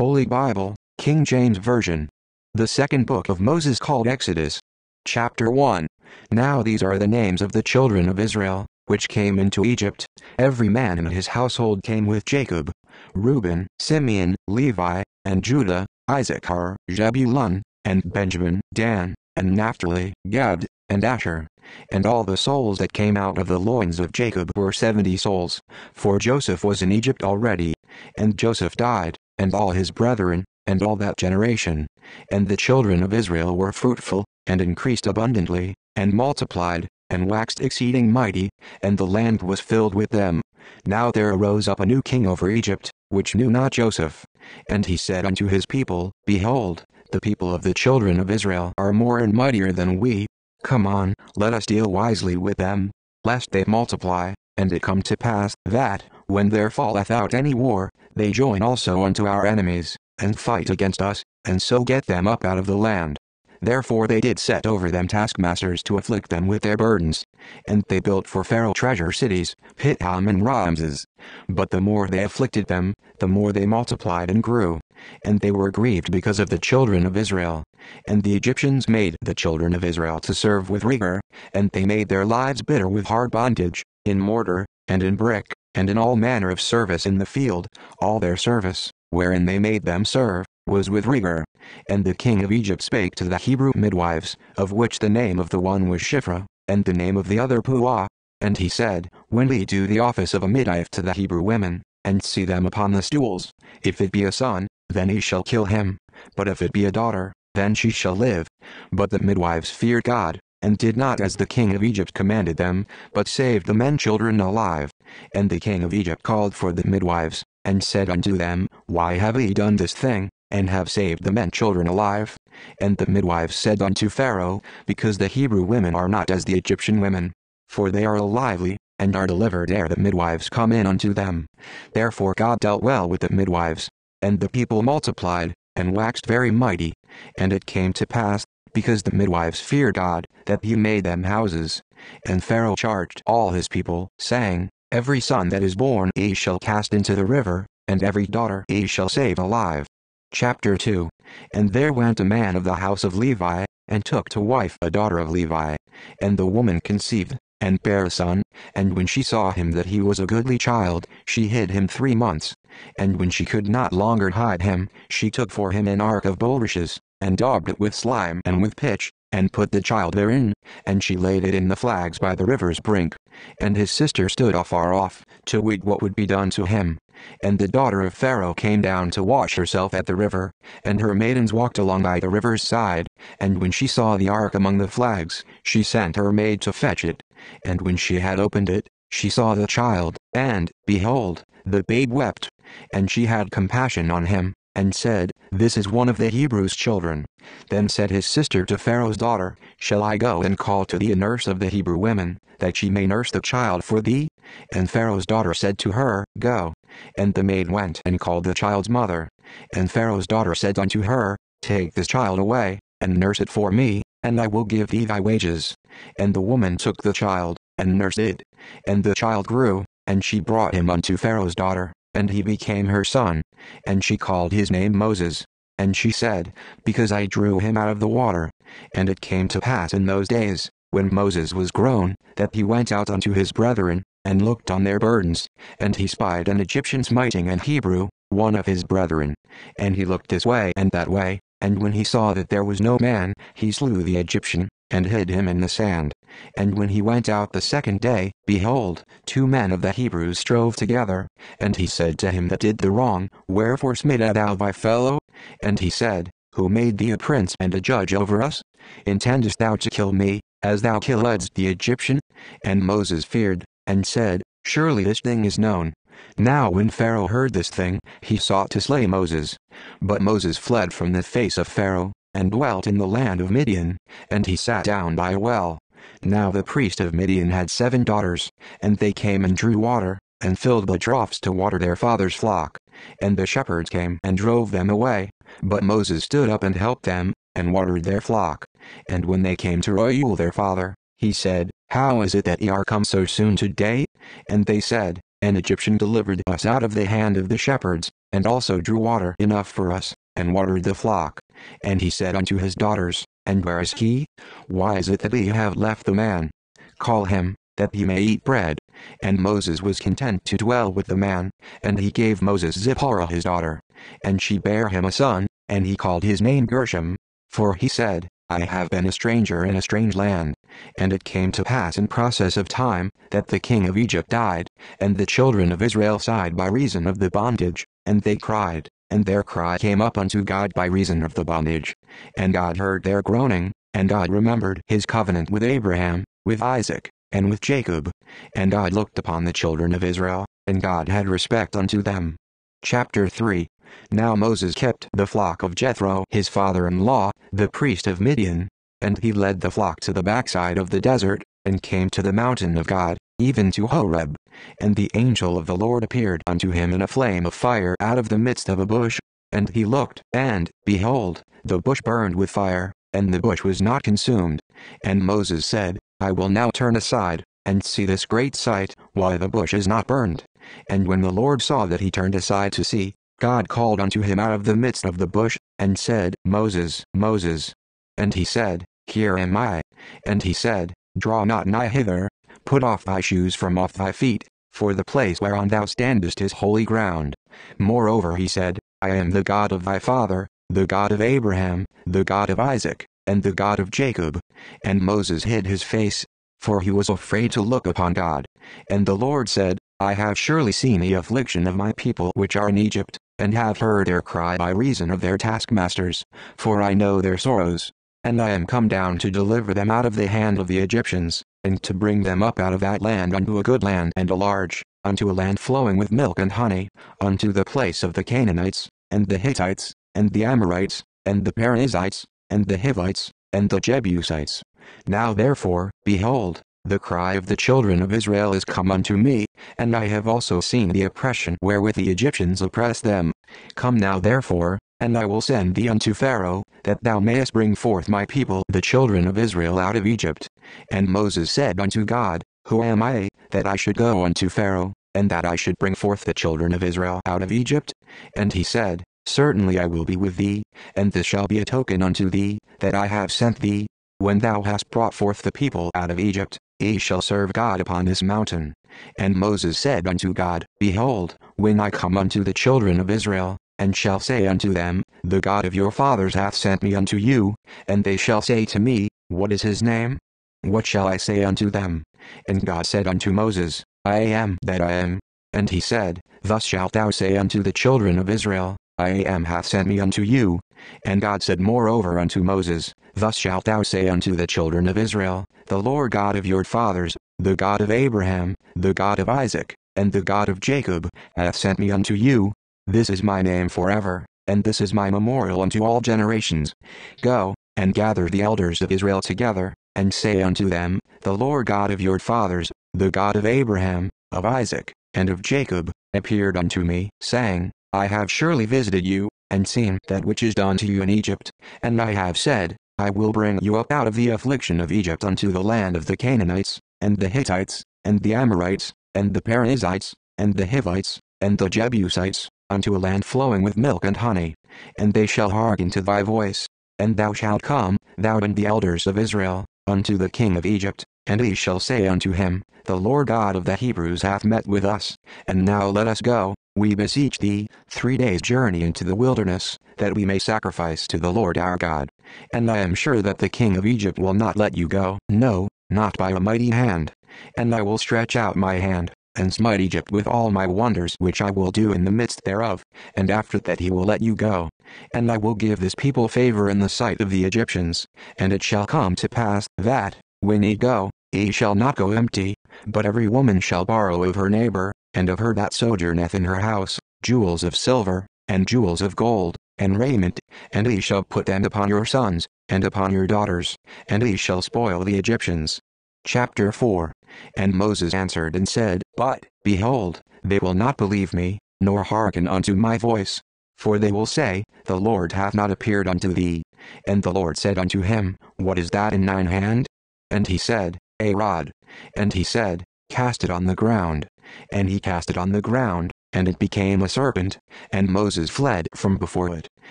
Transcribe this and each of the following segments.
Holy Bible, King James Version. The second book of Moses called Exodus. Chapter 1. Now these are the names of the children of Israel, which came into Egypt. Every man in his household came with Jacob. Reuben, Simeon, Levi, and Judah, Issachar, Zebulun, and Benjamin, Dan, and Naphtali, Gad, and Asher. And all the souls that came out of the loins of Jacob were seventy souls, for Joseph was in Egypt already. And Joseph died, and all his brethren, and all that generation. And the children of Israel were fruitful, and increased abundantly, and multiplied, and waxed exceeding mighty, and the land was filled with them. Now there arose up a new king over Egypt, which knew not Joseph. And he said unto his people, Behold, the people of the children of Israel are more and mightier than we. Come on, let us deal wisely with them, lest they multiply, and it come to pass, that, when there falleth out any war, they join also unto our enemies, and fight against us, and so get them up out of the land. Therefore they did set over them taskmasters to afflict them with their burdens. And they built for Pharaoh treasure cities, Pithom and Raamses. But the more they afflicted them, the more they multiplied and grew. And they were grieved because of the children of Israel. And the Egyptians made the children of Israel to serve with rigor, and they made their lives bitter with hard bondage, in mortar, and in brick, and in all manner of service in the field, all their service, wherein they made them serve, was with rigor. And the king of Egypt spake to the Hebrew midwives, of which the name of the one was Shiphrah, and the name of the other Puah. And he said, When we do the office of a midwife to the Hebrew women, and see them upon the stools, if it be a son, then he shall kill him, but if it be a daughter, then she shall live. But the midwives feared God, and did not as the king of Egypt commanded them, but saved the men children alive. And the king of Egypt called for the midwives, and said unto them, Why have ye done this thing? and have saved the men children alive. And the midwives said unto Pharaoh, Because the Hebrew women are not as the Egyptian women, for they are lively, and are delivered ere the midwives come in unto them. Therefore God dealt well with the midwives, and the people multiplied, and waxed very mighty. And it came to pass, because the midwives feared God, that he made them houses. And Pharaoh charged all his people, saying, Every son that is born ye shall cast into the river, and every daughter ye shall save alive. Chapter 2 And there went a man of the house of Levi, and took to wife a daughter of Levi. And the woman conceived, and bare a son, and when she saw him that he was a goodly child, she hid him three months. And when she could not longer hide him, she took for him an ark of bulrushes, and daubed it with slime and with pitch, and put the child therein, and she laid it in the flags by the river's brink. And his sister stood afar off, to wait what would be done to him. And the daughter of Pharaoh came down to wash herself at the river, and her maidens walked along by the river's side, and when she saw the ark among the flags, she sent her maid to fetch it. And when she had opened it, she saw the child, and, behold, the babe wept. And she had compassion on him, and said, This is one of the Hebrews' children. Then said his sister to Pharaoh's daughter, Shall I go and call to thee a nurse of the Hebrew women, that she may nurse the child for thee? And Pharaoh's daughter said to her, Go. And the maid went and called the child's mother. And Pharaoh's daughter said unto her, Take this child away, and nurse it for me, and I will give thee thy wages. And the woman took the child, and nursed it. And the child grew, and she brought him unto Pharaoh's daughter, and he became her son. And she called his name Moses. And she said, Because I drew him out of the water. And it came to pass in those days, when Moses was grown, that he went out unto his brethren, and looked on their burdens, and he spied an Egyptian smiting an Hebrew, one of his brethren. And he looked this way and that way, and when he saw that there was no man, he slew the Egyptian, and hid him in the sand. And when he went out the second day, behold, two men of the Hebrews strove together. And he said to him that did the wrong, Wherefore smitest thou thy fellow? And he said, Who made thee a prince and a judge over us? Intendest thou to kill me, as thou killedst the Egyptian? And Moses feared, and said, Surely this thing is known. Now when Pharaoh heard this thing, he sought to slay Moses. But Moses fled from the face of Pharaoh, and dwelt in the land of Midian, and he sat down by a well. Now the priest of Midian had seven daughters, and they came and drew water, and filled the troughs to water their father's flock. And the shepherds came and drove them away. But Moses stood up and helped them, and watered their flock. And when they came to Reuel their father, he said, How is it that ye are come so soon today? And they said, An Egyptian delivered us out of the hand of the shepherds, and also drew water enough for us, and watered the flock. And he said unto his daughters, And where is he? Why is it that ye have left the man? Call him, that he may eat bread. And Moses was content to dwell with the man, and he gave Moses Zipporah his daughter. And she bare him a son, and he called his name Gershom. For he said, I have been a stranger in a strange land. And it came to pass in process of time, that the king of Egypt died, and the children of Israel sighed by reason of the bondage, and they cried, and their cry came up unto God by reason of the bondage. And God heard their groaning, and God remembered his covenant with Abraham, with Isaac, and with Jacob. And God looked upon the children of Israel, and God had respect unto them. Chapter 3 Now Moses kept the flock of Jethro his father-in-law, the priest of Midian, and he led the flock to the backside of the desert, and came to the mountain of God, even to Horeb. And the angel of the Lord appeared unto him in a flame of fire out of the midst of a bush. And he looked, and, behold, the bush burned with fire, and the bush was not consumed. And Moses said, I will now turn aside, and see this great sight, why the bush is not burned. And when the Lord saw that he turned aside to see, God called unto him out of the midst of the bush, and said, Moses, Moses. And he said, Here am I. And he said, Draw not nigh hither, put off thy shoes from off thy feet, for the place whereon thou standest is holy ground. Moreover he said, I am the God of thy father, the God of Abraham, the God of Isaac, and the God of Jacob. And Moses hid his face, for he was afraid to look upon God. And the Lord said, I have surely seen the affliction of my people which are in Egypt, and have heard their cry by reason of their taskmasters, for I know their sorrows. And I am come down to deliver them out of the hand of the Egyptians, and to bring them up out of that land unto a good land and a large, unto a land flowing with milk and honey, unto the place of the Canaanites, and the Hittites, and the Amorites, and the Perizzites, and the Hivites, and the Jebusites. Now therefore, behold, the cry of the children of Israel is come unto me, and I have also seen the oppression wherewith the Egyptians oppress them. Come now therefore, and I will send thee unto Pharaoh, that thou mayest bring forth my people the children of Israel out of Egypt. And Moses said unto God, Who am I, that I should go unto Pharaoh, and that I should bring forth the children of Israel out of Egypt? And he said, Certainly I will be with thee, and this shall be a token unto thee, that I have sent thee. When thou hast brought forth the people out of Egypt, ye shall serve God upon this mountain. And Moses said unto God, Behold, when I come unto the children of Israel, and shall say unto them, The God of your fathers hath sent me unto you, and they shall say to me, What is his name? What shall I say unto them? And God said unto Moses, I am that I am. And he said, Thus shalt thou say unto the children of Israel, I am hath sent me unto you. And God said moreover unto Moses, Thus shalt thou say unto the children of Israel, The Lord God of your fathers, the God of Abraham, the God of Isaac, and the God of Jacob, hath sent me unto you. This is my name forever, and this is my memorial unto all generations. Go, and gather the elders of Israel together, and say unto them, The Lord God of your fathers, the God of Abraham, of Isaac, and of Jacob, appeared unto me, saying, I have surely visited you, and seen that which is done to you in Egypt, and I have said, I will bring you up out of the affliction of Egypt unto the land of the Canaanites, and the Hittites, and the Amorites, and the Perizzites, and the Hivites, and the Jebusites, unto a land flowing with milk and honey. And they shall hearken to thy voice, and thou shalt come, thou and the elders of Israel, unto the king of Egypt, and he shall say unto him, The Lord God of the Hebrews hath met with us, and now let us go, we beseech thee, three days' journey into the wilderness, that we may sacrifice to the Lord our God. And I am sure that the king of Egypt will not let you go, no, not by a mighty hand. And I will stretch out my hand, and smite Egypt with all my wonders which I will do in the midst thereof, and after that he will let you go. And I will give this people favor in the sight of the Egyptians, and it shall come to pass, that, when ye go, ye shall not go empty, but every woman shall borrow of her neighbor, and of her that sojourneth in her house, jewels of silver, and jewels of gold, and raiment, and ye shall put them upon your sons, and upon your daughters, and ye shall spoil the Egyptians. Chapter 4 And Moses answered and said, But, behold, they will not believe me, nor hearken unto my voice. For they will say, The Lord hath not appeared unto thee. And the Lord said unto him, What is that in thine hand? And he said, A rod. And he said, Cast it on the ground. And he cast it on the ground, and it became a serpent, and Moses fled from before it.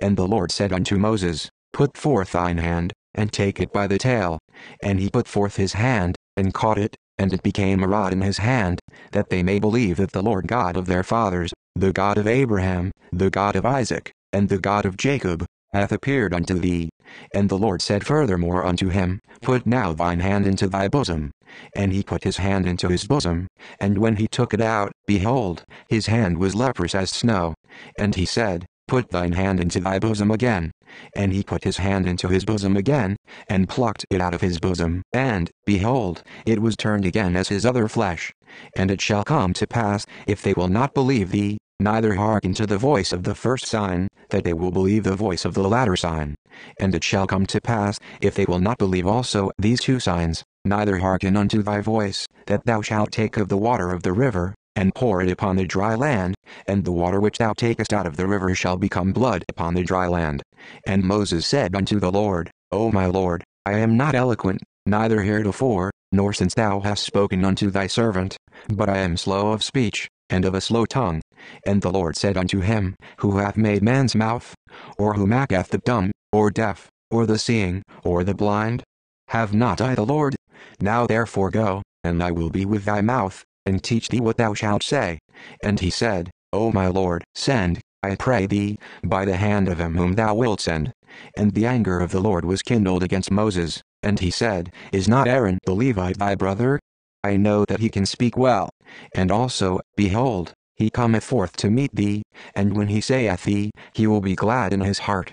And the Lord said unto Moses, Put forth thine hand, and take it by the tail. And he put forth his hand, and caught it, and it became a rod in his hand, that they may believe that the Lord God of their fathers, the God of Abraham, the God of Isaac, and the God of Jacob, hath appeared unto thee. And the Lord said furthermore unto him, Put now thine hand into thy bosom. And he put his hand into his bosom, and when he took it out, behold, his hand was leprous as snow. And he said, Put thine hand into thy bosom again. And he put his hand into his bosom again, and plucked it out of his bosom, and, behold, it was turned again as his other flesh. And it shall come to pass, if they will not believe thee, neither hearken to the voice of the first sign, that they will believe the voice of the latter sign. And it shall come to pass, if they will not believe also these two signs, neither hearken unto thy voice, that thou shalt take of the water of the river, and pour it upon the dry land, and the water which thou takest out of the river shall become blood upon the dry land. And Moses said unto the Lord, O my Lord, I am not eloquent, neither heretofore, nor since thou hast spoken unto thy servant, but I am slow of speech, and of a slow tongue. And the Lord said unto him, Who hath made man's mouth? Or who maketh the dumb, or deaf, or the seeing, or the blind? Have not I the Lord? Now therefore go, and I will be with thy mouth, and teach thee what thou shalt say. And he said, O my Lord, send, I pray thee, by the hand of him whom thou wilt send. And the anger of the Lord was kindled against Moses, and he said, Is not Aaron the Levite thy brother? I know that he can speak well. And also, behold, he cometh forth to meet thee, and when he saith thee, he will be glad in his heart.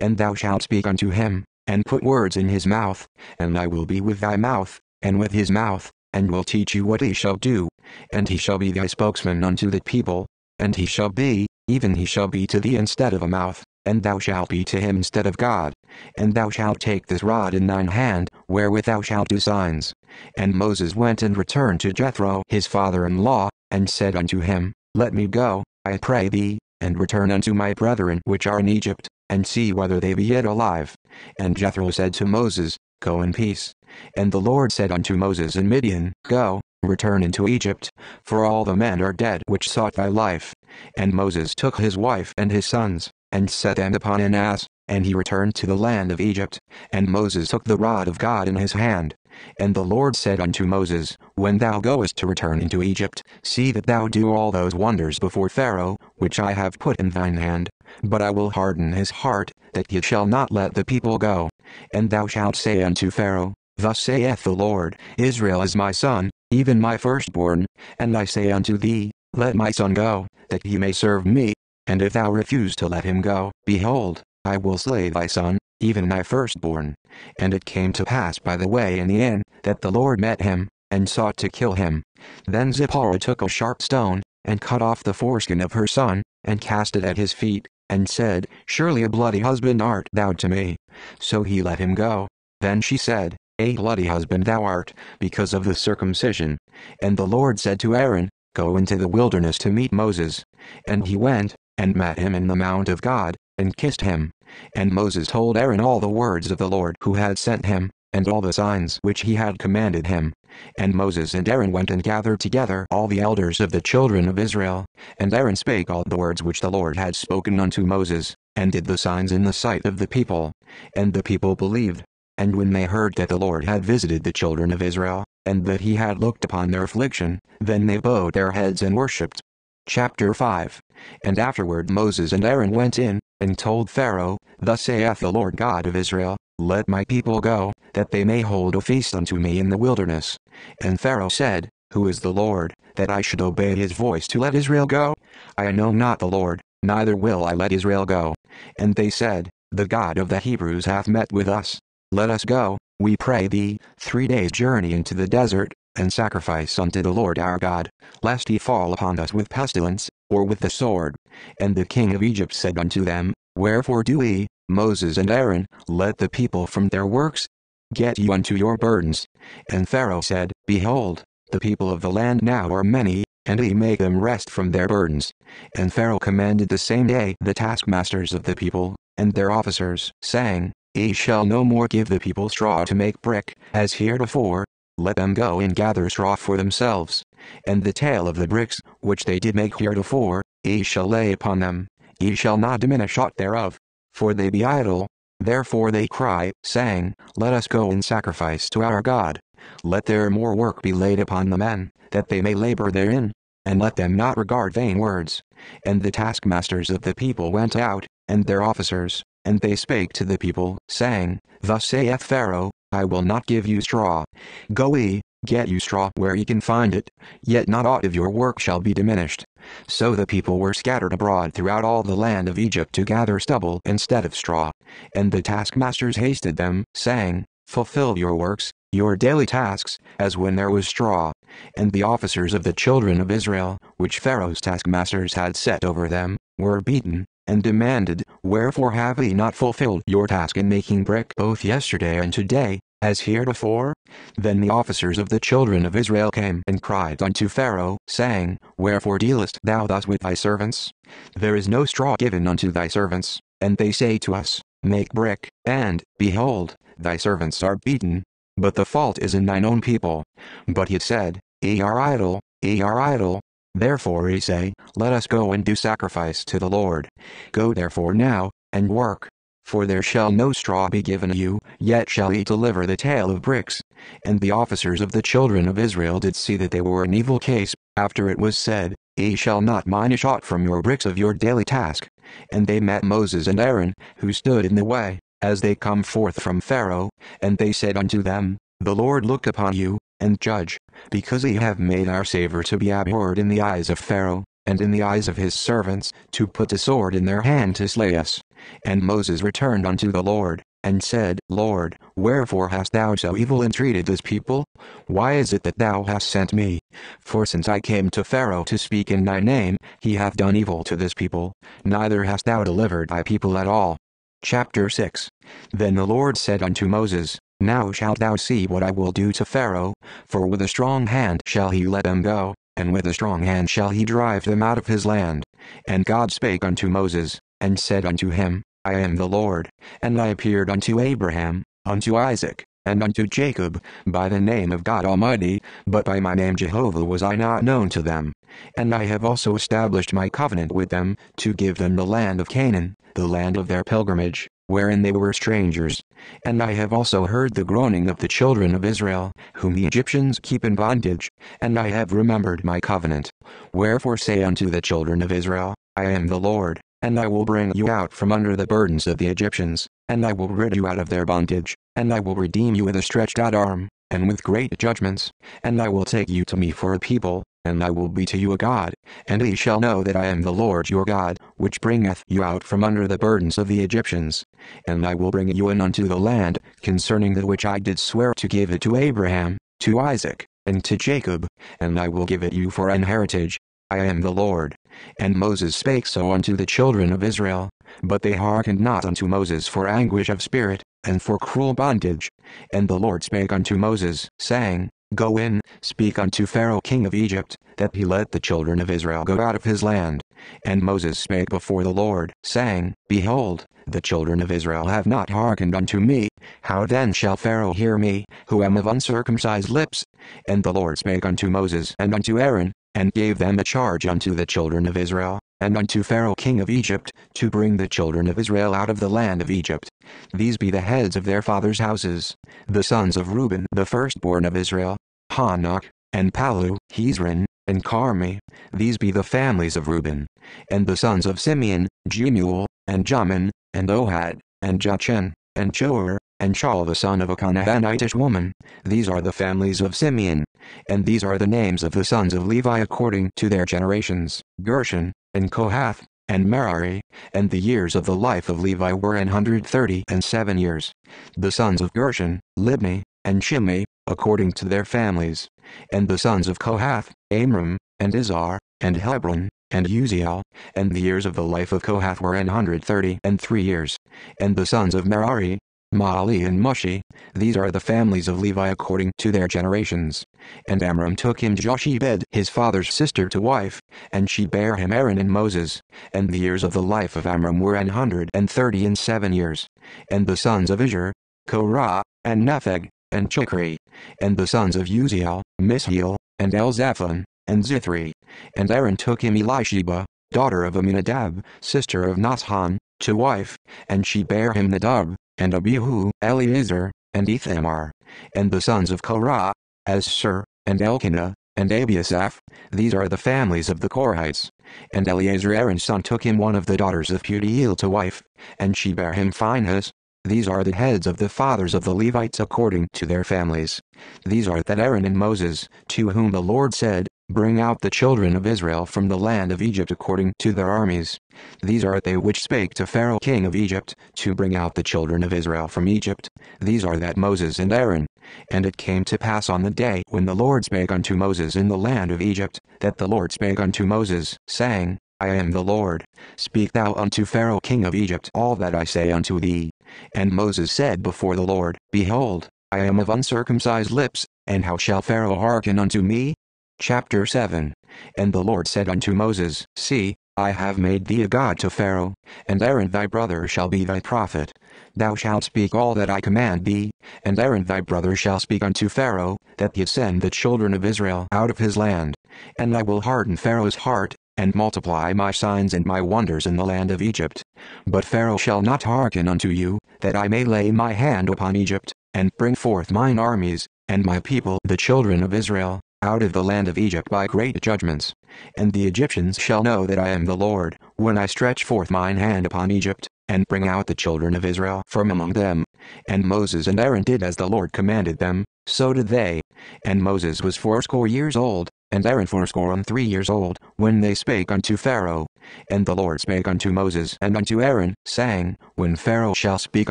And thou shalt speak unto him, and put words in his mouth, and I will be with thy mouth, and with his mouth, and will teach you what he shall do. And he shall be thy spokesman unto the people, and he shall be, even he shall be to thee instead of a mouth, and thou shalt be to him instead of God. And thou shalt take this rod in thine hand, wherewith thou shalt do signs. And Moses went and returned to Jethro his father-in-law, and said unto him, Let me go, I pray thee, and return unto my brethren which are in Egypt, and see whether they be yet alive. And Jethro said to Moses, Go in peace. And the Lord said unto Moses in Midian, Go, return into Egypt, for all the men are dead which sought thy life. And Moses took his wife and his sons, and set them upon an ass, and he returned to the land of Egypt. And Moses took the rod of God in his hand. And the Lord said unto Moses, When thou goest to return into Egypt, see that thou do all those wonders before Pharaoh, which I have put in thine hand. But I will harden his heart, that he shall not let the people go. And thou shalt say unto Pharaoh, Thus saith the Lord, Israel is my son, even my firstborn, and I say unto thee, Let my son go, that he may serve me. And if thou refuse to let him go, behold, I will slay thy son, even thy firstborn. And it came to pass by the way in the inn, that the Lord met him, and sought to kill him. Then Zipporah took a sharp stone, and cut off the foreskin of her son, and cast it at his feet, and said, Surely a bloody husband art thou to me. So he let him go. Then she said, A bloody husband thou art, because of the circumcision. And the Lord said to Aaron, Go into the wilderness to meet Moses. And he went, and met him in the mount of God, and kissed him. And Moses told Aaron all the words of the Lord who had sent him, and all the signs which he had commanded him. And Moses and Aaron went and gathered together all the elders of the children of Israel. And Aaron spake all the words which the Lord had spoken unto Moses, and did the signs in the sight of the people. And the people believed. And when they heard that the Lord had visited the children of Israel, and that he had looked upon their affliction, then they bowed their heads and worshipped. Chapter 5 And afterward Moses and Aaron went in, and told Pharaoh, Thus saith the Lord God of Israel, Let my people go, that they may hold a feast unto me in the wilderness. And Pharaoh said, Who is the Lord, that I should obey his voice to let Israel go? I know not the Lord, neither will I let Israel go. And they said, The God of the Hebrews hath met with us. Let us go, we pray thee, three days' journey into the desert, and sacrifice unto the Lord our God, lest he fall upon us with pestilence, or with the sword. And the king of Egypt said unto them, Wherefore do we, Moses and Aaron, let the people from their works? Get you unto your burdens. And Pharaoh said, Behold, the people of the land now are many, and he make them rest from their burdens. And Pharaoh commanded the same day the taskmasters of the people, and their officers, saying, Ye shall no more give the people straw to make brick, as heretofore, let them go and gather straw for themselves. And the tale of the bricks, which they did make heretofore, ye shall lay upon them, ye shall not diminish aught thereof. For they be idle. Therefore they cry, saying, Let us go and sacrifice to our God. Let their more work be laid upon the men, that they may labor therein. And let them not regard vain words. And the taskmasters of the people went out, and their officers, and they spake to the people, saying, Thus saith Pharaoh, I will not give you straw. Go ye, get you straw where ye can find it, yet not aught of your work shall be diminished. So the people were scattered abroad throughout all the land of Egypt to gather stubble instead of straw. And the taskmasters hasted them, saying, Fulfill your works, your daily tasks, as when there was straw. And the officers of the children of Israel, which Pharaoh's taskmasters had set over them, were beaten, and demanded, Wherefore have ye not fulfilled your task in making brick both yesterday and today, as heretofore? Then the officers of the children of Israel came and cried unto Pharaoh, saying, Wherefore dealest thou thus with thy servants? There is no straw given unto thy servants, and they say to us, Make brick, and, behold, thy servants are beaten. But the fault is in thine own people. But he said, Ye are idle, ye are idle, Therefore he say, Let us go and do sacrifice to the Lord. Go therefore now, and work. For there shall no straw be given you, yet shall ye deliver the tale of bricks. And the officers of the children of Israel did see that they were in evil case, after it was said, Ye shall not minish aught from your bricks of your daily task. And they met Moses and Aaron, who stood in the way, as they come forth from Pharaoh, and they said unto them, The Lord look upon you, and judge, because ye have made our Saviour to be abhorred in the eyes of Pharaoh, and in the eyes of his servants, to put a sword in their hand to slay us. And Moses returned unto the Lord, and said, Lord, wherefore hast thou so evil entreated this people? Why is it that thou hast sent me? For since I came to Pharaoh to speak in thy name, he hath done evil to this people, neither hast thou delivered thy people at all. Chapter 6 Then the Lord said unto Moses, now shalt thou see what I will do to Pharaoh, for with a strong hand shall he let them go, and with a strong hand shall he drive them out of his land. And God spake unto Moses, and said unto him, I am the Lord, and I appeared unto Abraham, unto Isaac, and unto Jacob, by the name of God Almighty, but by my name Jehovah was I not known to them. And I have also established my covenant with them, to give them the land of Canaan, the land of their pilgrimage, wherein they were strangers. And I have also heard the groaning of the children of Israel, whom the Egyptians keep in bondage, and I have remembered my covenant. Wherefore say unto the children of Israel, I am the Lord, and I will bring you out from under the burdens of the Egyptians, and I will rid you out of their bondage, and I will redeem you with a stretched out arm, and with great judgments, and I will take you to me for a people, and I will be to you a God, and ye shall know that I am the Lord your God, which bringeth you out from under the burdens of the Egyptians. And I will bring you in unto the land, concerning the which I did swear to give it to Abraham, to Isaac, and to Jacob, and I will give it you for an heritage. I am the Lord. And Moses spake so unto the children of Israel, but they hearkened not unto Moses for anguish of spirit, and for cruel bondage. And the Lord spake unto Moses, saying, Go in, speak unto Pharaoh king of Egypt, that he let the children of Israel go out of his land. And Moses spake before the Lord, saying, Behold, the children of Israel have not hearkened unto me, how then shall Pharaoh hear me, who am of uncircumcised lips? And the Lord spake unto Moses and unto Aaron, and gave them a charge unto the children of Israel, and unto Pharaoh king of Egypt, to bring the children of Israel out of the land of Egypt. These be the heads of their fathers' houses, the sons of Reuben the firstborn of Israel, Hanoch, and Pallu, Hezron, and Carmi, these be the families of Reuben. And the sons of Simeon, Jemuel, and Jamin, and Ohad, and Jachin, and Joer, and Shaul the son of a Canaanitish woman, these are the families of Simeon. And these are the names of the sons of Levi according to their generations, Gershon, and Kohath, and Merari, and the years of the life of Levi were an hundred thirty and seven years. The sons of Gershon, Libni, and Shimei, according to their families. And the sons of Kohath, Amram, and Izhar, and Hebron, and Uzziel, and the years of the life of Kohath were an hundred thirty and three years. And the sons of Merari, Mahli and Mushi, these are the families of Levi according to their generations. And Amram took him Jochebed his father's sister to wife, and she bare him Aaron and Moses. And the years of the life of Amram were an hundred and thirty and seven years. And the sons of Izhar, Korah, and Nepheg, and Chukri, and the sons of Uzziel, Mishael, and Elzaphan, and Zithri. And Aaron took him Elisheba, daughter of Amminadab, sister of Naashon, to wife, and she bare him Nadab, and Abihu, Eleazar, and Ithamar, and the sons of Korah, Assir, and Elkanah, and Abiasaph, these are the families of the Korahites. And Eleazar Aaron's son took him one of the daughters of Putiel to wife, and she bare him Phinehas. These are the heads of the fathers of the Levites according to their families. These are that Aaron and Moses, to whom the Lord said, Bring out the children of Israel from the land of Egypt according to their armies. These are they which spake to Pharaoh king of Egypt, to bring out the children of Israel from Egypt. These are that Moses and Aaron. And it came to pass on the day when the Lord spake unto Moses in the land of Egypt, that the Lord spake unto Moses, saying, I am the Lord. Speak thou unto Pharaoh king of Egypt all that I say unto thee. And Moses said before the Lord, Behold, I am of uncircumcised lips, and how shall Pharaoh hearken unto me? Chapter 7 And the Lord said unto Moses, See, I have made thee a god to Pharaoh, and Aaron thy brother shall be thy prophet. Thou shalt speak all that I command thee, and Aaron thy brother shall speak unto Pharaoh, that he send the children of Israel out of his land. And I will harden Pharaoh's heart, and multiply my signs and my wonders in the land of Egypt. But Pharaoh shall not hearken unto you, that I may lay my hand upon Egypt, and bring forth mine armies, and my people the children of Israel, out of the land of Egypt by great judgments. And the Egyptians shall know that I am the Lord, when I stretch forth mine hand upon Egypt, and bring out the children of Israel from among them. And Moses and Aaron did as the Lord commanded them, so did they. And Moses was fourscore years old, and Aaron fourscore and three years old, when they spake unto Pharaoh. And the Lord spake unto Moses and unto Aaron, saying, When Pharaoh shall speak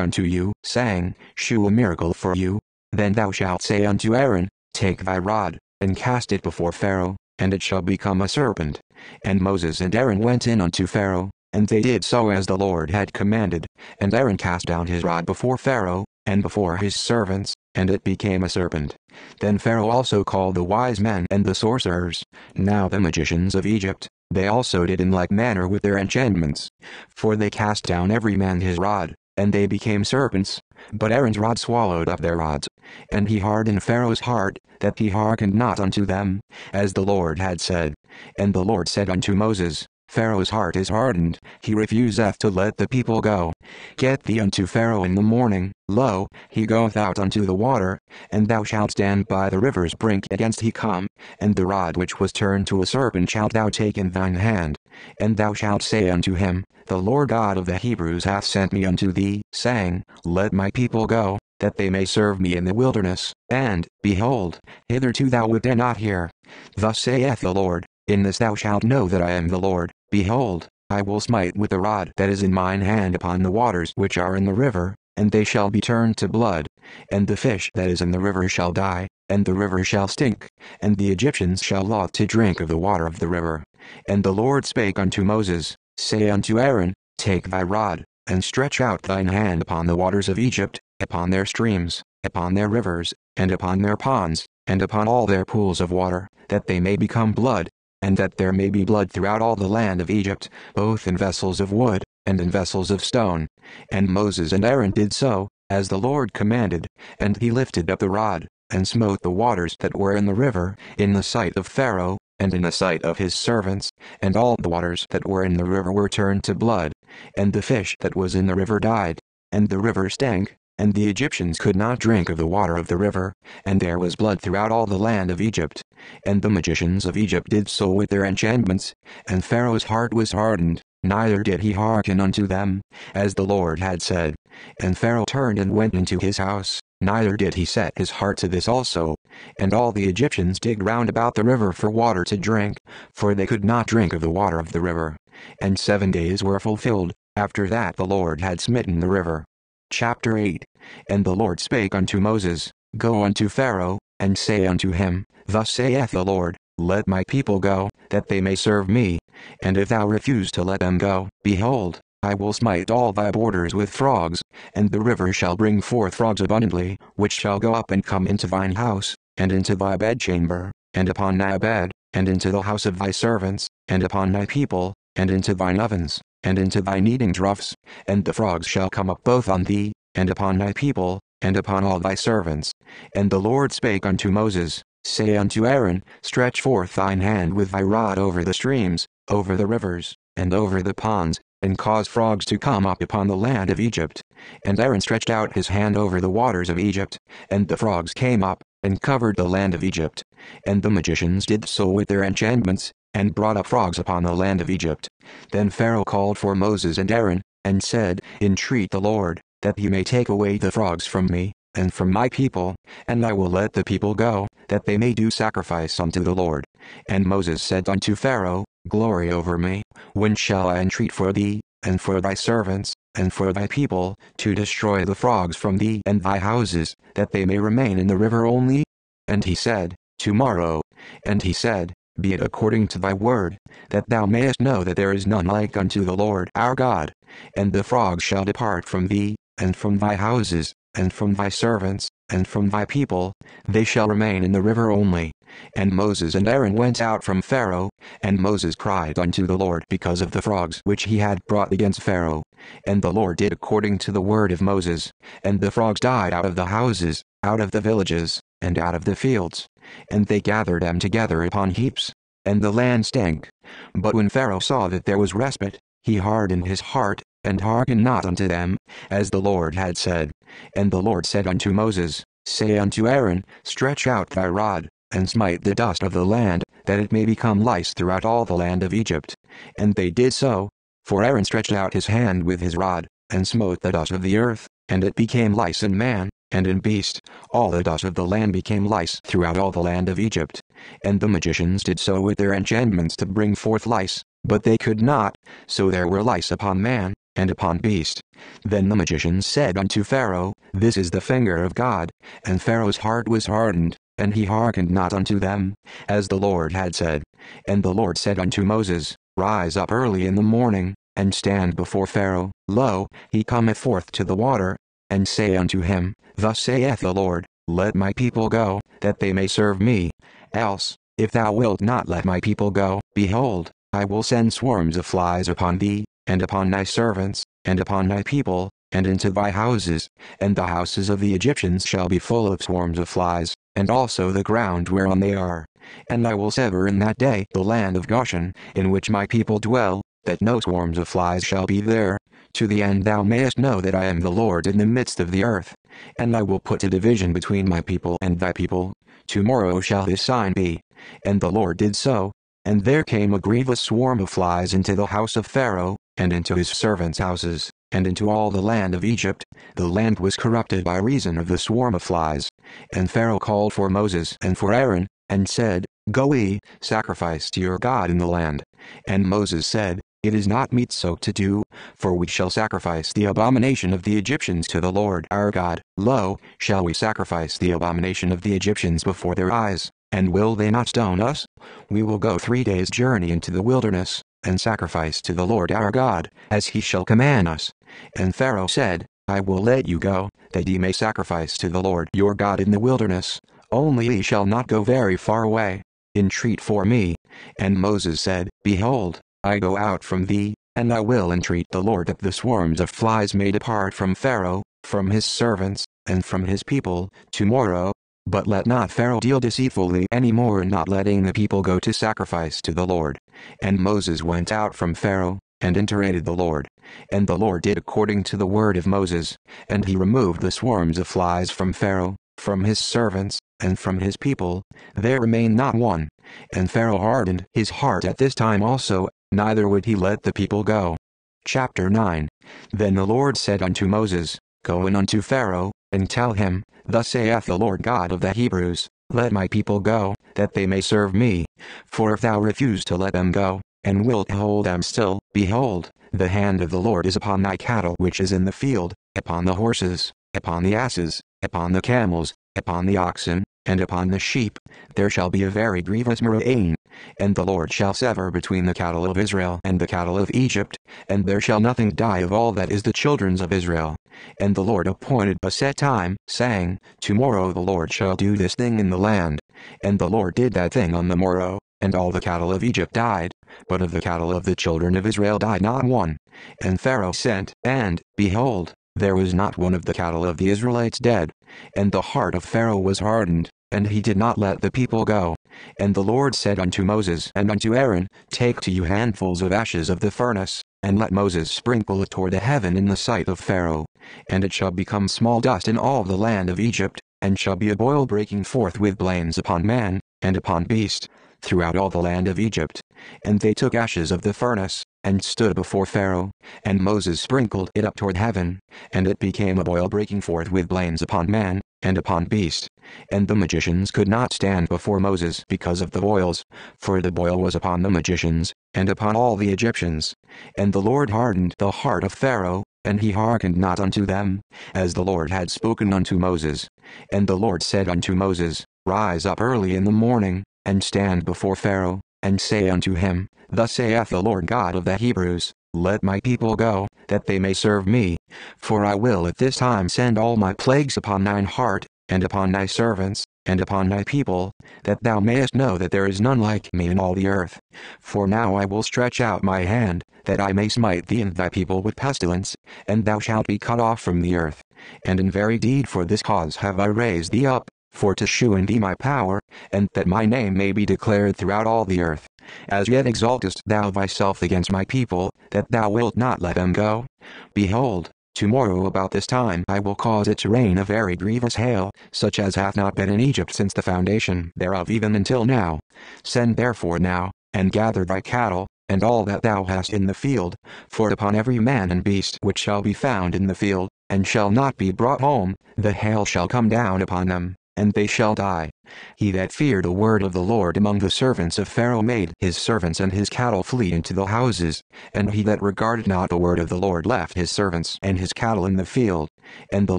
unto you, saying, Shew a miracle for you, then thou shalt say unto Aaron, Take thy rod, and cast it before Pharaoh, and it shall become a serpent. And Moses and Aaron went in unto Pharaoh, and they did so as the Lord had commanded. And Aaron cast down his rod before Pharaoh, and before his servants, and it became a serpent. Then Pharaoh also called the wise men and the sorcerers, now the magicians of Egypt, they also did in like manner with their enchantments. For they cast down every man his rod, and they became serpents. But Aaron's rod swallowed up their rods. And he hardened Pharaoh's heart, that he hearkened not unto them, as the Lord had said. And the Lord said unto Moses, Pharaoh's heart is hardened, he refuseth to let the people go. Get thee unto Pharaoh in the morning, lo, he goeth out unto the water, and thou shalt stand by the river's brink against he come, and the rod which was turned to a serpent shalt thou take in thine hand, and thou shalt say unto him, The Lord God of the Hebrews hath sent me unto thee, saying, Let my people go, that they may serve me in the wilderness, and, behold, hitherto thou wouldst not hear. Thus saith the Lord, In this thou shalt know that I am the Lord, Behold, I will smite with the rod that is in mine hand upon the waters which are in the river, and they shall be turned to blood. And the fish that is in the river shall die, and the river shall stink, and the Egyptians shall loth to drink of the water of the river. And the Lord spake unto Moses, Say unto Aaron, Take thy rod, and stretch out thine hand upon the waters of Egypt, upon their streams, upon their rivers, and upon their ponds, and upon all their pools of water, that they may become blood, and that there may be blood throughout all the land of Egypt, both in vessels of wood, and in vessels of stone. And Moses and Aaron did so, as the Lord commanded, and he lifted up the rod, and smote the waters that were in the river, in the sight of Pharaoh, and in the sight of his servants, and all the waters that were in the river were turned to blood, and the fish that was in the river died, and the river stank, and the Egyptians could not drink of the water of the river, and there was blood throughout all the land of Egypt. And the magicians of Egypt did so with their enchantments, and Pharaoh's heart was hardened, neither did he hearken unto them, as the Lord had said. And Pharaoh turned and went into his house, neither did he set his heart to this also. And all the Egyptians digged round about the river for water to drink, for they could not drink of the water of the river. And seven days were fulfilled, after that the Lord had smitten the river. Chapter 8 And the Lord spake unto Moses, Go unto Pharaoh, and say unto him, Thus saith the Lord, Let my people go, that they may serve me. And if thou refuse to let them go, behold, I will smite all thy borders with frogs, and the river shall bring forth frogs abundantly, which shall go up and come into thine house, and into thy bedchamber, and upon thy bed, and into the house of thy servants, and upon thy people, and into thine ovens, and into thy kneading troughs, and the frogs shall come up both on thee, and upon thy people, and upon all thy servants. And the Lord spake unto Moses, Say unto Aaron, Stretch forth thine hand with thy rod over the streams, over the rivers, and over the ponds, and cause frogs to come up upon the land of Egypt. And Aaron stretched out his hand over the waters of Egypt, and the frogs came up, and covered the land of Egypt. And the magicians did so with their enchantments, and brought up frogs upon the land of Egypt. Then Pharaoh called for Moses and Aaron, and said, Entreat the Lord, that he may take away the frogs from me, and from my people, and I will let the people go, that they may do sacrifice unto the Lord. And Moses said unto Pharaoh, Glory over me, when shall I entreat for thee, and for thy servants, and for thy people, to destroy the frogs from thee and thy houses, that they may remain in the river only? And he said, Tomorrow. And he said, Be it according to thy word, that thou mayest know that there is none like unto the Lord our God. And the frogs shall depart from thee, and from thy houses, and from thy servants, and from thy people, they shall remain in the river only. And Moses and Aaron went out from Pharaoh, and Moses cried unto the Lord because of the frogs which he had brought against Pharaoh. And the Lord did according to the word of Moses, and the frogs died out of the houses, out of the villages, and out of the fields. And they gathered them together upon heaps. And the land stank. But when Pharaoh saw that there was respite, he hardened his heart, and hearkened not unto them, as the Lord had said. And the Lord said unto Moses, Say unto Aaron, Stretch out thy rod, and smite the dust of the land, that it may become lice throughout all the land of Egypt. And they did so. For Aaron stretched out his hand with his rod, and smote the dust of the earth, and it became lice in man, and in beast. All the dust of the land became lice throughout all the land of Egypt. And the magicians did so with their enchantments to bring forth lice, but they could not, so there were lice upon man, and upon beast. Then the magicians said unto Pharaoh, This is the finger of God. And Pharaoh's heart was hardened, and he hearkened not unto them, as the Lord had said. And the Lord said unto Moses, Rise up early in the morning, and stand before Pharaoh. Lo, he cometh forth to the water, and say unto him, Thus saith the Lord, Let my people go, that they may serve me. Else, if thou wilt not let my people go, behold, I will send swarms of flies upon thee, and upon thy servants, and upon thy people, and into thy houses, and the houses of the Egyptians shall be full of swarms of flies, and also the ground whereon they are. And I will sever in that day the land of Goshen, in which my people dwell, that no swarms of flies shall be there, to the end thou mayest know that I am the Lord in the midst of the earth. And I will put a division between my people and thy people. Tomorrow shall this sign be. And the Lord did so. And there came a grievous swarm of flies into the house of Pharaoh, and into his servants' houses, and into all the land of Egypt. The land was corrupted by reason of the swarm of flies. And Pharaoh called for Moses and for Aaron, and said, Go ye, sacrifice to your God in the land. And Moses said, It is not meet so to do, for we shall sacrifice the abomination of the Egyptians to the Lord our God. Lo, shall we sacrifice the abomination of the Egyptians before their eyes, and will they not stone us? We will go three days' journey into the wilderness, and sacrifice to the Lord our God, as he shall command us. And Pharaoh said, I will let you go, that ye may sacrifice to the Lord your God in the wilderness, only ye shall not go very far away. Entreat for me. And Moses said, Behold, I go out from thee, and I will entreat the Lord that the swarms of flies may depart from Pharaoh, from his servants, and from his people, tomorrow, but let not Pharaoh deal deceitfully any more in not letting the people go to sacrifice to the Lord. And Moses went out from Pharaoh, and entreated the Lord. And the Lord did according to the word of Moses, and he removed the swarms of flies from Pharaoh, from his servants, and from his people, there remained not one. And Pharaoh hardened his heart at this time also, neither would he let the people go. Chapter 9 Then the Lord said unto Moses, Go in unto Pharaoh, and tell him, Thus saith the Lord God of the Hebrews, Let my people go, that they may serve me. For if thou refuse to let them go, and wilt hold them still, behold, the hand of the Lord is upon thy cattle which is in the field, upon the horses, upon the asses, upon the camels, upon the oxen, and upon the sheep, there shall be a very grievous murrain. And the Lord shall sever between the cattle of Israel and the cattle of Egypt, and there shall nothing die of all that is the children's of Israel. And the Lord appointed a set time, saying, Tomorrow the Lord shall do this thing in the land. And the Lord did that thing on the morrow, and all the cattle of Egypt died, but of the cattle of the children of Israel died not one. And Pharaoh sent, and, behold, there was not one of the cattle of the Israelites dead. And the heart of Pharaoh was hardened, and he did not let the people go. And the Lord said unto Moses and unto Aaron, Take to you handfuls of ashes of the furnace, and let Moses sprinkle it toward the heaven in the sight of Pharaoh. And it shall become small dust in all the land of Egypt, and shall be a boil breaking forth with blains upon man, and upon beast, throughout all the land of Egypt. And they took ashes of the furnace, and stood before Pharaoh, and Moses sprinkled it up toward heaven, and it became a boil breaking forth with blains upon man, and upon beast. And the magicians could not stand before Moses because of the boils, for the boil was upon the magicians, and upon all the Egyptians. And the Lord hardened the heart of Pharaoh, and he hearkened not unto them, as the Lord had spoken unto Moses. And the Lord said unto Moses, Rise up early in the morning, and stand before Pharaoh, and say unto him, Thus saith the Lord God of the Hebrews, Let my people go, that they may serve me. For I will at this time send all my plagues upon thine heart, and upon thy servants, and upon thy people, that thou mayest know that there is none like me in all the earth. For now I will stretch out my hand, that I may smite thee and thy people with pestilence, and thou shalt be cut off from the earth. And in very deed for this cause have I raised thee up, for to shew in thee my power, and that my name may be declared throughout all the earth. As yet exaltest thou thyself against my people, that thou wilt not let them go? Behold, tomorrow about this time I will cause it to rain a very grievous hail, such as hath not been in Egypt since the foundation thereof even until now. Send therefore now, and gather thy cattle, and all that thou hast in the field, for upon every man and beast which shall be found in the field, and shall not be brought home, the hail shall come down upon them, and they shall die. He that feared the word of the Lord among the servants of Pharaoh made his servants and his cattle flee into the houses, and he that regarded not the word of the Lord left his servants and his cattle in the field. And the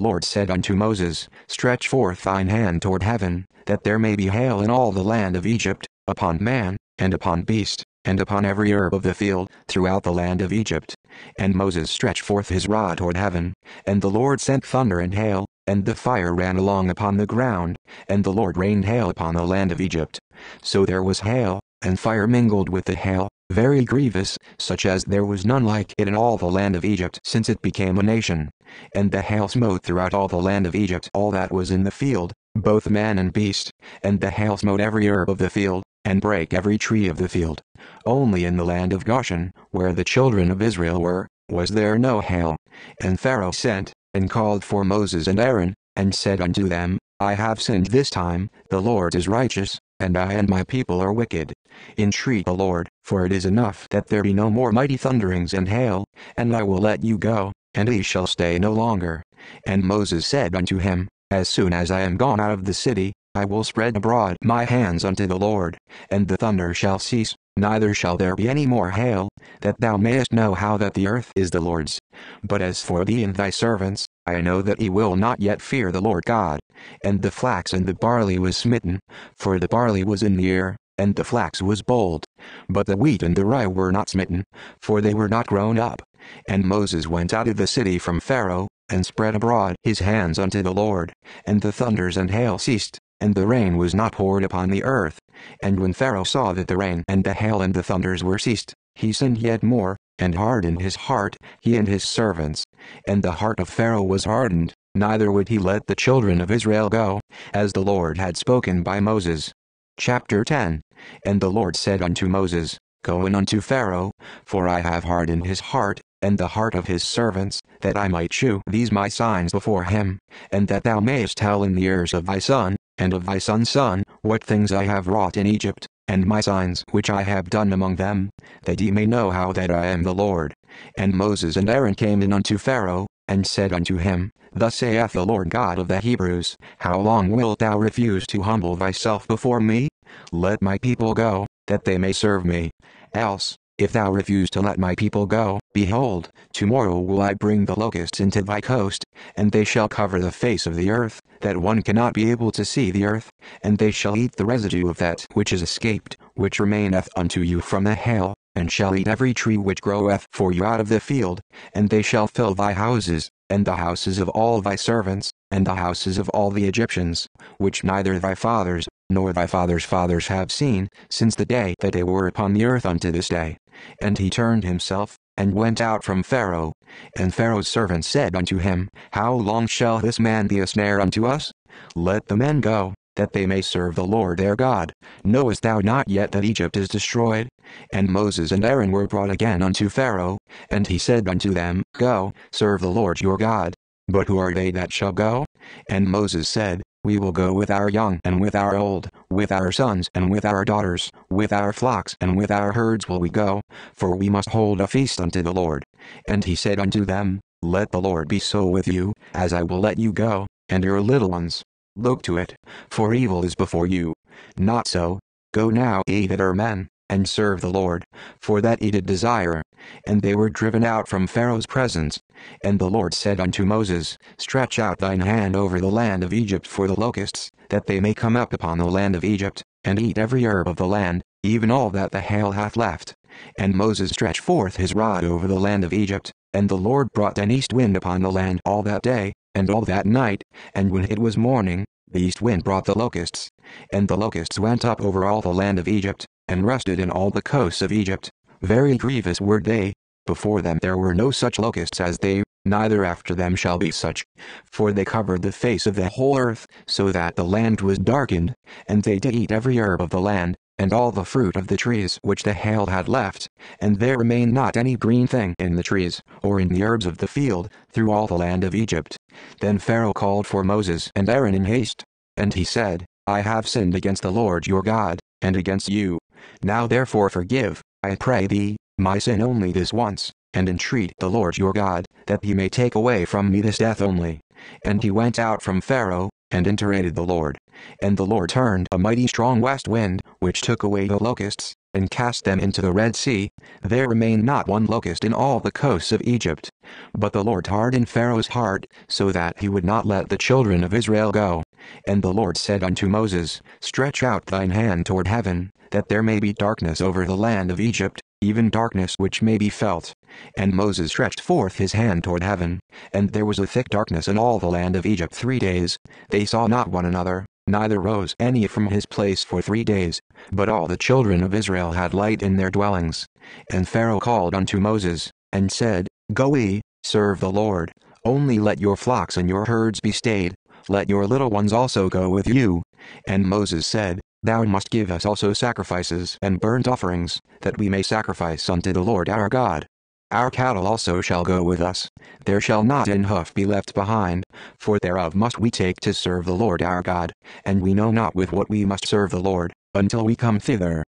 Lord said unto Moses, Stretch forth thine hand toward heaven, that there may be hail in all the land of Egypt, upon man, and upon beast, and upon every herb of the field, throughout the land of Egypt. And Moses stretched forth his rod toward heaven, and the Lord sent thunder and hail, and the fire ran along upon the ground, and the Lord rained hail upon the land of Egypt. So there was hail, and fire mingled with the hail, very grievous, such as there was none like it in all the land of Egypt since it became a nation. And the hail smote throughout all the land of Egypt all that was in the field, both man and beast, and the hail smote every herb of the field, and brake every tree of the field. Only in the land of Goshen, where the children of Israel were, was there no hail. And Pharaoh sent, and called for Moses and Aaron, and said unto them, I have sinned this time, the Lord is righteous, and I and my people are wicked. Entreat the Lord, for it is enough that there be no more mighty thunderings and hail, and I will let you go, and he shall stay no longer. And Moses said unto him, As soon as I am gone out of the city, I will spread abroad my hands unto the Lord, and the thunder shall cease, neither shall there be any more hail, that thou mayest know how that the earth is the Lord's. But as for thee and thy servants, I know that he will not yet fear the Lord God. And the flax and the barley was smitten, for the barley was in the ear, and the flax was bold. But the wheat and the rye were not smitten, for they were not grown up. And Moses went out of the city from Pharaoh, and spread abroad his hands unto the Lord, and the thunders and hail ceased, and the rain was not poured upon the earth. And when Pharaoh saw that the rain and the hail and the thunders were ceased, he sinned yet more, and hardened his heart, he and his servants. And the heart of Pharaoh was hardened, neither would he let the children of Israel go, as the Lord had spoken by Moses. Chapter 10 And the Lord said unto Moses, Go in unto Pharaoh, for I have hardened his heart, and the heart of his servants, that I might shew these my signs before him, and that thou mayest tell in the ears of thy son, and of thy son's son, what things I have wrought in Egypt, and my signs which I have done among them, that ye may know how that I am the Lord. And Moses and Aaron came in unto Pharaoh, and said unto him, Thus saith the Lord God of the Hebrews, How long wilt thou refuse to humble thyself before me? Let my people go, that they may serve me. Else, if thou refuse to let my people go, behold, tomorrow will I bring the locusts into thy coast, and they shall cover the face of the earth, that one cannot be able to see the earth, and they shall eat the residue of that which is escaped, which remaineth unto you from the hail, and shall eat every tree which groweth for you out of the field, and they shall fill thy houses, and the houses of all thy servants, and the houses of all the Egyptians, which neither thy fathers, nor thy fathers' fathers have seen, since the day that they were upon the earth unto this day. And he turned himself, and went out from Pharaoh. And Pharaoh's servants said unto him, How long shall this man be a snare unto us? Let the men go, that they may serve the Lord their God. Knowest thou not yet that Egypt is destroyed? And Moses and Aaron were brought again unto Pharaoh, and he said unto them, Go, serve the Lord your God. But who are they that shall go? And Moses said, We will go with our young and with our old, with our sons and with our daughters, with our flocks and with our herds will we go, for we must hold a feast unto the Lord. And he said unto them, Let the Lord be so with you, as I will let you go, and your little ones. Look to it, for evil is before you. Not so. Go now, ye that are men, and serve the Lord, for that he did desire. And they were driven out from Pharaoh's presence. And the Lord said unto Moses, Stretch out thine hand over the land of Egypt for the locusts, that they may come up upon the land of Egypt, and eat every herb of the land, even all that the hail hath left. And Moses stretched forth his rod over the land of Egypt, and the Lord brought an east wind upon the land all that day, and all that night, and when it was morning, the east wind brought the locusts. And the locusts went up over all the land of Egypt, and rested in all the coasts of Egypt. Very grievous were they. Before them there were no such locusts as they, neither after them shall be such. For they covered the face of the whole earth, so that the land was darkened, and they did eat every herb of the land, and all the fruit of the trees which the hail had left, and there remained not any green thing in the trees, or in the herbs of the field, through all the land of Egypt. Then Pharaoh called for Moses and Aaron in haste. And he said, I have sinned against the Lord your God, and against you. Now therefore forgive, I pray thee, my sin only this once, and entreat the Lord your God, that he may take away from me this death only. And he went out from Pharaoh, and interceded the Lord. And the Lord turned a mighty strong west wind, which took away the locusts, and cast them into the Red Sea. There remained not one locust in all the coasts of Egypt. But the Lord hardened Pharaoh's heart, so that he would not let the children of Israel go. And the Lord said unto Moses, Stretch out thine hand toward heaven, that there may be darkness over the land of Egypt, even darkness which may be felt. And Moses stretched forth his hand toward heaven, and there was a thick darkness in all the land of Egypt three days. They saw not one another, neither rose any from his place for three days. But all the children of Israel had light in their dwellings. And Pharaoh called unto Moses, and said, Go ye, serve the Lord, only let your flocks and your herds be stayed, let your little ones also go with you. And Moses said, Thou must give us also sacrifices and burnt offerings, that we may sacrifice unto the Lord our God. Our cattle also shall go with us, there shall not an hoof be left behind, for thereof must we take to serve the Lord our God, and we know not with what we must serve the Lord, until we come thither.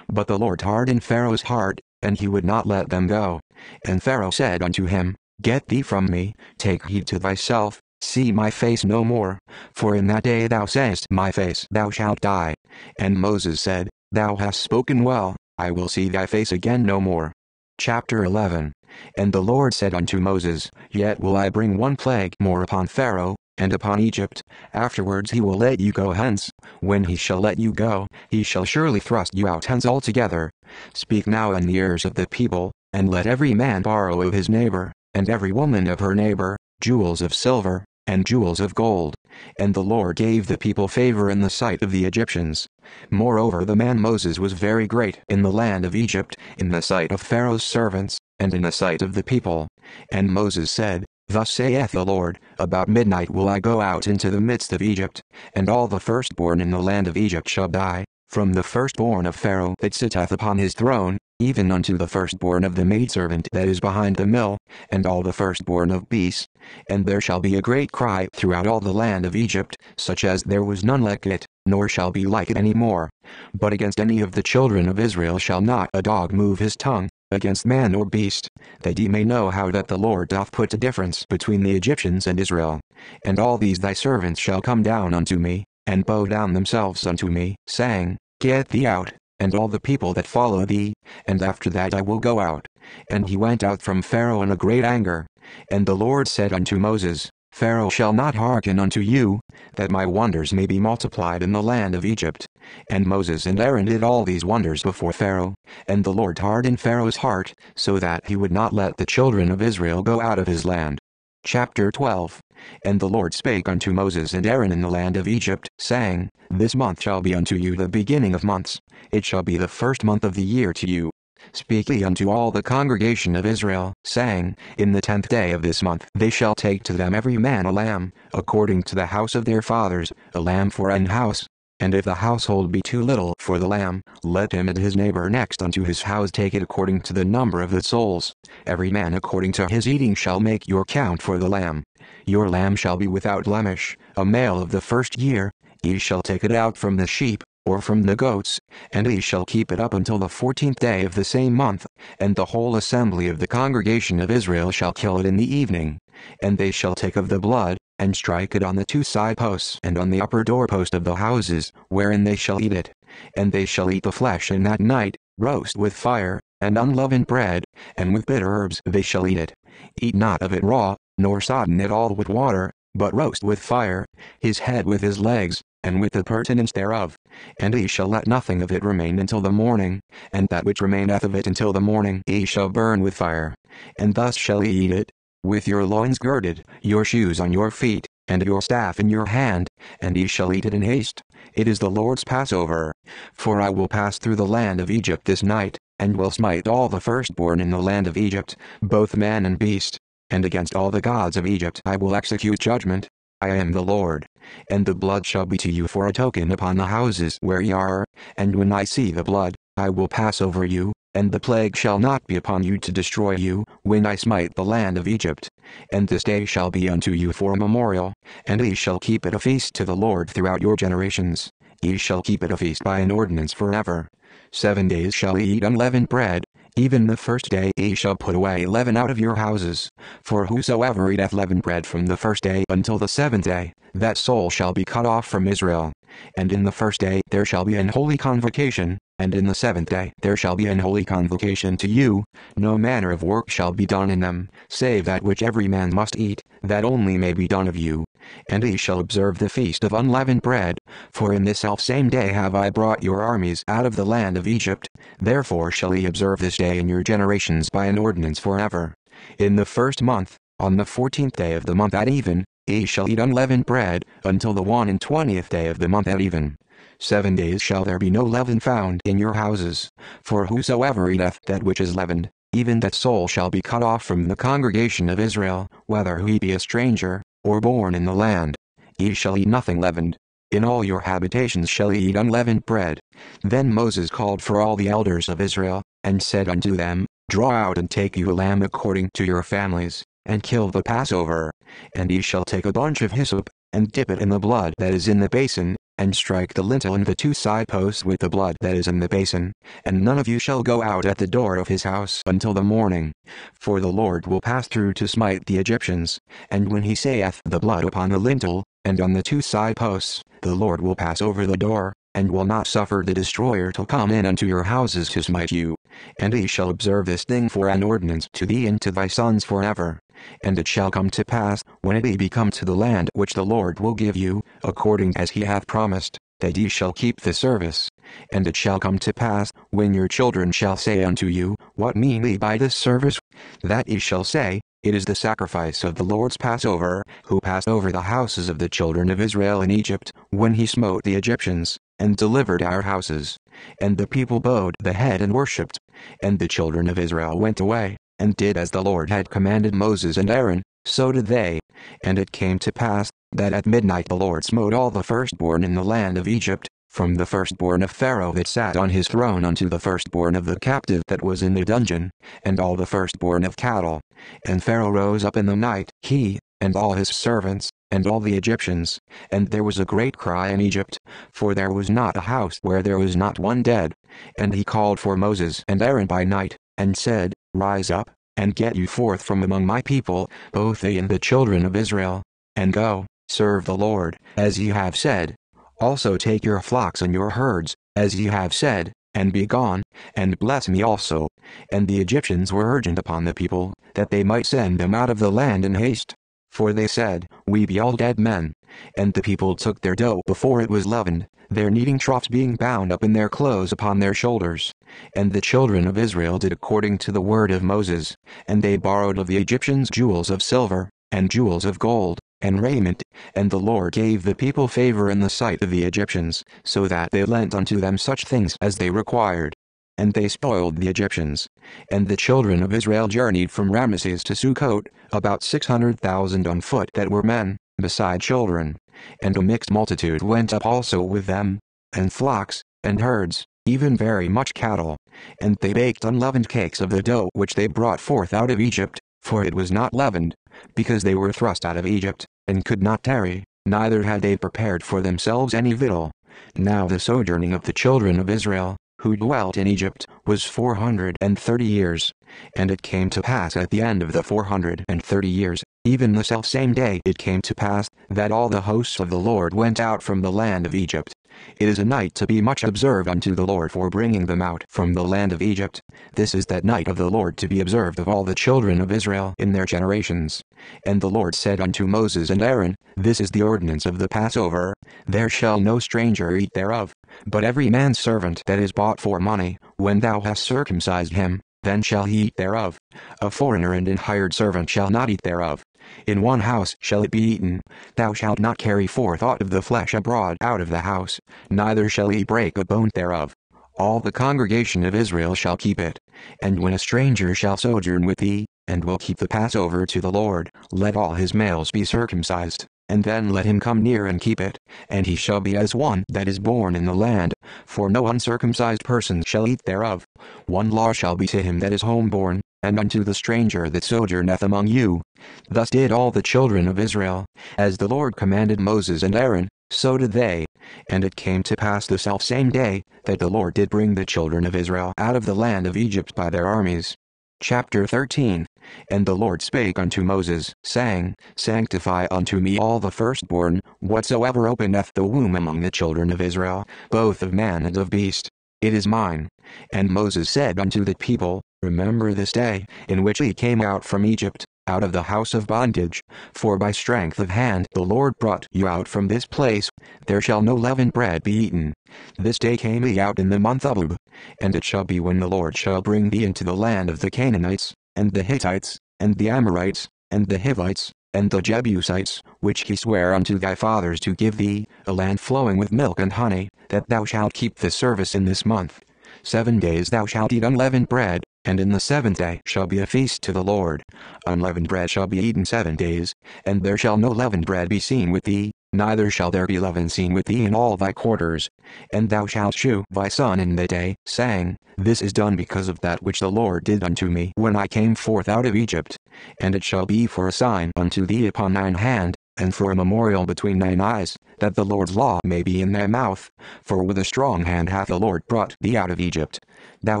But the Lord hardened Pharaoh's heart, and he would not let them go. And Pharaoh said unto him, Get thee from me, take heed to thyself, see my face no more, for in that day thou sayest my face thou shalt die. And Moses said, Thou hast spoken well, I will see thy face again no more. Chapter 11 And the Lord said unto Moses, Yet will I bring one plague more upon Pharaoh, and upon Egypt, afterwards he will let you go hence. When he shall let you go, he shall surely thrust you out hence altogether. Speak now in the ears of the people, and let every man borrow of his neighbor, and every woman of her neighbor, jewels of silver, and jewels of gold. And the Lord gave the people favor in the sight of the Egyptians. Moreover the man Moses was very great in the land of Egypt, in the sight of Pharaoh's servants, and in the sight of the people. And Moses said, Thus saith the Lord, About midnight will I go out into the midst of Egypt, and all the firstborn in the land of Egypt shall die, from the firstborn of Pharaoh that sitteth upon his throne, even unto the firstborn of the maidservant that is behind the mill, and all the firstborn of beasts. And there shall be a great cry throughout all the land of Egypt, such as there was none like it, nor shall be like it any more. But against any of the children of Israel shall not a dog move his tongue, against man or beast, that ye may know how that the Lord doth put a difference between the Egyptians and Israel. And all these thy servants shall come down unto me, and bow down themselves unto me, saying, Get thee out, and all the people that follow thee, and after that I will go out. And he went out from Pharaoh in a great anger. And the Lord said unto Moses, Pharaoh shall not hearken unto you, that my wonders may be multiplied in the land of Egypt. And Moses and Aaron did all these wonders before Pharaoh, and the Lord hardened Pharaoh's heart, so that he would not let the children of Israel go out of his land. Chapter 12 And the Lord spake unto Moses and Aaron in the land of Egypt, saying, This month shall be unto you the beginning of months, it shall be the first month of the year to you. Speak ye unto all the congregation of Israel, saying, In the tenth day of this month they shall take to them every man a lamb, according to the house of their fathers, a lamb for an house. And if the household be too little for the lamb, let him and his neighbor next unto his house take it according to the number of the souls. Every man according to his eating shall make your count for the lamb. Your lamb shall be without blemish, a male of the first year. Ye shall take it out from the sheep, or from the goats, and ye shall keep it up until the fourteenth day of the same month, and the whole assembly of the congregation of Israel shall kill it in the evening. And they shall take of the blood, and strike it on the two side posts and on the upper doorpost of the houses, wherein they shall eat it. And they shall eat the flesh in that night, roast with fire, and unleavened bread, and with bitter herbs they shall eat it. Eat not of it raw, nor sodden it all with water, but roast with fire, his head with his legs, and with the purtenance thereof. And ye shall let nothing of it remain until the morning, and that which remaineth of it until the morning ye shall burn with fire. And thus shall ye eat it, with your loins girded, your shoes on your feet, and your staff in your hand, and ye shall eat it in haste. It is the Lord's Passover. For I will pass through the land of Egypt this night, and will smite all the firstborn in the land of Egypt, both man and beast. And against all the gods of Egypt I will execute judgment. I am the Lord. And the blood shall be to you for a token upon the houses where ye are, and when I see the blood, I will pass over you, and the plague shall not be upon you to destroy you, when I smite the land of Egypt. And this day shall be unto you for a memorial, and ye shall keep it a feast to the Lord throughout your generations. Ye shall keep it a feast by an ordinance forever. Seven days shall ye eat unleavened bread, even the first day ye shall put away leaven out of your houses. For whosoever eateth leavened bread from the first day until the seventh day, that soul shall be cut off from Israel. And in the first day there shall be an holy convocation, and in the seventh day there shall be an holy convocation to you. No manner of work shall be done in them, save that which every man must eat, that only may be done of you. And ye shall observe the feast of unleavened bread, for in this selfsame day have I brought your armies out of the land of Egypt. Therefore shall ye observe this day in your generations by an ordinance forever. In the first month, on the fourteenth day of the month at even, ye shall eat unleavened bread, until the one and twentieth day of the month at even. Seven days shall there be no leaven found in your houses. For whosoever eateth that which is leavened, even that soul shall be cut off from the congregation of Israel, whether he be a stranger, or born in the land. Ye shall eat nothing leavened. In all your habitations shall ye eat unleavened bread. Then Moses called for all the elders of Israel, and said unto them, Draw out and take you a lamb according to your families, and kill the Passover. And ye shall take a bunch of hyssop, and dip it in the blood that is in the basin, and strike the lintel and the two side posts with the blood that is in the basin, and none of you shall go out at the door of his house until the morning. For the Lord will pass through to smite the Egyptians, and when he saith the blood upon the lintel, and on the two side posts, the Lord will pass over the door, and will not suffer the destroyer to come in unto your houses to smite you. And he shall observe this thing for an ordinance to thee and to thy sons forever. And it shall come to pass, when it be come to the land which the Lord will give you, according as he hath promised, that ye shall keep the service. And it shall come to pass, when your children shall say unto you, What mean ye by this service? That ye shall say, It is the sacrifice of the Lord's Passover, who passed over the houses of the children of Israel in Egypt, when he smote the Egyptians, and delivered our houses. And the people bowed the head and worshipped. And the children of Israel went away, and did as the Lord had commanded Moses and Aaron, so did they. And it came to pass, that at midnight the Lord smote all the firstborn in the land of Egypt, from the firstborn of Pharaoh that sat on his throne unto the firstborn of the captive that was in the dungeon, and all the firstborn of cattle. And Pharaoh rose up in the night, he, and all his servants, and all the Egyptians, and there was a great cry in Egypt, for there was not a house where there was not one dead. And he called for Moses and Aaron by night, and said, Rise up, and get you forth from among my people, both they and the children of Israel, and go, serve the Lord, as ye have said. Also take your flocks and your herds, as ye have said, and be gone, and bless me also. And the Egyptians were urgent upon the people, that they might send them out of the land in haste. For they said, We be all dead men. And the people took their dough before it was leavened, their kneading troughs being bound up in their clothes upon their shoulders. And the children of Israel did according to the word of Moses, and they borrowed of the Egyptians jewels of silver, and jewels of gold, and raiment, and the Lord gave the people favor in the sight of the Egyptians, so that they lent unto them such things as they required. and they spoiled the Egyptians. And the children of Israel journeyed from Rameses to Succoth, about six hundred thousand on foot that were men, beside children. And a mixed multitude went up also with them, and flocks, and herds, even very much cattle. And they baked unleavened cakes of the dough which they brought forth out of Egypt, for it was not leavened, because they were thrust out of Egypt, and could not tarry, neither had they prepared for themselves any victual. Now the sojourning of the children of Israel, who dwelt in Egypt, was four hundred and thirty years. And it came to pass at the end of the four hundred and thirty years, even the selfsame day it came to pass, that all the hosts of the Lord went out from the land of Egypt. It is a night to be much observed unto the Lord for bringing them out from the land of Egypt. This is that night of the Lord to be observed of all the children of Israel in their generations. And the Lord said unto Moses and Aaron, This is the ordinance of the Passover. There shall no stranger eat thereof, but every man's servant that is bought for money, when thou hast circumcised him, then shall he eat thereof. A foreigner and an hired servant shall not eat thereof. In one house shall it be eaten. Thou shalt not carry forth aught of the flesh abroad out of the house, neither shall he break a bone thereof. All the congregation of Israel shall keep it. And when a stranger shall sojourn with thee, and will keep the Passover to the Lord, let all his males be circumcised, and then let him come near and keep it, and he shall be as one that is born in the land, for no uncircumcised person shall eat thereof. One law shall be to him that is homeborn, and unto the stranger that sojourneth among you. Thus did all the children of Israel, as the Lord commanded Moses and Aaron, so did they. And it came to pass the selfsame day, that the Lord did bring the children of Israel out of the land of Egypt by their armies. Chapter 13 And the Lord spake unto Moses, saying, Sanctify unto me all the firstborn, whatsoever openeth the womb among the children of Israel, both of man and of beast. It is mine. And Moses said unto the people, Remember this day, in which ye came out from Egypt, out of the house of bondage, for by strength of hand the Lord brought you out from this place, there shall no leavened bread be eaten. This day came ye out in the month Abib, and it shall be when the Lord shall bring thee into the land of the Canaanites, and the Hittites, and the Amorites, and the Hivites, and the Jebusites, which he sware unto thy fathers to give thee, a land flowing with milk and honey, that thou shalt keep the service in this month. Seven days thou shalt eat unleavened bread, and in the seventh day shall be a feast to the Lord. Unleavened bread shall be eaten seven days, and there shall no leavened bread be seen with thee, neither shall there be leaven seen with thee in all thy quarters. And thou shalt shew thy son in the day, saying, This is done because of that which the Lord did unto me when I came forth out of Egypt. And it shall be for a sign unto thee upon thine hand, and for a memorial between thine eyes, that the Lord's law may be in thy mouth. For with a strong hand hath the Lord brought thee out of Egypt. Thou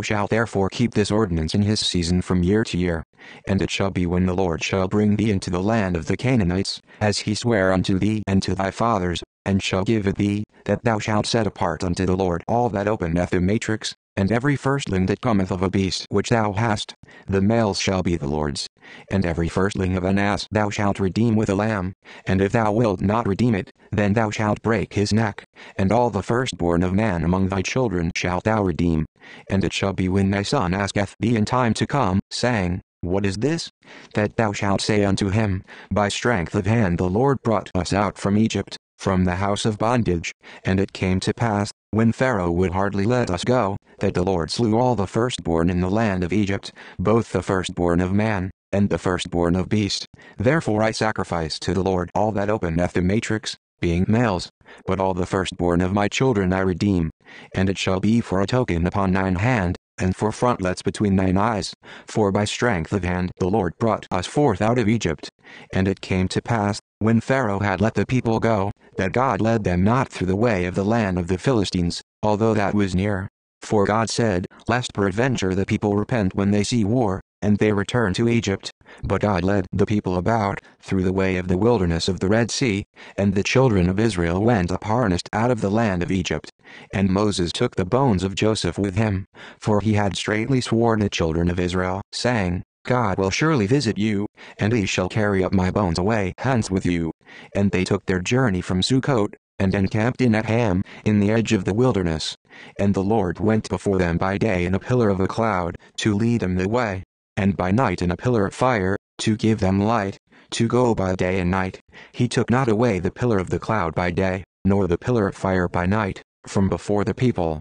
shalt therefore keep this ordinance in his season from year to year. And it shall be when the Lord shall bring thee into the land of the Canaanites, as he sware unto thee and to thy fathers, and shall give it thee, that thou shalt set apart unto the Lord all that openeth the matrix, and every firstling that cometh of a beast which thou hast, the males shall be the Lord's. And every firstling of an ass thou shalt redeem with a lamb, and if thou wilt not redeem it, then thou shalt break his neck. And all the firstborn of man among thy children shalt thou redeem. And it shall be when thy son asketh thee in time to come, saying, What is this? That thou shalt say unto him, By strength of hand the Lord brought us out from Egypt, from the house of bondage. And it came to pass, when Pharaoh would hardly let us go, that the Lord slew all the firstborn in the land of Egypt, both the firstborn of man, and the firstborn of beast. Therefore I sacrifice to the Lord all that openeth the matrix, being males, but all the firstborn of my children I redeem. And it shall be for a token upon thine hand, and for frontlets between thine eyes. For by strength of hand the Lord brought us forth out of Egypt. And it came to pass, when Pharaoh had let the people go, that God led them not through the way of the land of the Philistines, although that was near. For God said, Lest peradventure the people repent when they see war, and they return to Egypt. But God led the people about, through the way of the wilderness of the Red Sea, and the children of Israel went up harnessed out of the land of Egypt. And Moses took the bones of Joseph with him, for he had straitly sworn the children of Israel, saying, God will surely visit you, and he shall carry up my bones away hence with you. And they took their journey from Succoth, and encamped in Etham, in the edge of the wilderness. And the Lord went before them by day in a pillar of a cloud, to lead them the way, and by night in a pillar of fire, to give them light, to go by day and night. He took not away the pillar of the cloud by day, nor the pillar of fire by night, from before the people.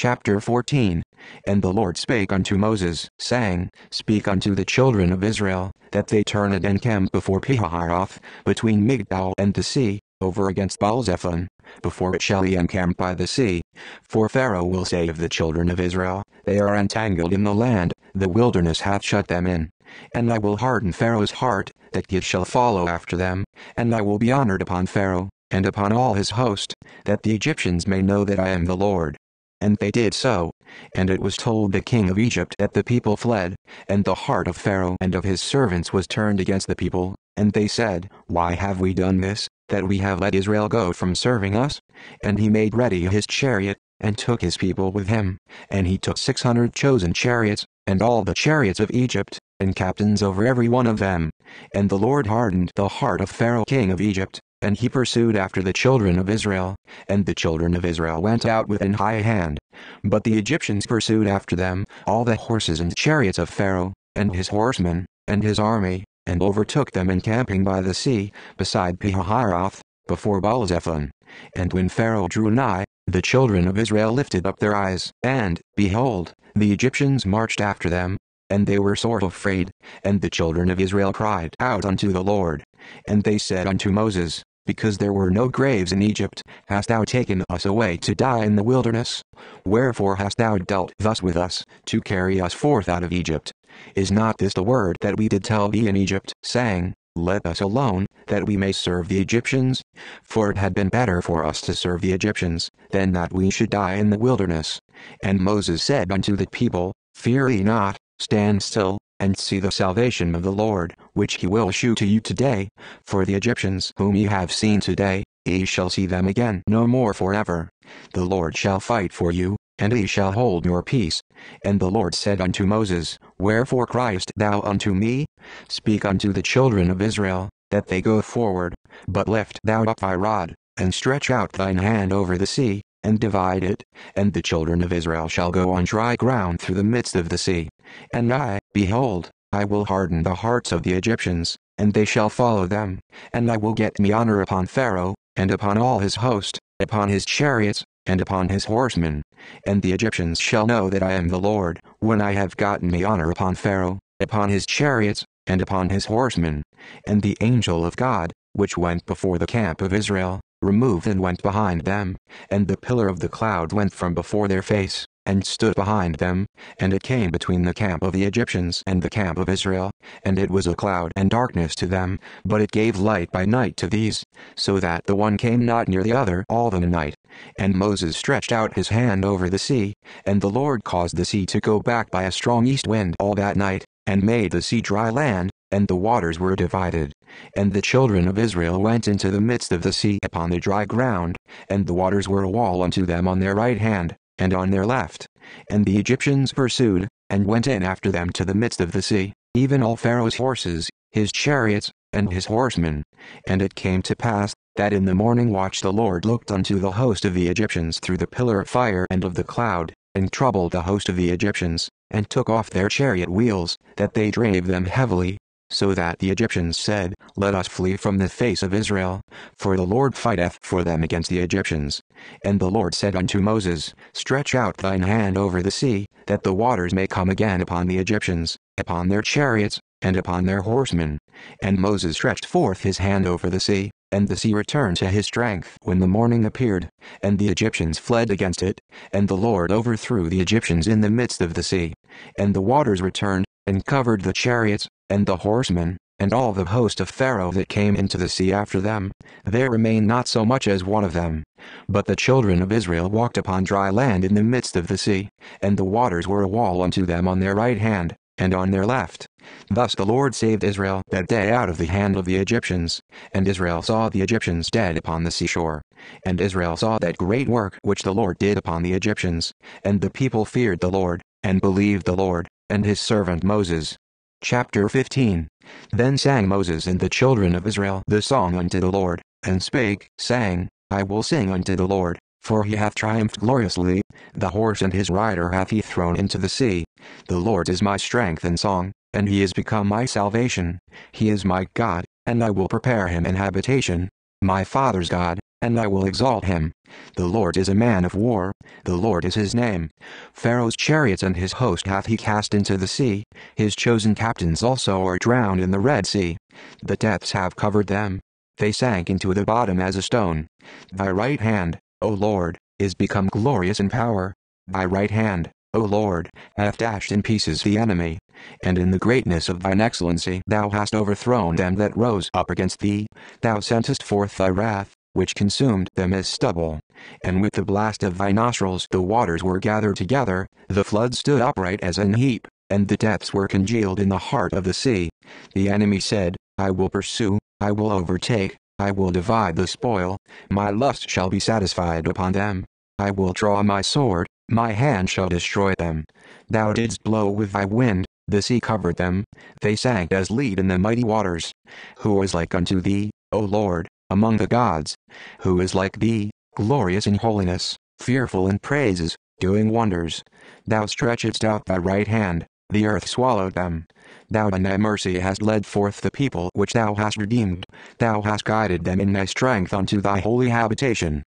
Chapter 14 And the Lord spake unto Moses, saying, Speak unto the children of Israel, that they turn and encamp before Pihahiroth, between Migdol and the sea, over against Baal-zephon, before it shall be encamped by the sea. For Pharaoh will say of the children of Israel, They are entangled in the land, the wilderness hath shut them in. And I will harden Pharaoh's heart, that he shall follow after them, and I will be honored upon Pharaoh, and upon all his host, that the Egyptians may know that I am the Lord. And they did so. And it was told the king of Egypt that the people fled, and the heart of Pharaoh and of his servants was turned against the people, and they said, Why have we done this, that we have let Israel go from serving us? And he made ready his chariot, and took his people with him, and he took six hundred chosen chariots, and all the chariots of Egypt, and captains over every one of them. And the Lord hardened the heart of Pharaoh king of Egypt, and he pursued after the children of Israel, and the children of Israel went out with an high hand. But the Egyptians pursued after them, all the horses and chariots of Pharaoh, and his horsemen, and his army, and overtook them encamping by the sea, beside Pihahiroth, before Baalzephon. And when Pharaoh drew nigh, the children of Israel lifted up their eyes, and, behold, the Egyptians marched after them, and they were sore afraid, and the children of Israel cried out unto the Lord. And they said unto Moses, because there were no graves in Egypt, hast thou taken us away to die in the wilderness? Wherefore hast thou dealt thus with us, to carry us forth out of Egypt? Is not this the word that we did tell thee in Egypt, saying, Let us alone, that we may serve the Egyptians? For it had been better for us to serve the Egyptians, than that we should die in the wilderness. And Moses said unto the people, Fear ye not, stand still, and see the salvation of the Lord, which he will shew to you today. For the Egyptians whom ye have seen today, ye shall see them again no more forever. The Lord shall fight for you, and ye shall hold your peace. And the Lord said unto Moses, Wherefore criest thou unto me? Speak unto the children of Israel, that they go forward, but lift thou up thy rod, and stretch out thine hand over the sea, and divide it, and the children of Israel shall go on dry ground through the midst of the sea. And I, behold, I will harden the hearts of the Egyptians, and they shall follow them, and I will get me honor upon Pharaoh, and upon all his host, upon his chariots, and upon his horsemen. And the Egyptians shall know that I am the Lord, when I have gotten me honor upon Pharaoh, upon his chariots, and upon his horsemen. And the angel of God, which went before the camp of Israel, removed and went behind them, and the pillar of the cloud went from before their face, and stood behind them, and it came between the camp of the Egyptians and the camp of Israel, and it was a cloud and darkness to them, but it gave light by night to these, so that the one came not near the other all the night. And Moses stretched out his hand over the sea, and the Lord caused the sea to go back by a strong east wind all that night, and made the sea dry land, and the waters were divided. And the children of Israel went into the midst of the sea upon the dry ground, and the waters were a wall unto them on their right hand, and on their left. And the Egyptians pursued, and went in after them to the midst of the sea, even all Pharaoh's horses, his chariots, and his horsemen. And it came to pass, that in the morning watch the Lord looked unto the host of the Egyptians through the pillar of fire and of the cloud, and troubled the host of the Egyptians, and took off their chariot wheels, that they drave them heavily, so that the Egyptians said, Let us flee from the face of Israel, for the Lord fighteth for them against the Egyptians. And the Lord said unto Moses, Stretch out thine hand over the sea, that the waters may come again upon the Egyptians, upon their chariots, and upon their horsemen. And Moses stretched forth his hand over the sea, and the sea returned to his strength when the morning appeared, and the Egyptians fled against it, and the Lord overthrew the Egyptians in the midst of the sea. And the waters returned, and covered the chariots, and the horsemen, and all the host of Pharaoh that came into the sea after them, there remained not so much as one of them. But the children of Israel walked upon dry land in the midst of the sea, and the waters were a wall unto them on their right hand, and on their left. Thus the Lord saved Israel that day out of the hand of the Egyptians, and Israel saw the Egyptians dead upon the seashore. And Israel saw that great work which the Lord did upon the Egyptians, and the people feared the Lord, and believed the Lord, and his servant Moses. Chapter 15 Then sang Moses and the children of Israel the song unto the Lord, and spake, saying, I will sing unto the Lord, for he hath triumphed gloriously, the horse and his rider hath he thrown into the sea. The Lord is my strength and song, and he is become my salvation. He is my God, and I will prepare him an habitation. My father's God, and I will exalt him. The Lord is a man of war, the Lord is his name. Pharaoh's chariots and his host hath he cast into the sea, his chosen captains also are drowned in the Red Sea. The depths have covered them, they sank into the bottom as a stone. Thy right hand, O Lord, is become glorious in power. Thy right hand, O Lord, hath dashed in pieces the enemy. And in the greatness of thine excellency thou hast overthrown them that rose up against thee. Thou sentest forth thy wrath, which consumed them as stubble. And with the blast of thy nostrils the waters were gathered together, the flood stood upright as an heap, and the depths were congealed in the heart of the sea. The enemy said, I will pursue, I will overtake, I will divide the spoil, my lust shall be satisfied upon them. I will draw my sword, my hand shall destroy them. Thou didst blow with thy wind, the sea covered them, they sank as lead in the mighty waters. Who is like unto thee, O Lord, among the gods? Who is like thee, glorious in holiness, fearful in praises, doing wonders? Thou stretchedst out thy right hand, the earth swallowed them. Thou in thy mercy hast led forth the people which thou hast redeemed. Thou hast guided them in thy strength unto thy holy habitation.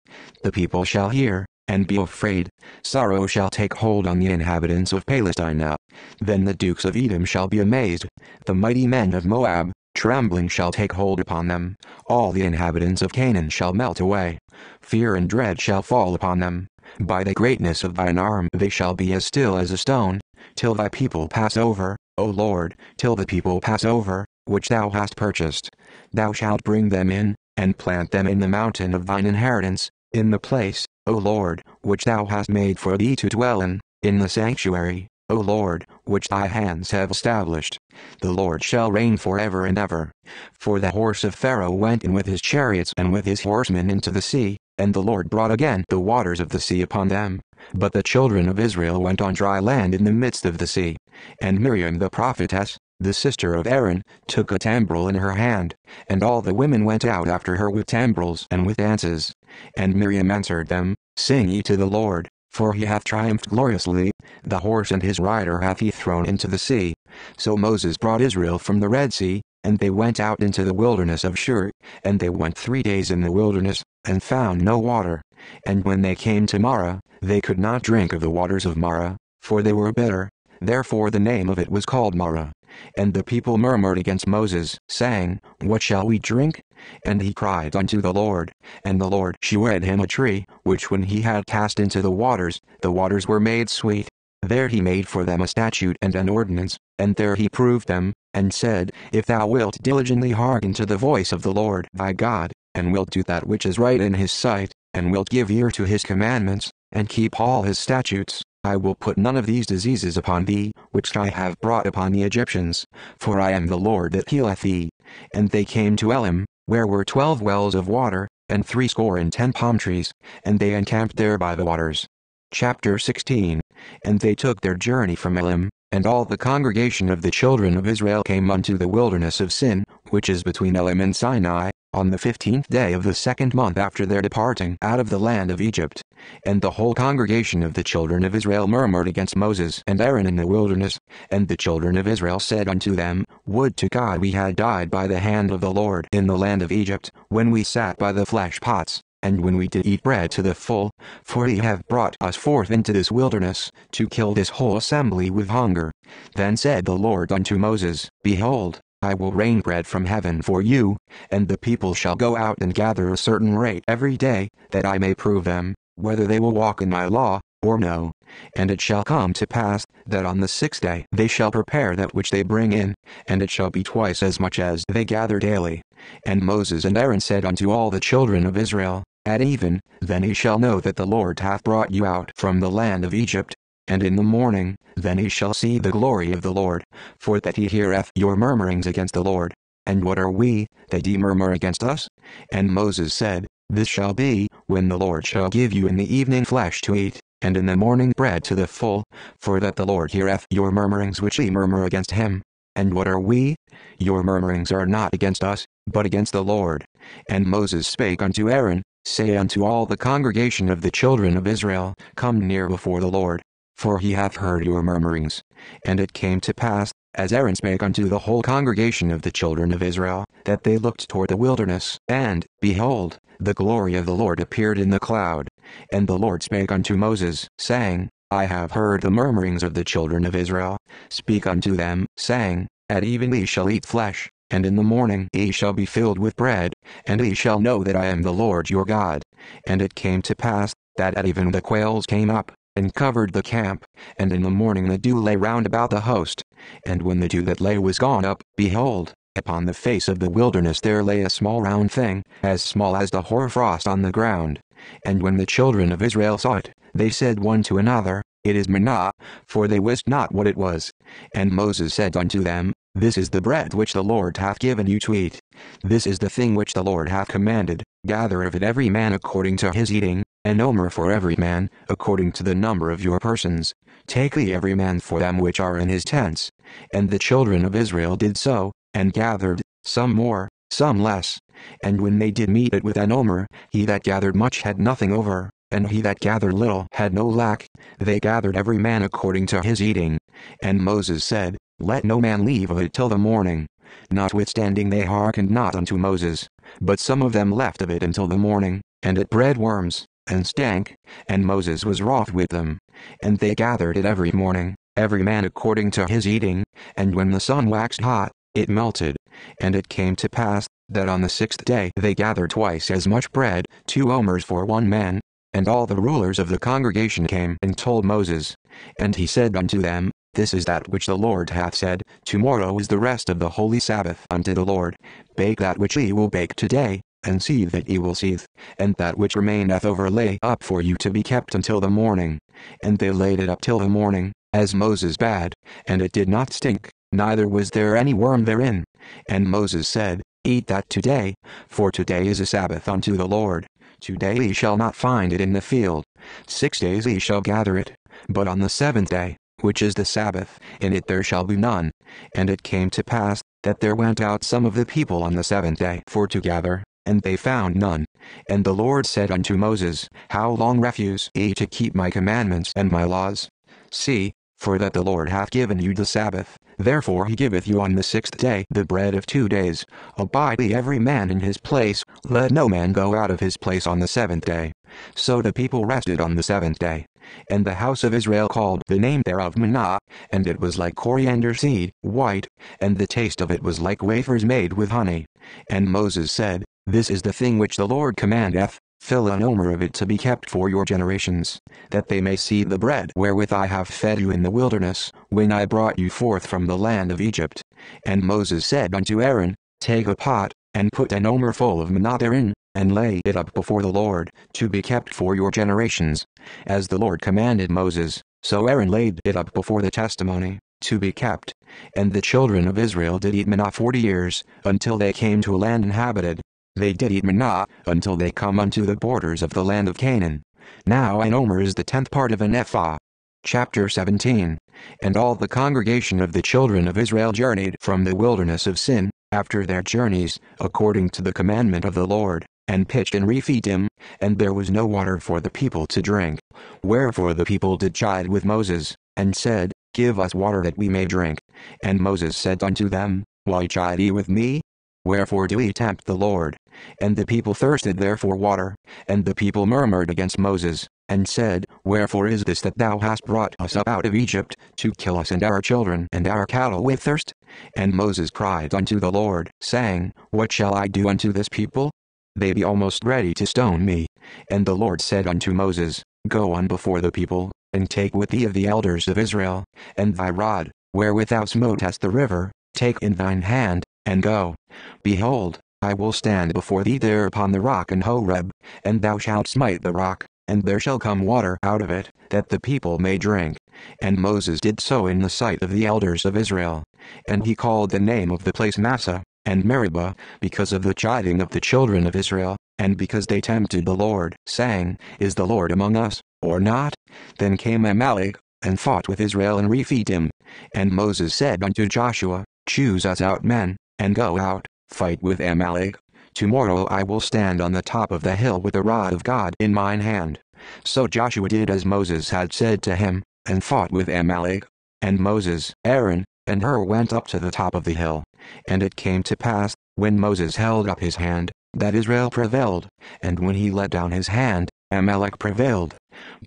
The people shall hear, and be afraid. Sorrow shall take hold on the inhabitants of Palestina. Then the dukes of Edom shall be amazed. The mighty men of Moab, trembling shall take hold upon them. All the inhabitants of Canaan shall melt away. Fear and dread shall fall upon them. By the greatness of thine arm they shall be as still as a stone, till thy people pass over, O Lord, till the people pass over, which thou hast purchased. Thou shalt bring them in, and plant them in the mountain of thine inheritance, in the place, O Lord, which thou hast made for thee to dwell in, in the sanctuary, O Lord, which thy hands have established. The Lord shall reign forever and ever. For the horse of Pharaoh went in with his chariots and with his horsemen into the sea, and the Lord brought again the waters of the sea upon them. But the children of Israel went on dry land in the midst of the sea. And Miriam the prophetess, the sister of Aaron, took a timbrel in her hand, and all the women went out after her with timbrels and with dances. And Miriam answered them, Sing ye to the Lord, for he hath triumphed gloriously, the horse and his rider hath he thrown into the sea. So Moses brought Israel from the Red Sea, and they went out into the wilderness of Shur, and they went three days in the wilderness, and found no water. And when they came to Marah, they could not drink of the waters of Marah, for they were bitter. Therefore the name of it was called Marah. And the people murmured against Moses, saying, What shall we drink? And he cried unto the Lord, and the Lord shewed him a tree, which when he had cast into the waters, the waters were made sweet. There he made for them a statute and an ordinance, and there he proved them, and said, If thou wilt diligently hearken to the voice of the Lord thy God, and wilt do that which is right in his sight, and wilt give ear to his commandments, and keep all his statutes, I will put none of these diseases upon thee, which I have brought upon the Egyptians, for I am the Lord that healeth thee. And they came to Elim, where were twelve wells of water, and threescore and ten palm trees, and they encamped there by the waters. Chapter 16 And they took their journey from Elim, and all the congregation of the children of Israel came unto the wilderness of Sin, which is between Elim and Sinai, on the fifteenth day of the second month after their departing out of the land of Egypt. And the whole congregation of the children of Israel murmured against Moses and Aaron in the wilderness. And the children of Israel said unto them, Would to God we had died by the hand of the Lord in the land of Egypt, when we sat by the flesh pots, and when we did eat bread to the full, for ye have brought us forth into this wilderness, to kill this whole assembly with hunger. Then said the Lord unto Moses, Behold, I will rain bread from heaven for you, and the people shall go out and gather a certain rate every day, that I may prove them, whether they will walk in my law, or no. And it shall come to pass, that on the sixth day they shall prepare that which they bring in, and it shall be twice as much as they gather daily. And Moses and Aaron said unto all the children of Israel, At even, then ye shall know that the Lord hath brought you out from the land of Egypt, and in the morning, then he shall see the glory of the Lord, for that he heareth your murmurings against the Lord. And what are we, that ye murmur against us? And Moses said, This shall be, when the Lord shall give you in the evening flesh to eat, and in the morning bread to the full, for that the Lord heareth your murmurings which ye murmur against him. And what are we? Your murmurings are not against us, but against the Lord. And Moses spake unto Aaron, Say unto all the congregation of the children of Israel, Come near before the Lord, for he hath heard your murmurings. And it came to pass, as Aaron spake unto the whole congregation of the children of Israel, that they looked toward the wilderness, and, behold, the glory of the Lord appeared in the cloud. And the Lord spake unto Moses, saying, I have heard the murmurings of the children of Israel. Speak unto them, saying, At even ye shall eat flesh, and in the morning ye shall be filled with bread, and ye shall know that I am the Lord your God. And it came to pass, that at even the quails came up, and covered the camp, and in the morning the dew lay round about the host. And when the dew that lay was gone up, behold, upon the face of the wilderness there lay a small round thing, as small as the hoarfrost on the ground. And when the children of Israel saw it, they said one to another, It is manna, for they wist not what it was. And Moses said unto them, This is the bread which the Lord hath given you to eat. This is the thing which the Lord hath commanded, gather of it every man according to his eating, an omer for every man, according to the number of your persons. Take thee every man for them which are in his tents. And the children of Israel did so, and gathered, some more, some less. And when they did meet it with an omer, he that gathered much had nothing over, and he that gathered little had no lack. They gathered every man according to his eating. And Moses said, Let no man leave of it till the morning. Notwithstanding they hearkened not unto Moses, but some of them left of it until the morning, and it bred worms, and stank, and Moses was wroth with them. And they gathered it every morning, every man according to his eating, and when the sun waxed hot, it melted. And it came to pass, that on the sixth day they gathered twice as much bread, two omers for one man. And all the rulers of the congregation came and told Moses. And he said unto them, This is that which the Lord hath said, Tomorrow is the rest of the holy Sabbath unto the Lord. Bake that which ye will bake today, and seethe that ye will seethe, and that which remaineth over lay up for you to be kept until the morning. And they laid it up till the morning, as Moses bade, and it did not stink, neither was there any worm therein. And Moses said, Eat that today, for today is a Sabbath unto the Lord. Today ye shall not find it in the field. Six days ye shall gather it, but on the seventh day, which is the Sabbath, in it there shall be none. And it came to pass, that there went out some of the people on the seventh day for to gather, and they found none. And the Lord said unto Moses, How long refuse ye to keep my commandments and my laws? See, for that the Lord hath given you the Sabbath, therefore he giveth you on the sixth day the bread of two days. Abide ye every man in his place, let no man go out of his place on the seventh day. So the people rested on the seventh day. And the house of Israel called the name thereof manna, and it was like coriander seed, white, and the taste of it was like wafers made with honey. And Moses said, This is the thing which the Lord commandeth, Fill an omer of it to be kept for your generations, that they may see the bread wherewith I have fed you in the wilderness, when I brought you forth from the land of Egypt. And Moses said unto Aaron, Take a pot, and put an omer full of manna therein, and lay it up before the Lord, to be kept for your generations. As the Lord commanded Moses, so Aaron laid it up before the testimony, to be kept. And the children of Israel did eat manna forty years, until they came to a land inhabited, they did eat manna, until they come unto the borders of the land of Canaan. Now an omer is the tenth part of an ephah. Chapter 17 And all the congregation of the children of Israel journeyed from the wilderness of Sin, after their journeys, according to the commandment of the Lord, and pitched in Rephidim, and there was no water for the people to drink. Wherefore the people did chide with Moses, and said, Give us water that we may drink. And Moses said unto them, Why chide ye with me? Wherefore do ye tempt the Lord? And the people thirsted there for water, and the people murmured against Moses, and said, Wherefore is this that thou hast brought us up out of Egypt, to kill us and our children and our cattle with thirst? And Moses cried unto the Lord, saying, What shall I do unto this people? They be almost ready to stone me. And the Lord said unto Moses, Go on before the people, and take with thee of the elders of Israel, and thy rod, wherewith thou smotest the river, take in thine hand, and go. Behold, I will stand before thee there upon the rock in Horeb, and thou shalt smite the rock, and there shall come water out of it, that the people may drink. And Moses did so in the sight of the elders of Israel. And he called the name of the place Massah, and Meribah, because of the chiding of the children of Israel, and because they tempted the Lord, saying, Is the Lord among us, or not? Then came Amalek, and fought with Israel in Rephidim. And Moses said unto Joshua, Choose us out men, and go out, fight with Amalek. Tomorrow I will stand on the top of the hill with the rod of God in mine hand. So Joshua did as Moses had said to him, and fought with Amalek. And Moses, Aaron, and Hur went up to the top of the hill. And it came to pass, when Moses held up his hand, that Israel prevailed, and when he let down his hand, Amalek prevailed.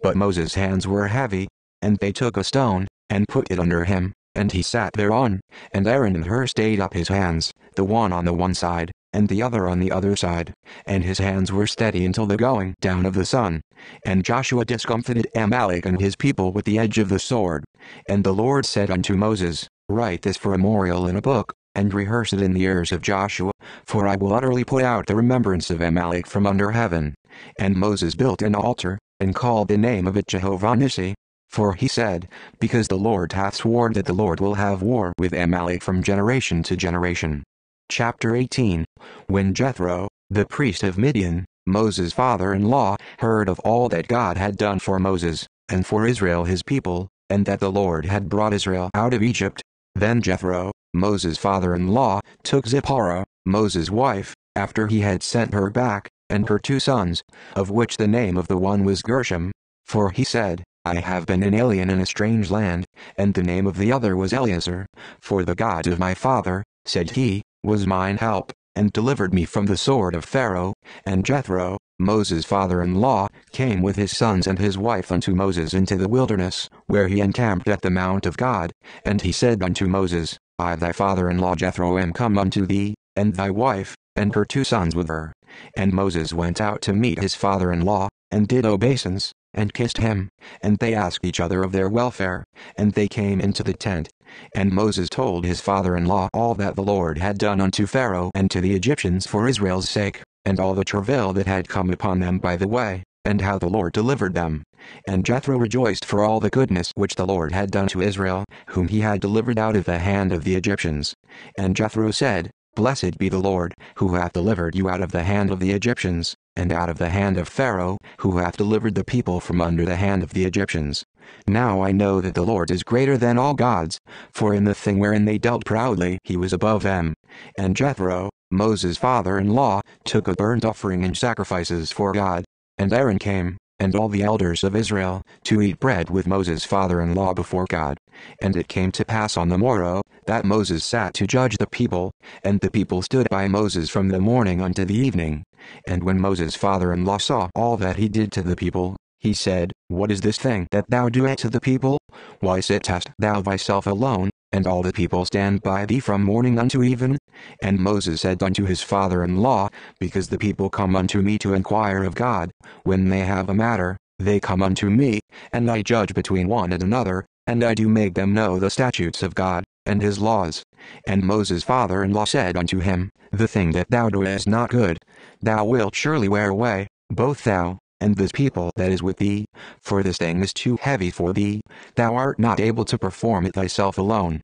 But Moses' hands were heavy, and they took a stone, and put it under him, and he sat thereon, and Aaron and Hur stayed up his hands, the one on the one side, and the other on the other side, and his hands were steady until the going down of the sun. And Joshua discomfited Amalek and his people with the edge of the sword. And the Lord said unto Moses, Write this for a memorial in a book, and rehearse it in the ears of Joshua, for I will utterly put out the remembrance of Amalek from under heaven. And Moses built an altar, and called the name of it Jehovah Nissi. For he said, Because the Lord hath sworn that the Lord will have war with Amalek from generation to generation. Chapter 18 When Jethro, the priest of Midian, Moses' father-in-law, heard of all that God had done for Moses, and for Israel his people, and that the Lord had brought Israel out of Egypt, then Jethro, Moses' father-in-law, took Zipporah, Moses' wife, after he had sent her back, and her two sons, of which the name of the one was Gershom. For he said, I have been an alien in a strange land, and the name of the other was Eleazar. For the God of my father, said he, was mine help, and delivered me from the sword of Pharaoh. And Jethro, Moses' father-in-law, came with his sons and his wife unto Moses into the wilderness, where he encamped at the mount of God. And he said unto Moses, I thy father-in-law Jethro am come unto thee, and thy wife, and her two sons with her. And Moses went out to meet his father-in-law, and did obeisance, and kissed him, and they asked each other of their welfare, and they came into the tent. And Moses told his father-in-law all that the Lord had done unto Pharaoh and to the Egyptians for Israel's sake, and all the travail that had come upon them by the way, and how the Lord delivered them. And Jethro rejoiced for all the goodness which the Lord had done to Israel, whom he had delivered out of the hand of the Egyptians. And Jethro said, Blessed be the Lord, who hath delivered you out of the hand of the Egyptians, and out of the hand of Pharaoh, who hath delivered the people from under the hand of the Egyptians. Now I know that the Lord is greater than all gods, for in the thing wherein they dealt proudly he was above them. And Jethro, Moses' father-in-law, took a burnt offering and sacrifices for God. And Aaron came, and all the elders of Israel, to eat bread with Moses' father-in-law before God. And it came to pass on the morrow, that Moses sat to judge the people, and the people stood by Moses from the morning unto the evening. And when Moses' father-in-law saw all that he did to the people, he said, What is this thing that thou doest to the people? Why sittest thou thyself alone, and all the people stand by thee from morning unto even? And Moses said unto his father-in-law, Because the people come unto me to inquire of God, when they have a matter, they come unto me, and I judge between one and another, and I do make them know the statutes of God, and his laws. And Moses' father-in-law said unto him, The thing that thou doest is not good, thou wilt surely wear away, both thou, and this people that is with thee, for this thing is too heavy for thee, thou art not able to perform it thyself alone.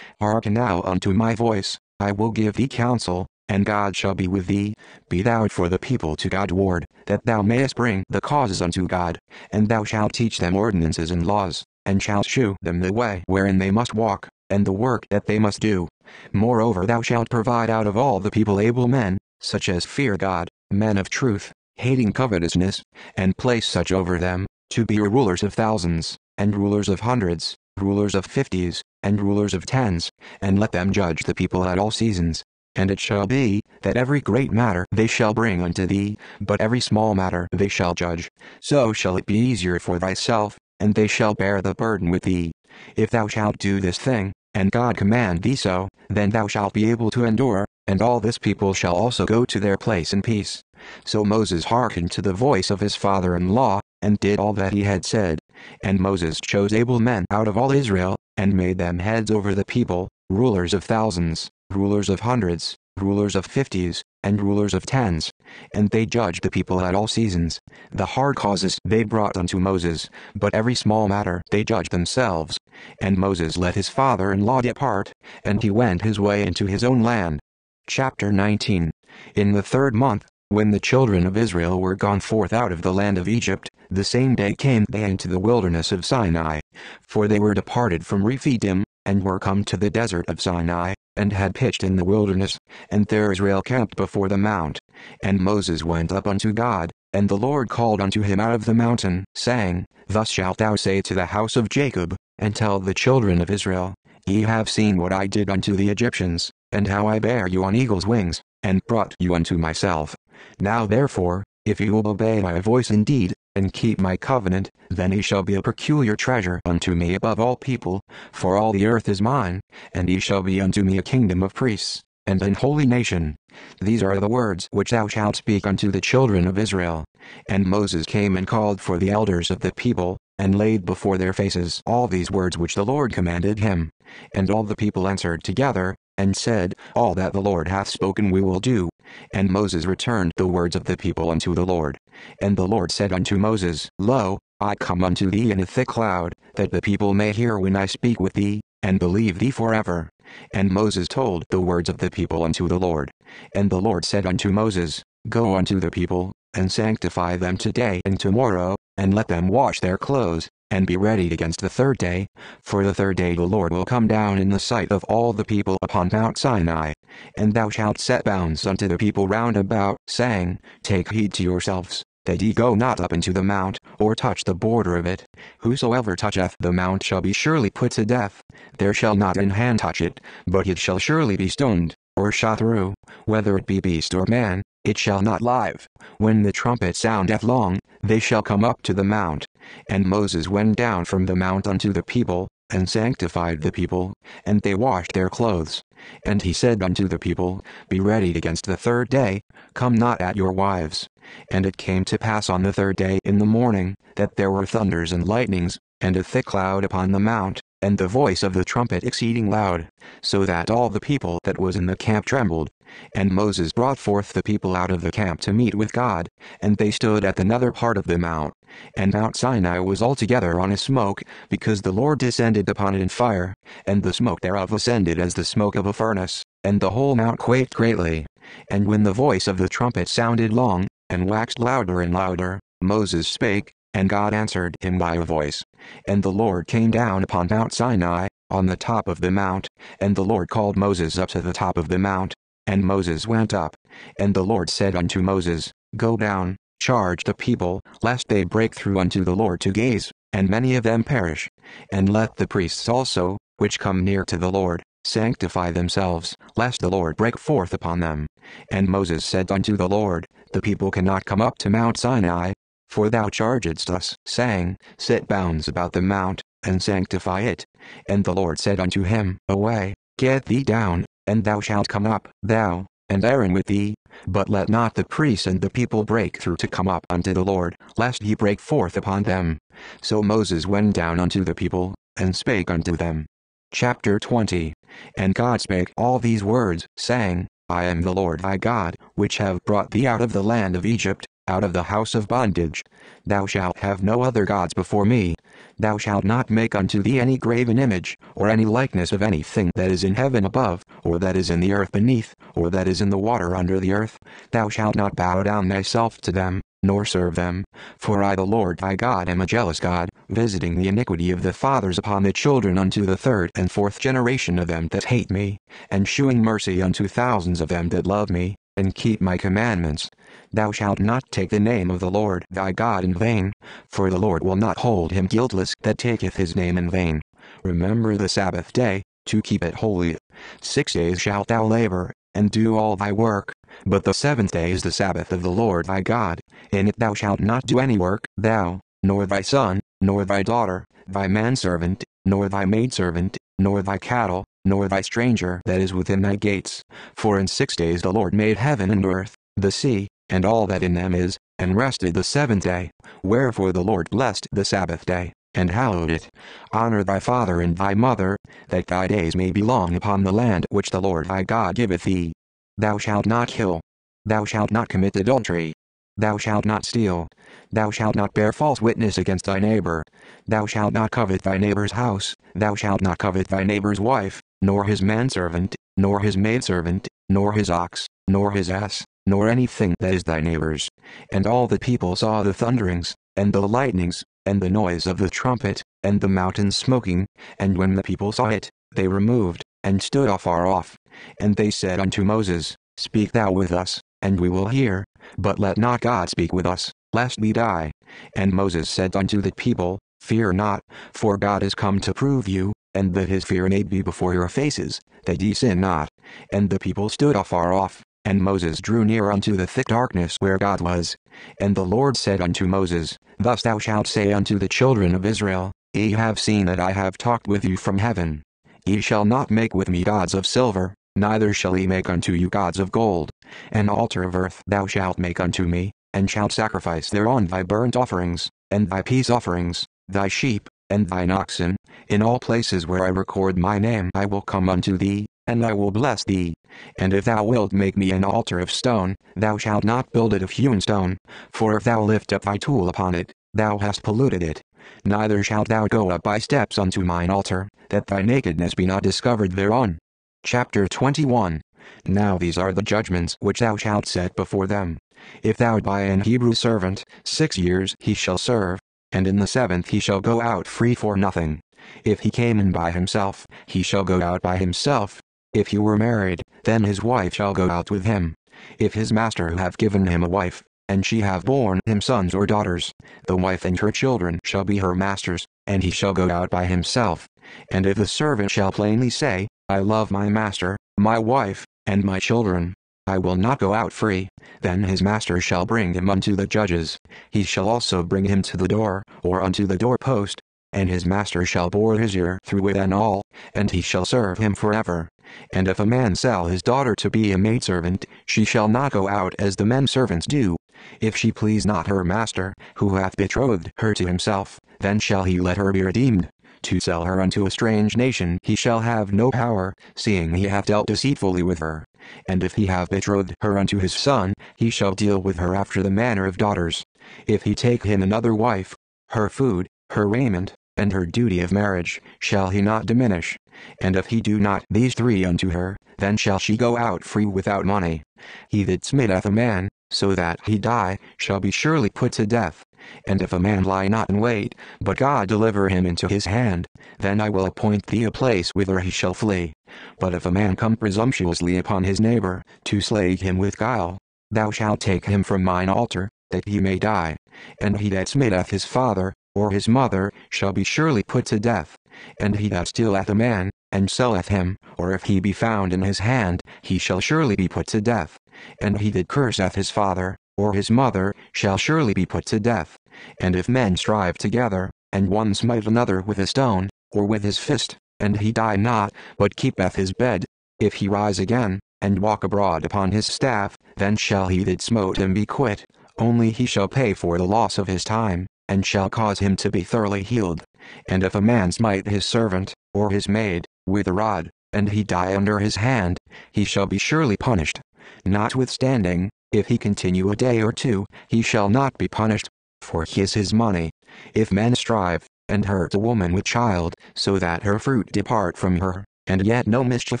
Hearken now unto my voice, I will give thee counsel, and God shall be with thee. Be thou for the people to God ward, that thou mayest bring the causes unto God, and thou shalt teach them ordinances and laws, and shalt shew them the way wherein they must walk, and the work that they must do. Moreover thou shalt provide out of all the people able men, such as fear God, men of truth, hating covetousness, and place such over them, to be rulers of thousands, and rulers of hundreds, rulers of fifties, and rulers of tens, and let them judge the people at all seasons. And it shall be, that every great matter they shall bring unto thee, but every small matter they shall judge. So shall it be easier for thyself, and they shall bear the burden with thee. If thou shalt do this thing, and God command thee so, then thou shalt be able to endure, and all this people shall also go to their place in peace. So Moses hearkened to the voice of his father-in-law, and did all that he had said. And Moses chose able men out of all Israel, and made them heads over the people, rulers of thousands, rulers of hundreds, rulers of fifties, and rulers of tens. And they judged the people at all seasons. The hard causes they brought unto Moses, but every small matter they judged themselves. And Moses let his father-in-law depart, and he went his way into his own land. Chapter 19 In the third month, when the children of Israel were gone forth out of the land of Egypt, the same day came they into the wilderness of Sinai. For they were departed from Rephidim, and were come to the desert of Sinai, and had pitched in the wilderness, and there Israel camped before the mount. And Moses went up unto God, and the Lord called unto him out of the mountain, saying, Thus shalt thou say to the house of Jacob, and tell the children of Israel, Ye have seen what I did unto the Egyptians, and how I bare you on eagle's wings, and brought you unto myself. Now therefore, if you will obey my voice indeed, and keep my covenant, then ye shall be a peculiar treasure unto me above all people, for all the earth is mine, and ye shall be unto me a kingdom of priests, and an holy nation. These are the words which thou shalt speak unto the children of Israel. And Moses came and called for the elders of the people, and laid before their faces all these words which the Lord commanded him. And all the people answered together, and said, All that the Lord hath spoken we will do. And Moses returned the words of the people unto the Lord. And the Lord said unto Moses, Lo, I come unto thee in a thick cloud, that the people may hear when I speak with thee, and believe thee forever. And Moses told the words of the people unto the Lord. And the Lord said unto Moses, Go unto the people, and sanctify them today and tomorrow, and let them wash their clothes, and be ready against the third day, for the third day the Lord will come down in the sight of all the people upon Mount Sinai. And thou shalt set bounds unto the people round about, saying, Take heed to yourselves, that ye go not up into the mount, or touch the border of it. Whosoever toucheth the mount shall be surely put to death. There shall not an hand touch it, but it shall surely be stoned, or shot through, whether it be beast or man, it shall not live. When the trumpet soundeth long, they shall come up to the mount. And Moses went down from the mount unto the people, and sanctified the people, and they washed their clothes. And he said unto the people, Be ready against the third day, come not at your wives. And it came to pass on the third day in the morning, that there were thunders and lightnings, and a thick cloud upon the mount, and the voice of the trumpet exceeding loud, so that all the people that was in the camp trembled. And Moses brought forth the people out of the camp to meet with God, and they stood at another part of the mount. And Mount Sinai was altogether on a smoke, because the Lord descended upon it in fire, and the smoke thereof ascended as the smoke of a furnace, and the whole mount quaked greatly. And when the voice of the trumpet sounded long, and waxed louder and louder, Moses spake, and God answered him by a voice. And the Lord came down upon Mount Sinai, on the top of the mount, and the Lord called Moses up to the top of the mount, and Moses went up. And the Lord said unto Moses, Go down, charge the people, lest they break through unto the Lord to gaze, and many of them perish. And let the priests also, which come near to the Lord, sanctify themselves, lest the Lord break forth upon them. And Moses said unto the Lord, The people cannot come up to Mount Sinai, for thou chargedst us, saying, Set bounds about the mount, and sanctify it. And the Lord said unto him, Away, get thee down, and thou shalt come up, thou, and Aaron with thee, but let not the priests and the people break through to come up unto the Lord, lest he break forth upon them. So Moses went down unto the people, and spake unto them. Chapter 20 And God spake all these words, saying, I am the Lord thy God, which have brought thee out of the land of Egypt, out of the house of bondage. Thou shalt have no other gods before me. Thou shalt not make unto thee any graven image, or any likeness of anything that is in heaven above, or that is in the earth beneath, or that is in the water under the earth. Thou shalt not bow down thyself to them, nor serve them. For I the Lord thy God am a jealous God, visiting the iniquity of the fathers upon the children unto the third and fourth generation of them that hate me, and shewing mercy unto thousands of them that love me, and keep my commandments. Thou shalt not take the name of the Lord thy God in vain, for the Lord will not hold him guiltless that taketh his name in vain. Remember the Sabbath day, to keep it holy. Six days shalt thou labor, and do all thy work, but the seventh day is the Sabbath of the Lord thy God. In it thou shalt not do any work, thou, nor thy son, nor thy daughter, thy manservant, nor thy maidservant, nor thy cattle, nor thy stranger that is within thy gates. For in six days the Lord made heaven and earth, the sea, and all that in them is, and rested the seventh day. Wherefore the Lord blessed the Sabbath day, and hallowed it. Honor thy father and thy mother, that thy days may be long upon the land which the Lord thy God giveth thee. Thou shalt not kill. Thou shalt not commit adultery. Thou shalt not steal. Thou shalt not bear false witness against thy neighbor. Thou shalt not covet thy neighbor's house. Thou shalt not covet thy neighbor's wife, nor his manservant, nor his maidservant, nor his ox, nor his ass, nor anything that is thy neighbor's. And all the people saw the thunderings, and the lightnings, and the noise of the trumpet, and the mountain smoking, and when the people saw it, they removed, and stood afar off. And they said unto Moses, Speak thou with us, and we will hear, but let not God speak with us, lest we die. And Moses said unto the people, Fear not, for God is come to prove you, and that his fear may be before your faces, that ye sin not. And the people stood afar off, and Moses drew near unto the thick darkness where God was. And the Lord said unto Moses, Thus thou shalt say unto the children of Israel, Ye have seen that I have talked with you from heaven. Ye shall not make with me gods of silver, neither shall ye make unto you gods of gold. An altar of earth thou shalt make unto me, and shalt sacrifice thereon thy burnt offerings, and thy peace offerings, thy sheep, and thine oxen. In all places where I record my name I will come unto thee, and I will bless thee. And if thou wilt make me an altar of stone, thou shalt not build it of hewn stone, for if thou lift up thy tool upon it, thou hast polluted it. Neither shalt thou go up by steps unto mine altar, that thy nakedness be not discovered thereon. Chapter 21 Now these are the judgments which thou shalt set before them. If thou buy an Hebrew servant, six years he shall serve, and in the seventh he shall go out free for nothing. If he came in by himself, he shall go out by himself. If he were married, then his wife shall go out with him. If his master have given him a wife, and she have borne him sons or daughters, the wife and her children shall be her master's, and he shall go out by himself. And if the servant shall plainly say, I love my master, my wife, and my children, I will not go out free, then his master shall bring him unto the judges. He shall also bring him to the door, or unto the doorpost, and his master shall bore his ear through with an awl, and he shall serve him forever. And if a man sell his daughter to be a maidservant, she shall not go out as the men servants do. If she please not her master, who hath betrothed her to himself, then shall he let her be redeemed. To sell her unto a strange nation he shall have no power, seeing he hath dealt deceitfully with her. And if he have betrothed her unto his son, he shall deal with her after the manner of daughters. If he take him another wife, her food, her raiment, and her duty of marriage, shall he not diminish. And if he do not these three unto her, then shall she go out free without money. He that smiteth a man, so that he die, shall be surely put to death. And if a man lie not in wait, but God deliver him into his hand, then I will appoint thee a place whither he shall flee. But if a man come presumptuously upon his neighbor, to slay him with guile, thou shalt take him from mine altar, that he may die. And he that smiteth his father, or his mother, shall be surely put to death. And he that stealeth a man, and selleth him, or if he be found in his hand, he shall surely be put to death. And he that curseth his father, or his mother, shall surely be put to death. And if men strive together, and one smite another with a stone, or with his fist, and he die not, but keepeth his bed, if he rise again, and walk abroad upon his staff, then shall he that smote him be quit, only he shall pay for the loss of his time, and shall cause him to be thoroughly healed. And if a man smite his servant, or his maid, with a rod, and he die under his hand, he shall be surely punished. Notwithstanding, if he continue a day or two, he shall not be punished, for he is his money. If men strive, and hurt a woman with child, so that her fruit depart from her, and yet no mischief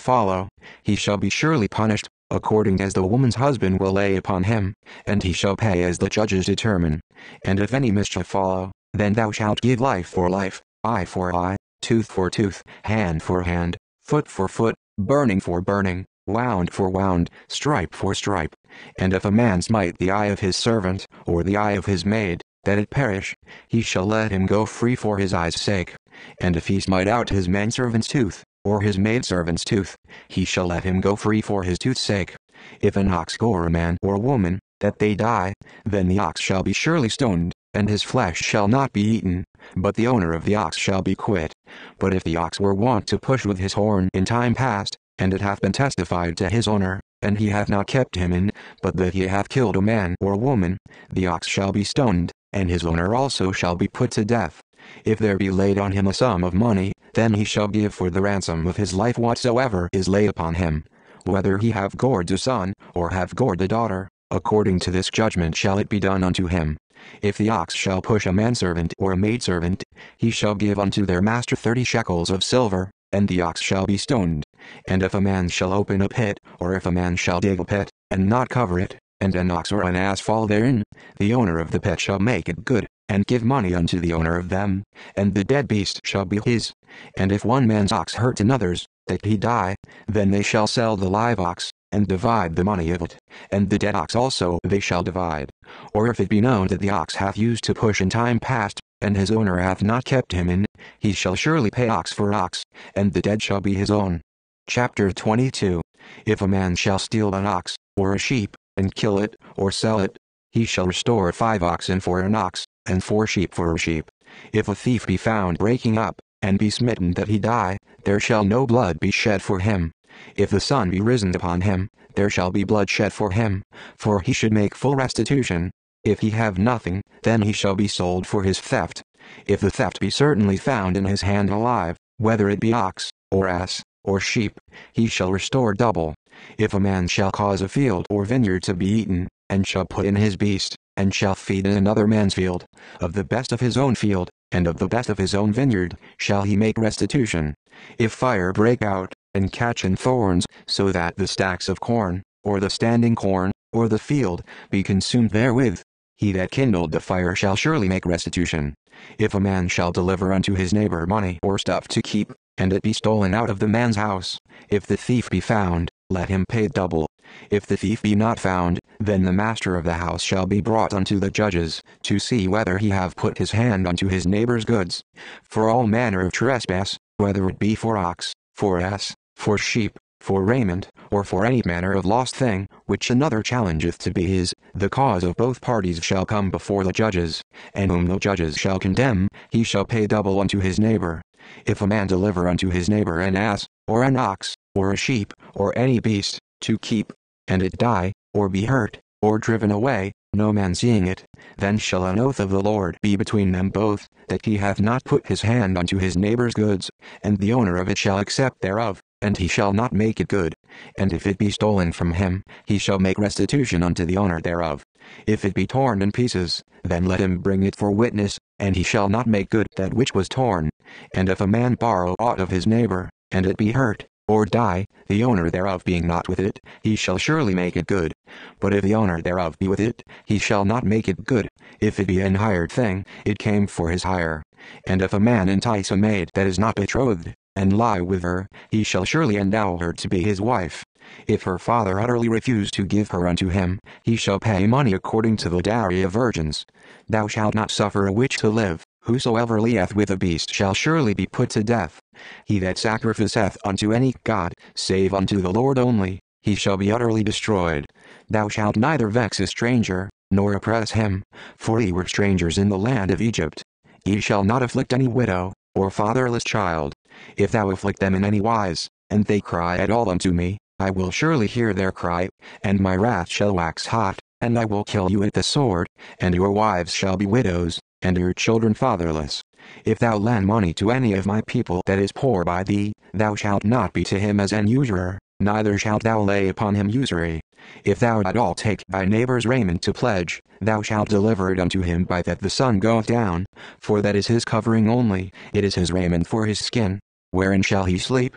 follow, he shall be surely punished, according as the woman's husband will lay upon him, and he shall pay as the judges determine. And if any mischief follow, then thou shalt give life for life, eye for eye, tooth for tooth, hand for hand, foot for foot, burning for burning, wound for wound, stripe for stripe. And if a man smite the eye of his servant, or the eye of his maid, that it perish, he shall let him go free for his eye's sake. And if he smite out his manservant's tooth, or his maidservant's tooth, he shall let him go free for his tooth's sake. If an ox gore a man or a woman, that they die, then the ox shall be surely stoned, and his flesh shall not be eaten, but the owner of the ox shall be quit. But if the ox were wont to push with his horn in time past, and it hath been testified to his owner, and he hath not kept him in, but that he hath killed a man or a woman, the ox shall be stoned, and his owner also shall be put to death. If there be laid on him a sum of money, then he shall give for the ransom of his life whatsoever is laid upon him. Whether he have gored a son, or have gored a daughter, according to this judgment shall it be done unto him. If the ox shall push a manservant or a maidservant, he shall give unto their master thirty shekels of silver, and the ox shall be stoned. And if a man shall open a pit, or if a man shall dig a pit, and not cover it, and an ox or an ass fall therein, the owner of the pit shall make it good, and give money unto the owner of them, and the dead beast shall be his. And if one man's ox hurt another's, that he die, then they shall sell the live ox, and divide the money of it, and the dead ox also they shall divide. Or if it be known that the ox hath used to push in time past, and his owner hath not kept him in, he shall surely pay ox for ox, and the dead shall be his own. Chapter 22 If a man shall steal an ox, or a sheep, and kill it, or sell it, he shall restore five oxen for an ox, and four sheep for a sheep. If a thief be found breaking up, and be smitten that he die, there shall no blood be shed for him. If the sun be risen upon him, there shall be blood shed for him, for he should make full restitution. If he have nothing, then he shall be sold for his theft. If the theft be certainly found in his hand alive, whether it be ox, or ass, or sheep, he shall restore double. If a man shall cause a field or vineyard to be eaten, and shall put in his beast, and shall feed in another man's field, of the best of his own field, and of the best of his own vineyard, shall he make restitution. If fire break out, and catch in thorns, so that the stacks of corn, or the standing corn, or the field, be consumed therewith, he that kindled the fire shall surely make restitution. If a man shall deliver unto his neighbor money or stuff to keep, and it be stolen out of the man's house, if the thief be found, let him pay double. If the thief be not found, then the master of the house shall be brought unto the judges, to see whether he have put his hand unto his neighbor's goods. For all manner of trespass, whether it be for ox, for ass, for sheep, for raiment, or for any manner of lost thing, which another challengeth to be his, the cause of both parties shall come before the judges, and whom the judges shall condemn, he shall pay double unto his neighbor. If a man deliver unto his neighbor an ass, or an ox, or a sheep, or any beast, to keep, and it die, or be hurt, or driven away, no man seeing it, then shall an oath of the Lord be between them both, that he hath not put his hand unto his neighbor's goods, and the owner of it shall accept thereof, and he shall not make it good. And if it be stolen from him, he shall make restitution unto the owner thereof. If it be torn in pieces, then let him bring it for witness, and he shall not make good that which was torn. And if a man borrow aught of his neighbor, and it be hurt, or die, the owner thereof being not with it, he shall surely make it good. But if the owner thereof be with it, he shall not make it good. If it be an hired thing, it came for his hire. And if a man entice a maid that is not betrothed, and lie with her, he shall surely endow her to be his wife. If her father utterly refuse to give her unto him, he shall pay money according to the dowry of virgins. Thou shalt not suffer a witch to live. Whosoever lieth with a beast shall surely be put to death. He that sacrificeth unto any god, save unto the Lord only, he shall be utterly destroyed. Thou shalt neither vex a stranger, nor oppress him, for ye were strangers in the land of Egypt. Ye shall not afflict any widow, or fatherless child. If thou afflict them in any wise, and they cry at all unto me, I will surely hear their cry, and my wrath shall wax hot, and I will kill you with the sword, and your wives shall be widows, and your children fatherless. If thou lend money to any of my people that is poor by thee, thou shalt not be to him as an usurer, neither shalt thou lay upon him usury. If thou at all take thy neighbor's raiment to pledge, thou shalt deliver it unto him by that the sun goeth down, for that is his covering only, it is his raiment for his skin. Wherein shall he sleep?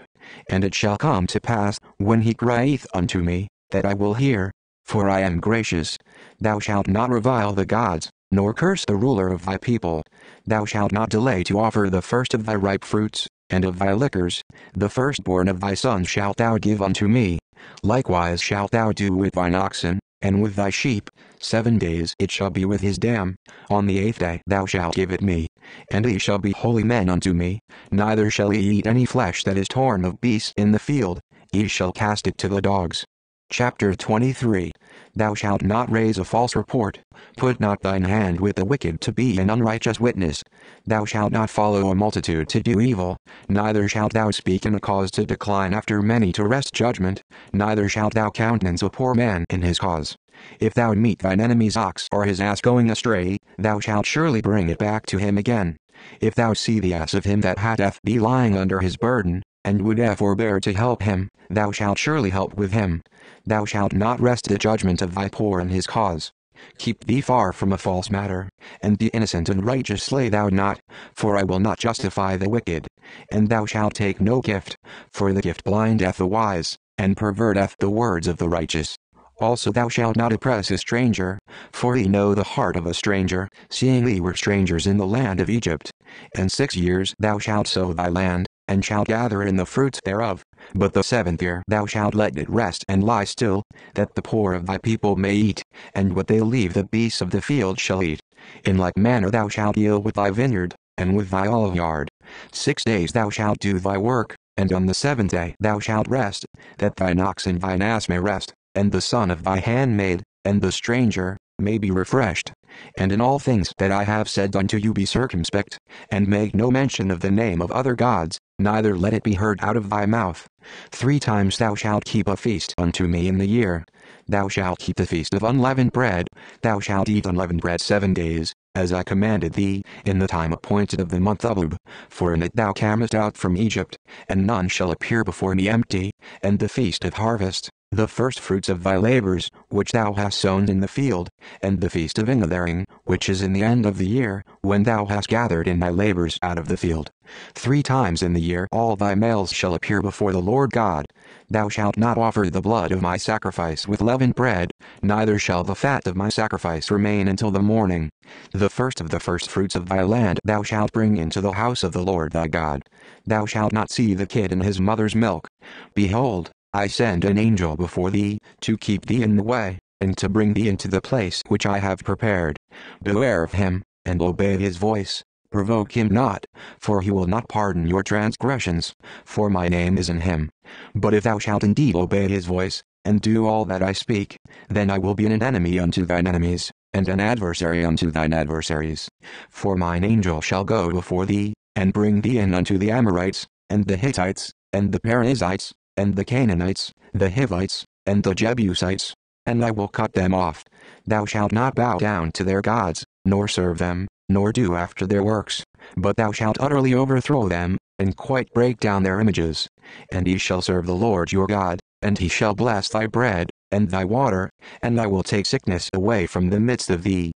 And it shall come to pass, when he crieth unto me, that I will hear. For I am gracious. Thou shalt not revile the gods, nor curse the ruler of thy people. Thou shalt not delay to offer the first of thy ripe fruits, and of thy liquors, the firstborn of thy sons shalt thou give unto me. Likewise shalt thou do with thine oxen, and with thy sheep. Seven days it shall be with his dam. On the eighth day thou shalt give it me. And ye shall be holy men unto me. Neither shall ye eat any flesh that is torn of beasts in the field. Ye shall cast it to the dogs. Chapter 23 Thou shalt not raise a false report. Put not thine hand with the wicked to be an unrighteous witness. Thou shalt not follow a multitude to do evil. Neither shalt thou speak in a cause to decline after many to wrest judgment. Neither shalt thou countenance a poor man in his cause. If thou meet thine enemy's ox or his ass going astray, thou shalt surely bring it back to him again. If thou see the ass of him that hateth thee lying under his burden, and would forbear to help him, thou shalt surely help with him. Thou shalt not wrest the judgment of thy poor in his cause. Keep thee far from a false matter, and the innocent and righteous slay thou not, for I will not justify the wicked. And thou shalt take no gift, for the gift blindeth the wise, and perverteth the words of the righteous. Also thou shalt not oppress a stranger, for ye know the heart of a stranger, seeing ye were strangers in the land of Egypt. And six years thou shalt sow thy land, and shalt gather in the fruits thereof. But the seventh year thou shalt let it rest and lie still, that the poor of thy people may eat, and what they leave the beasts of the field shall eat. In like manner thou shalt deal with thy vineyard, and with thy olive yard. Six days thou shalt do thy work, and on the seventh day thou shalt rest, that thine ox and thine ass may rest, and the son of thy handmaid, and the stranger, may be refreshed. And in all things that I have said unto you be circumspect, and make no mention of the name of other gods, neither let it be heard out of thy mouth. Three times thou shalt keep a feast unto me in the year. Thou shalt keep the feast of unleavened bread, thou shalt eat unleavened bread seven days, as I commanded thee, in the time appointed of the month Abib. For in it thou camest out from Egypt, and none shall appear before me empty, and the feast of harvest, the first fruits of thy labors, which thou hast sown in the field, and the feast of ingathering, which is in the end of the year, when thou hast gathered in thy labors out of the field. Three times in the year all thy males shall appear before the Lord God. Thou shalt not offer the blood of my sacrifice with leavened bread, neither shall the fat of my sacrifice remain until the morning. The first of the first fruits of thy land thou shalt bring into the house of the Lord thy God. Thou shalt not see the kid in his mother's milk. Behold, I send an angel before thee, to keep thee in the way, and to bring thee into the place which I have prepared. Beware of him, and obey his voice. Provoke him not, for he will not pardon your transgressions, for my name is in him. But if thou shalt indeed obey his voice, and do all that I speak, then I will be an enemy unto thine enemies, and an adversary unto thine adversaries. For mine angel shall go before thee, and bring thee in unto the Amorites, and the Hittites, and the Perizzites, and the Canaanites, the Hivites, and the Jebusites, and I will cut them off. Thou shalt not bow down to their gods, nor serve them, nor do after their works, but thou shalt utterly overthrow them, and quite break down their images. And ye shall serve the Lord your God, and he shall bless thy bread, and thy water, and I will take sickness away from the midst of thee.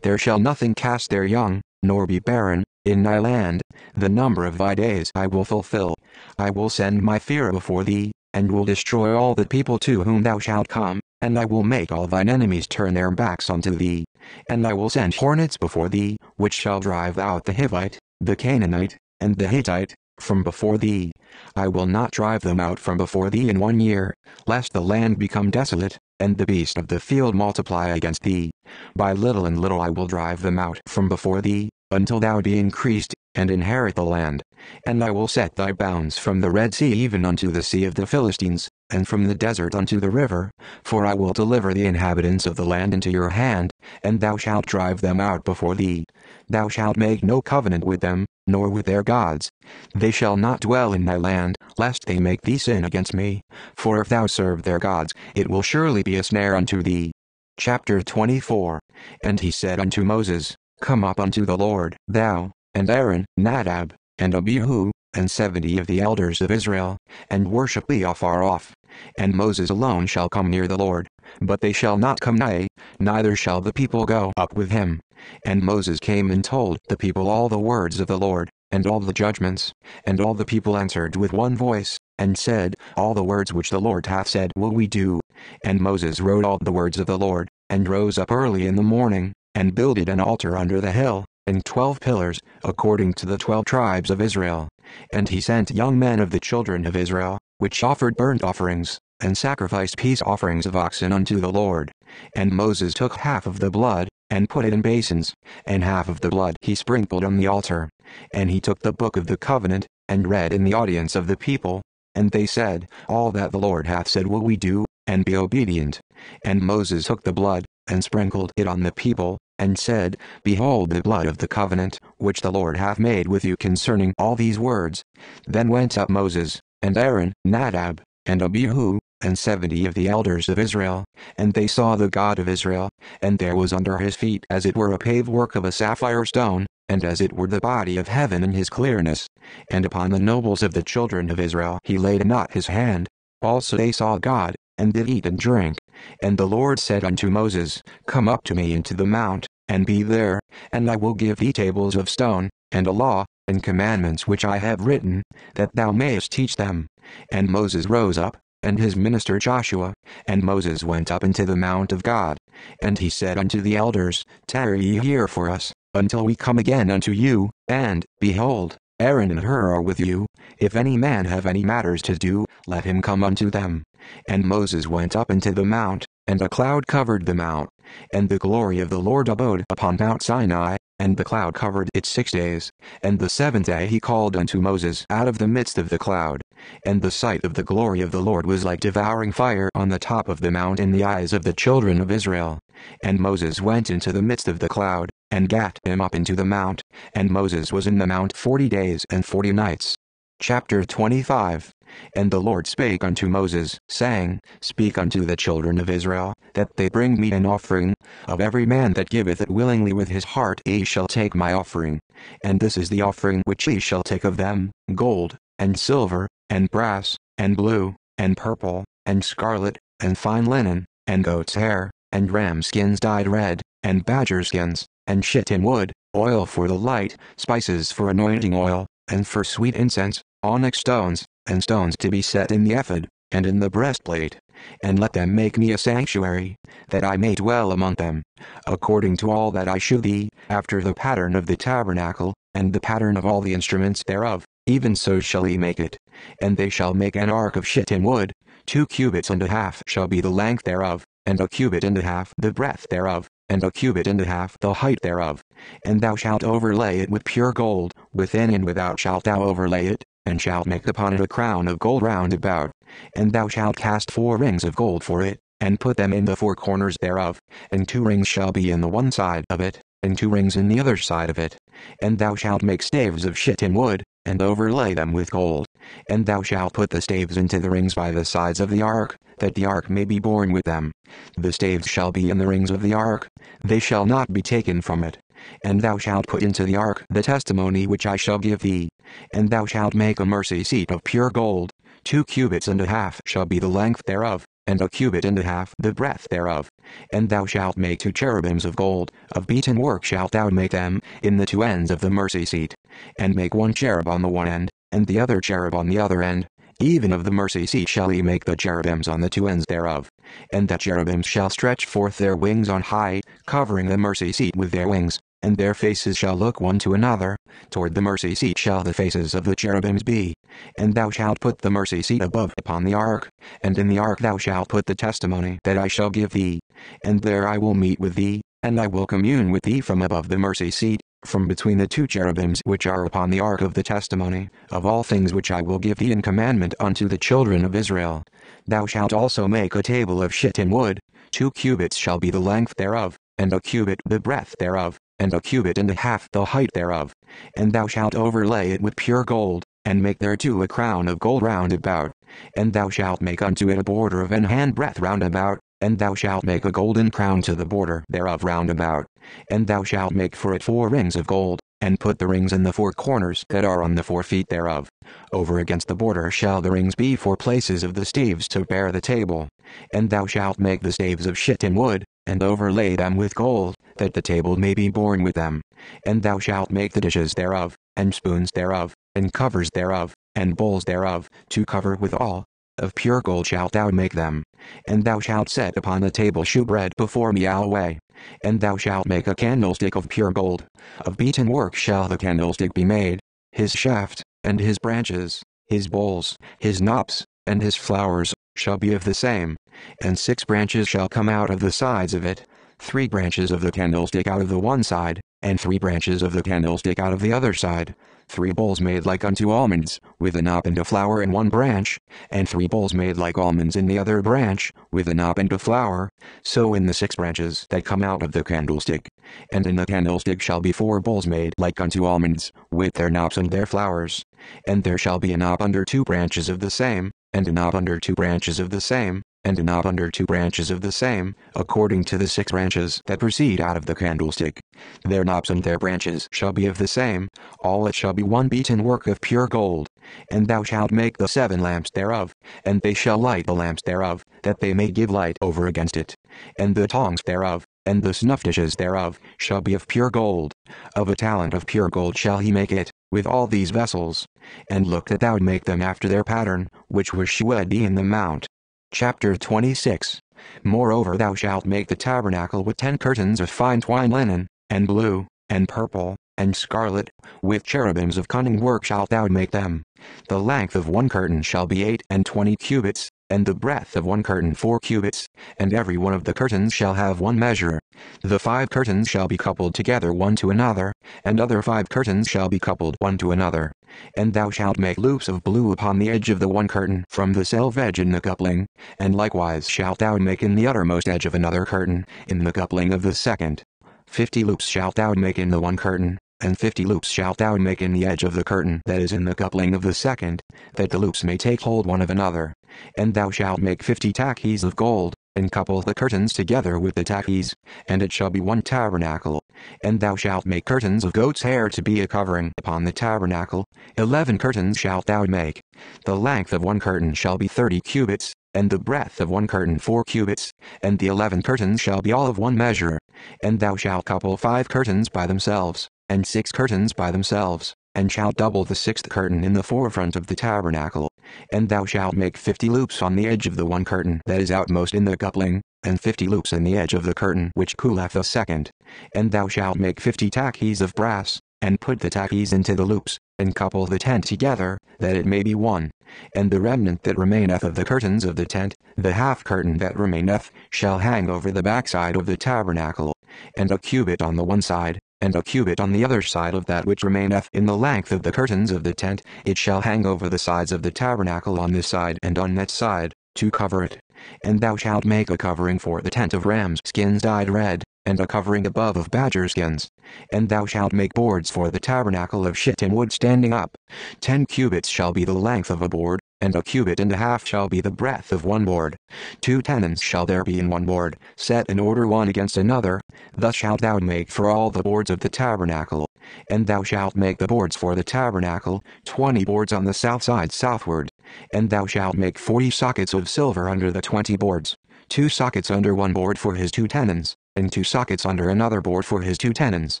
There shall nothing cast their young, nor be barren, in thy land, the number of thy days I will fulfill. I will send my fear before thee, and will destroy all the people to whom thou shalt come, and I will make all thine enemies turn their backs unto thee. And I will send hornets before thee, which shall drive out the Hivite, the Canaanite, and the Hittite, from before thee. I will not drive them out from before thee in one year, lest the land become desolate, and the beast of the field multiply against thee. By little and little I will drive them out from before thee, until thou be increased, and inherit the land. And I will set thy bounds from the Red Sea even unto the sea of the Philistines, and from the desert unto the river, for I will deliver the inhabitants of the land into your hand, and thou shalt drive them out before thee. Thou shalt make no covenant with them, nor with their gods. They shall not dwell in thy land, lest they make thee sin against me. For if thou serve their gods, it will surely be a snare unto thee. Chapter 24 And he said unto Moses, Come up unto the Lord, thou, and Aaron, Nadab, and Abihu, and seventy of the elders of Israel, and worship thee afar off. And Moses alone shall come near the Lord, but they shall not come nigh, neither shall the people go up with him. And Moses came and told the people all the words of the Lord, and all the judgments. And all the people answered with one voice, and said, All the words which the Lord hath said will we do. And Moses wrote all the words of the Lord, and rose up early in the morning, and builded an altar under the hill, and twelve pillars, according to the twelve tribes of Israel. And he sent young men of the children of Israel, which offered burnt offerings, and sacrificed peace offerings of oxen unto the Lord. And Moses took half of the blood, and put it in basins, and half of the blood he sprinkled on the altar. And he took the book of the covenant, and read in the audience of the people. And they said, All that the Lord hath said will we do, and be obedient. And Moses took the blood, and sprinkled it on the people, and said, Behold the blood of the covenant, which the Lord hath made with you concerning all these words. Then went up Moses, and Aaron, Nadab, and Abihu, and seventy of the elders of Israel, and they saw the God of Israel, and there was under his feet as it were a paved work of a sapphire stone, and as it were the body of heaven in his clearness. And upon the nobles of the children of Israel he laid not his hand. Also they saw God, and did eat and drink. And the Lord said unto Moses, Come up to me into the mount, and be there, and I will give thee tables of stone, and a law, and commandments which I have written, that thou mayest teach them. And Moses rose up, and his minister Joshua, and Moses went up into the mount of God. And he said unto the elders, Tarry ye here for us, until we come again unto you, and, behold, Aaron and Hur are with you. If any man have any matters to do, let him come unto them. And Moses went up into the mount, and a cloud covered the mount, And the glory of the Lord abode upon Mount Sinai, and the cloud covered it six days. And the seventh day he called unto Moses out of the midst of the cloud. And the sight of the glory of the Lord was like devouring fire on the top of the mount in the eyes of the children of Israel. And Moses went into the midst of the cloud, and gat him up into the mount, and Moses was in the mount forty days and forty nights. Chapter 25 And the Lord spake unto Moses, saying, Speak unto the children of Israel, that they bring me an offering. Of every man that giveth it willingly with his heart he shall take my offering. And this is the offering which he shall take of them, gold, and silver, and brass, and blue, and purple, and scarlet, and fine linen, and goat's hair, and ram skins dyed red, and badger skins, and shittim wood, oil for the light, spices for anointing oil, and for sweet incense, onyx stones, and stones to be set in the ephod, and in the breastplate. And let them make me a sanctuary, that I may dwell among them, according to all that I shew thee, after the pattern of the tabernacle, and the pattern of all the instruments thereof, even so shall he make it. And they shall make an ark of shittim wood, two cubits and a half shall be the length thereof, and a cubit and a half the breadth thereof, and a cubit and a half the height thereof. And thou shalt overlay it with pure gold, within and without shalt thou overlay it, and shalt make upon it a crown of gold round about. And thou shalt cast four rings of gold for it, and put them in the four corners thereof, and two rings shall be in the one side of it, and two rings in the other side of it. And thou shalt make staves of shittim wood, and overlay them with gold. And thou shalt put the staves into the rings by the sides of the ark, that the ark may be borne with them. The staves shall be in the rings of the ark, they shall not be taken from it. And thou shalt put into the ark the testimony which I shall give thee. And thou shalt make a mercy seat of pure gold, two cubits and a half shall be the length thereof, and a cubit and a half the breadth thereof. And thou shalt make two cherubims of gold, of beaten work shalt thou make them, in the two ends of the mercy seat. And make one cherub on the one end, and the other cherub on the other end. Even of the mercy seat shall he make the cherubims on the two ends thereof. And the cherubims shall stretch forth their wings on high, covering the mercy seat with their wings, and their faces shall look one to another. Toward the mercy seat shall the faces of the cherubims be. And thou shalt put the mercy seat above upon the ark, and in the ark thou shalt put the testimony that I shall give thee. And there I will meet with thee, and I will commune with thee from above the mercy seat, from between the two cherubims which are upon the ark of the testimony, of all things which I will give thee in commandment unto the children of Israel. Thou shalt also make a table of shittim wood, two cubits shall be the length thereof, and a cubit the breadth thereof, and a cubit and a half the height thereof. And thou shalt overlay it with pure gold, and make thereto a crown of gold round about. And thou shalt make unto it a border of an handbreadth round about, and thou shalt make a golden crown to the border thereof round about. And thou shalt make for it four rings of gold, and put the rings in the four corners that are on the four feet thereof. Over against the border shall the rings be for places of the staves to bear the table. And thou shalt make the staves of shittim wood, and overlay them with gold, that the table may be borne with them. And thou shalt make the dishes thereof, and spoons thereof, and covers thereof, and bowls thereof, to cover withal. Of pure gold shalt thou make them. And thou shalt set upon the table shewbread before me alway. And thou shalt make a candlestick of pure gold. Of beaten work shall the candlestick be made, his shaft, and his branches, his bowls, his knops, and his flowers, shall be of the same. And six branches shall come out of the sides of it, three branches of the candlestick out of the one side, and three branches of the candlestick out of the other side, three bowls made like unto almonds, with a knop and a flower in one branch, and three bowls made like almonds in the other branch, with a knop and a flower, so in the six branches that come out of the candlestick. And in the candlestick shall be four bowls made like unto almonds, with their knops and their flowers. And there shall be a knop under two branches of the same, and a knop under two branches of the same, and knop under two branches of the same, according to the six branches that proceed out of the candlestick. Their knops and their branches shall be of the same, all it shall be one beaten work of pure gold. And thou shalt make the seven lamps thereof, and they shall light the lamps thereof, that they may give light over against it. And the tongs thereof, and the snuff dishes thereof, shall be of pure gold. Of a talent of pure gold shall he make it, with all these vessels. And look that thou make them after their pattern, which was shewed in the mount. Chapter 26 Moreover thou shalt make the tabernacle with ten curtains of fine twine linen, and blue, and purple, and scarlet, with cherubims of cunning work shalt thou make them. The length of one curtain shall be eight and twenty cubits, and the breadth of one curtain four cubits, and every one of the curtains shall have one measure. The five curtains shall be coupled together one to another, and other five curtains shall be coupled one to another. And thou shalt make loops of blue upon the edge of the one curtain from the selvedge in the coupling, and likewise shalt thou make in the uttermost edge of another curtain, in the coupling of the second. Fifty loops shalt thou make in the one curtain, and fifty loops shalt thou make in the edge of the curtain that is in the coupling of the second, that the loops may take hold one of another. And thou shalt make fifty taches of gold, and couple the curtains together with the taches, and it shall be one tabernacle. And thou shalt make curtains of goat's hair to be a covering upon the tabernacle, eleven curtains shalt thou make. The length of one curtain shall be thirty cubits, and the breadth of one curtain four cubits, and the eleven curtains shall be all of one measure. And thou shalt couple five curtains by themselves, and six curtains by themselves, and shalt double the sixth curtain in the forefront of the tabernacle. And thou shalt make fifty loops on the edge of the one curtain that is outmost in the coupling, and fifty loops in the edge of the curtain which cooleth the second. And thou shalt make fifty taches of brass, and put the taches into the loops, and couple the tent together, that it may be one. And the remnant that remaineth of the curtains of the tent, the half curtain that remaineth, shall hang over the backside of the tabernacle, and a cubit on the one side, and a cubit on the other side of that which remaineth in the length of the curtains of the tent, it shall hang over the sides of the tabernacle on this side and on that side, to cover it. And thou shalt make a covering for the tent of rams skins dyed red, and a covering above of badger skins. And thou shalt make boards for the tabernacle of shittim wood standing up. Ten cubits shall be the length of a board, and a cubit and a half shall be the breadth of one board. Two tenons shall there be in one board, set in order one against another. Thus shalt thou make for all the boards of the tabernacle. And thou shalt make the boards for the tabernacle, twenty boards on the south side southward. And thou shalt make forty sockets of silver under the twenty boards, two sockets under one board for his two tenons and two sockets under another board for his two tenons.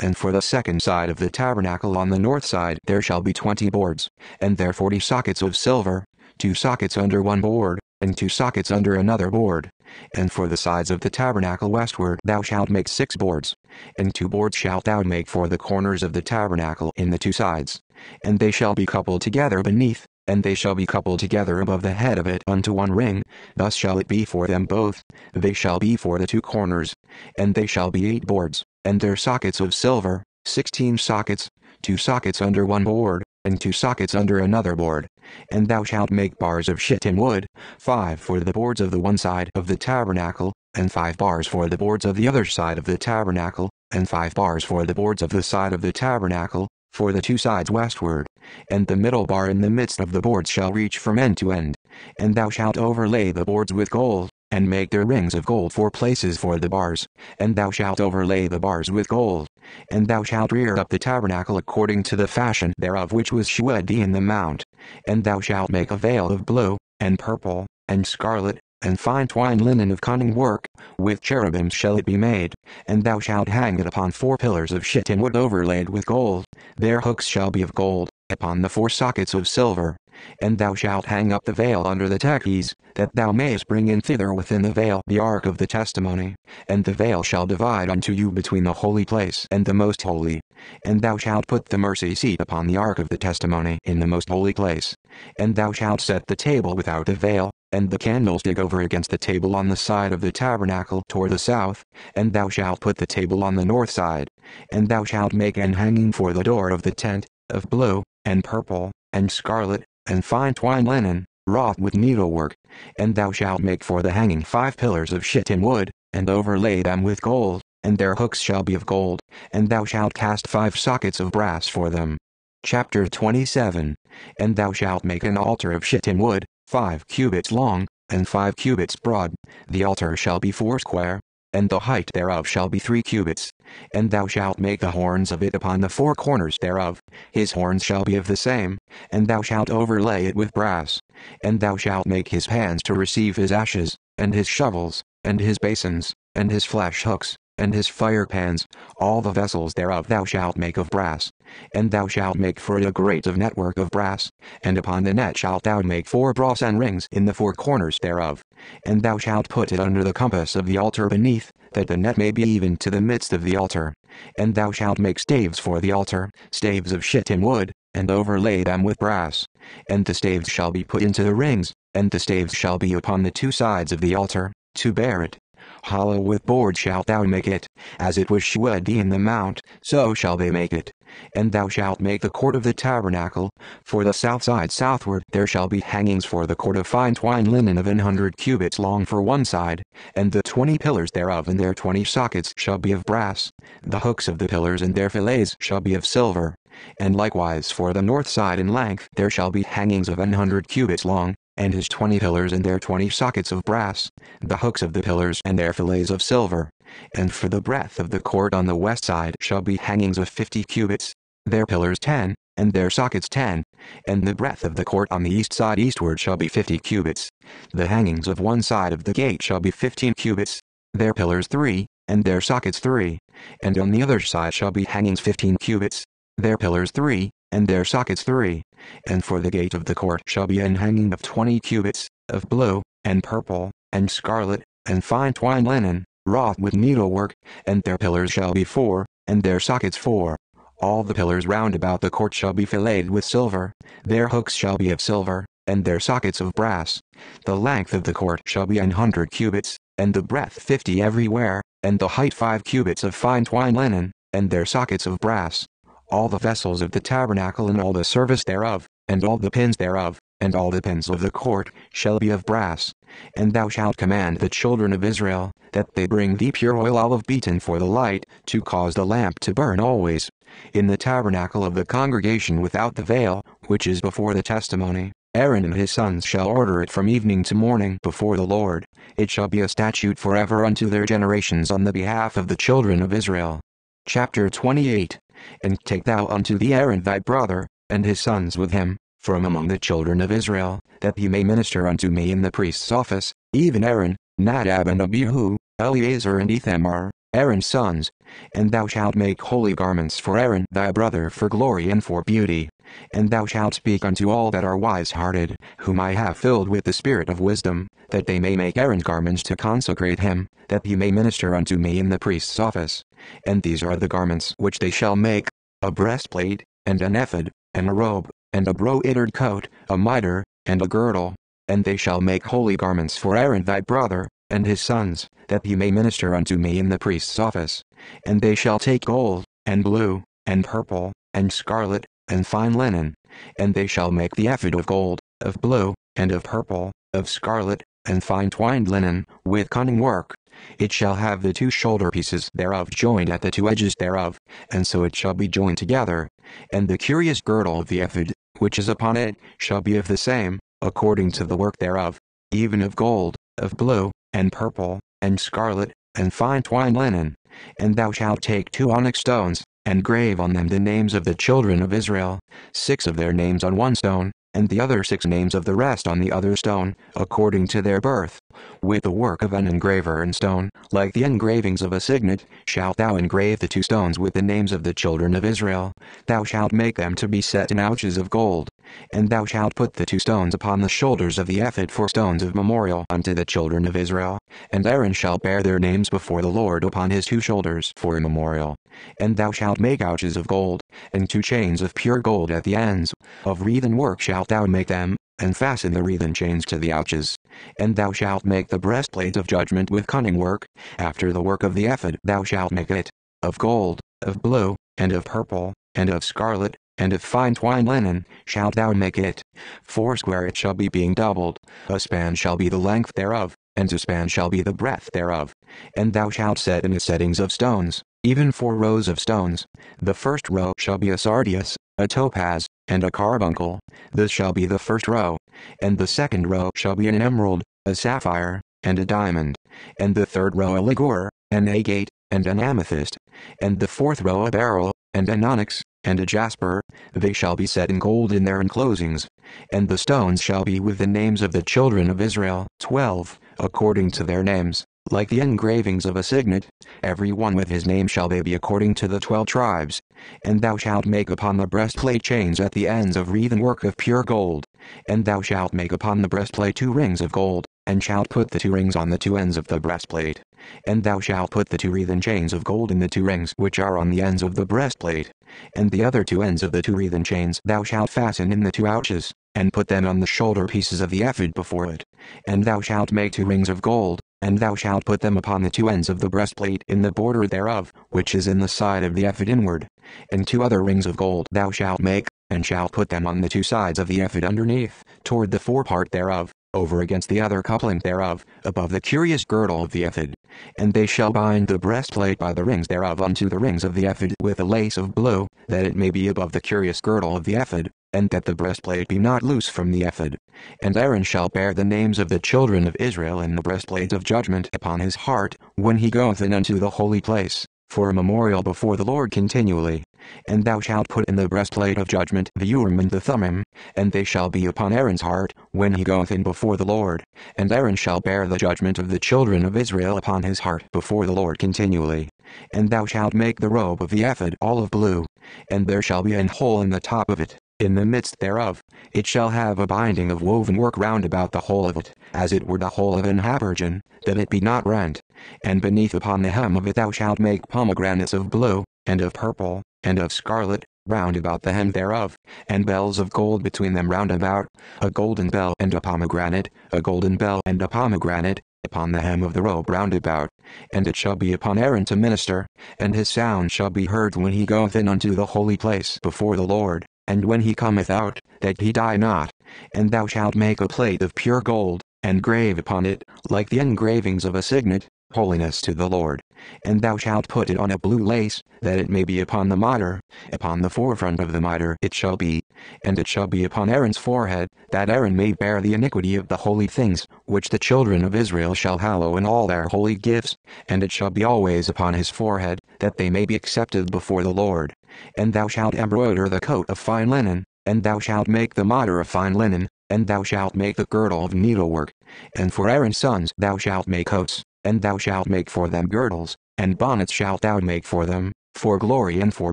And for the second side of the tabernacle on the north side there shall be twenty boards, and there forty sockets of silver, two sockets under one board, and two sockets under another board. And for the sides of the tabernacle westward thou shalt make six boards, and two boards shalt thou make for the corners of the tabernacle in the two sides, and they shall be coupled together beneath, and they shall be coupled together above the head of it unto one ring, thus shall it be for them both, they shall be for the two corners, and they shall be eight boards, and their sockets of silver, sixteen sockets, two sockets under one board, and two sockets under another board. And thou shalt make bars of shittim wood, five for the boards of the one side of the tabernacle, and five bars for the boards of the other side of the tabernacle, and five bars for the boards of the side of the tabernacle, for the two sides westward, and the middle bar in the midst of the boards shall reach from end to end. And thou shalt overlay the boards with gold, and make their rings of gold for places for the bars, and thou shalt overlay the bars with gold. And thou shalt rear up the tabernacle according to the fashion thereof which was shewed in the mount. And thou shalt make a veil of blue, and purple, and scarlet, and fine twine linen of cunning work, with cherubims shall it be made, and thou shalt hang it upon four pillars of shittim wood overlaid with gold, their hooks shall be of gold, upon the four sockets of silver. And thou shalt hang up the veil under the taches, that thou mayest bring in thither within the veil the ark of the testimony, and the veil shall divide unto you between the holy place and the most holy. And thou shalt put the mercy seat upon the ark of the testimony in the most holy place. And thou shalt set the table without the veil, and the candlestick over against the table on the side of the tabernacle toward the south, and thou shalt put the table on the north side. And thou shalt make an hanging for the door of the tent, of blue, and purple, and scarlet, and fine twine linen, wrought with needlework. And thou shalt make for the hanging five pillars of shittim wood, and overlay them with gold, and their hooks shall be of gold, and thou shalt cast five sockets of brass for them. Chapter 27 And thou shalt make an altar of shittim wood, five cubits long, and five cubits broad. The altar shall be foursquare, and the height thereof shall be three cubits. And thou shalt make the horns of it upon the four corners thereof, his horns shall be of the same, and thou shalt overlay it with brass. And thou shalt make his hands to receive his ashes, and his shovels, and his basins, and his flesh hooks, and his fire pans, all the vessels thereof thou shalt make of brass. And thou shalt make for it a grate of network of brass, and upon the net shalt thou make four brasen rings in the four corners thereof. And thou shalt put it under the compass of the altar beneath, that the net may be even to the midst of the altar. And thou shalt make staves for the altar, staves of shittim wood, and overlay them with brass. And the staves shall be put into the rings, and the staves shall be upon the two sides of the altar, to bear it. Hollow with board shalt thou make it, as it was shewed thee in the mount, so shall they make it. And thou shalt make the court of the tabernacle, for the south side southward there shall be hangings for the court of fine twine linen of an hundred cubits long for one side, and the twenty pillars thereof and their twenty sockets shall be of brass, the hooks of the pillars and their fillets shall be of silver. And likewise for the north side in length there shall be hangings of an hundred cubits long, and his twenty pillars and their twenty sockets of brass, the hooks of the pillars and their fillets of silver. And for the breadth of the court on the west side shall be hangings of fifty cubits, their pillars ten, and their sockets ten, and the breadth of the court on the east side eastward shall be fifty cubits. The hangings of one side of the gate shall be fifteen cubits, their pillars three, and their sockets three, and on the other side shall be hangings fifteen cubits, their pillars three, and their sockets three. And for the gate of the court shall be an hanging of twenty cubits, of blue, and purple, and scarlet, and fine twine linen, wrought with needlework, and their pillars shall be four, and their sockets four. All the pillars round about the court shall be filleted with silver, their hooks shall be of silver, and their sockets of brass. The length of the court shall be an hundred cubits, and the breadth fifty everywhere, and the height five cubits of fine twine linen, and their sockets of brass all the vessels of the tabernacle and all the service thereof, and all the pins thereof, and all the pins of the court, shall be of brass. And thou shalt command the children of Israel, that they bring thee pure oil olive beaten for the light, to cause the lamp to burn always. In the tabernacle of the congregation without the veil, which is before the testimony, Aaron and his sons shall order it from evening to morning before the Lord. It shall be a statute forever unto their generations on the behalf of the children of Israel. Chapter 28 and take thou unto thee Aaron thy brother, and his sons with him, from among the children of Israel, that he may minister unto me in the priest's office, even Aaron, Nadab and Abihu, Eleazar and Ithamar, Aaron's sons. And thou shalt make holy garments for Aaron thy brother for glory and for beauty. And thou shalt speak unto all that are wise hearted, whom I have filled with the spirit of wisdom, that they may make Aaron's garments to consecrate him, that he may minister unto me in the priest's office. And these are the garments which they shall make a breastplate, and an ephod, and a robe, and a broidered coat, a mitre, and a girdle. And they shall make holy garments for Aaron thy brother, and his sons, that he may minister unto me in the priest's office. And they shall take gold, and blue, and purple, and scarlet, and fine linen. And they shall make the ephod of gold, of blue, and of purple, of scarlet, and fine twined linen, with cunning work. It shall have the two shoulder pieces thereof joined at the two edges thereof, and so it shall be joined together. And the curious girdle of the ephod, which is upon it, shall be of the same, according to the work thereof, even of gold, of blue, and purple, and scarlet, and fine twined linen. And thou shalt take two onyx stones, and grave on them the names of the children of Israel, six of their names on one stone, and the other six names of the rest on the other stone, according to their birth. With the work of an engraver in stone, like the engravings of a signet, shalt thou engrave the two stones with the names of the children of Israel. Thou shalt make them to be set in ouches of gold. And thou shalt put the two stones upon the shoulders of the ephod for stones of memorial unto the children of Israel. And Aaron shall bear their names before the Lord upon his two shoulders for a memorial. And thou shalt make ouches of gold, and two chains of pure gold at the ends. Of wreathen work shalt thou make them, and fasten the wreathen chains to the ouches. And thou shalt make the breastplate of judgment with cunning work, after the work of the ephod thou shalt make it, of gold, of blue, and of purple, and of scarlet, and of fine twine linen, shalt thou make it. Foursquare it shall be being doubled, a span shall be the length thereof, and a span shall be the breadth thereof. And thou shalt set in the settings of stones, even four rows of stones. The first row shall be a sardius, a topaz, and a carbuncle. This shall be the first row. And the second row shall be an emerald, a sapphire, and a diamond. And the third row a ligure, an agate, and an amethyst. And the fourth row a beryl, and an onyx, and a jasper, they shall be set in gold in their enclosings. And the stones shall be with the names of the children of Israel, twelve, according to their names, like the engravings of a signet, every one with his name shall they be according to the twelve tribes. And thou shalt make upon the breastplate chains at the ends of wreathen work of pure gold. And thou shalt make upon the breastplate two rings of gold, and shalt put the two rings on the two ends of the breastplate. And thou shalt put the two wreathen chains of gold in the two rings which are on the ends of the breastplate. And the other two ends of the two wreathen chains thou shalt fasten in the two ouches, and put them on the shoulder pieces of the ephod before it. And thou shalt make two rings of gold, and thou shalt put them upon the two ends of the breastplate in the border thereof, which is in the side of the ephod inward. And two other rings of gold thou shalt make, and shalt put them on the two sides of the ephod underneath, toward the forepart thereof, over against the other coupling thereof, above the curious girdle of the ephod. And they shall bind the breastplate by the rings thereof unto the rings of the ephod with a lace of blue, that it may be above the curious girdle of the ephod, and that the breastplate be not loose from the ephod. And Aaron shall bear the names of the children of Israel in the breastplate of judgment upon his heart, when he goeth in unto the holy place, for a memorial before the Lord continually. And thou shalt put in the breastplate of judgment the Urim and the Thummim, and they shall be upon Aaron's heart, when he goeth in before the Lord. And Aaron shall bear the judgment of the children of Israel upon his heart before the Lord continually. And thou shalt make the robe of the ephod all of blue, and there shall be an hole in the top of it, in the midst thereof, it shall have a binding of woven work round about the whole of it, as it were the whole of an habergeon, that it be not rent. And beneath upon the hem of it thou shalt make pomegranates of blue, and of purple, and of scarlet, round about the hem thereof, and bells of gold between them round about, a golden bell and a pomegranate, a golden bell and a pomegranate, upon the hem of the robe round about. And it shall be upon Aaron to minister, and his sound shall be heard when he goeth in unto the holy place before the Lord and when he cometh out, that he die not. And thou shalt make a plate of pure gold, and grave upon it, like the engravings of a signet, holiness to the Lord. And thou shalt put it on a blue lace, that it may be upon the mitre, upon the forefront of the mitre it shall be, and it shall be upon Aaron's forehead, that Aaron may bear the iniquity of the holy things, which the children of Israel shall hallow in all their holy gifts, and it shall be always upon his forehead, that they may be accepted before the Lord. And thou shalt embroider the coat of fine linen, and thou shalt make the mitre of fine linen, and thou shalt make the girdle of needlework. And for Aaron's sons thou shalt make coats, and thou shalt make for them girdles, and bonnets shalt thou make for them, for glory and for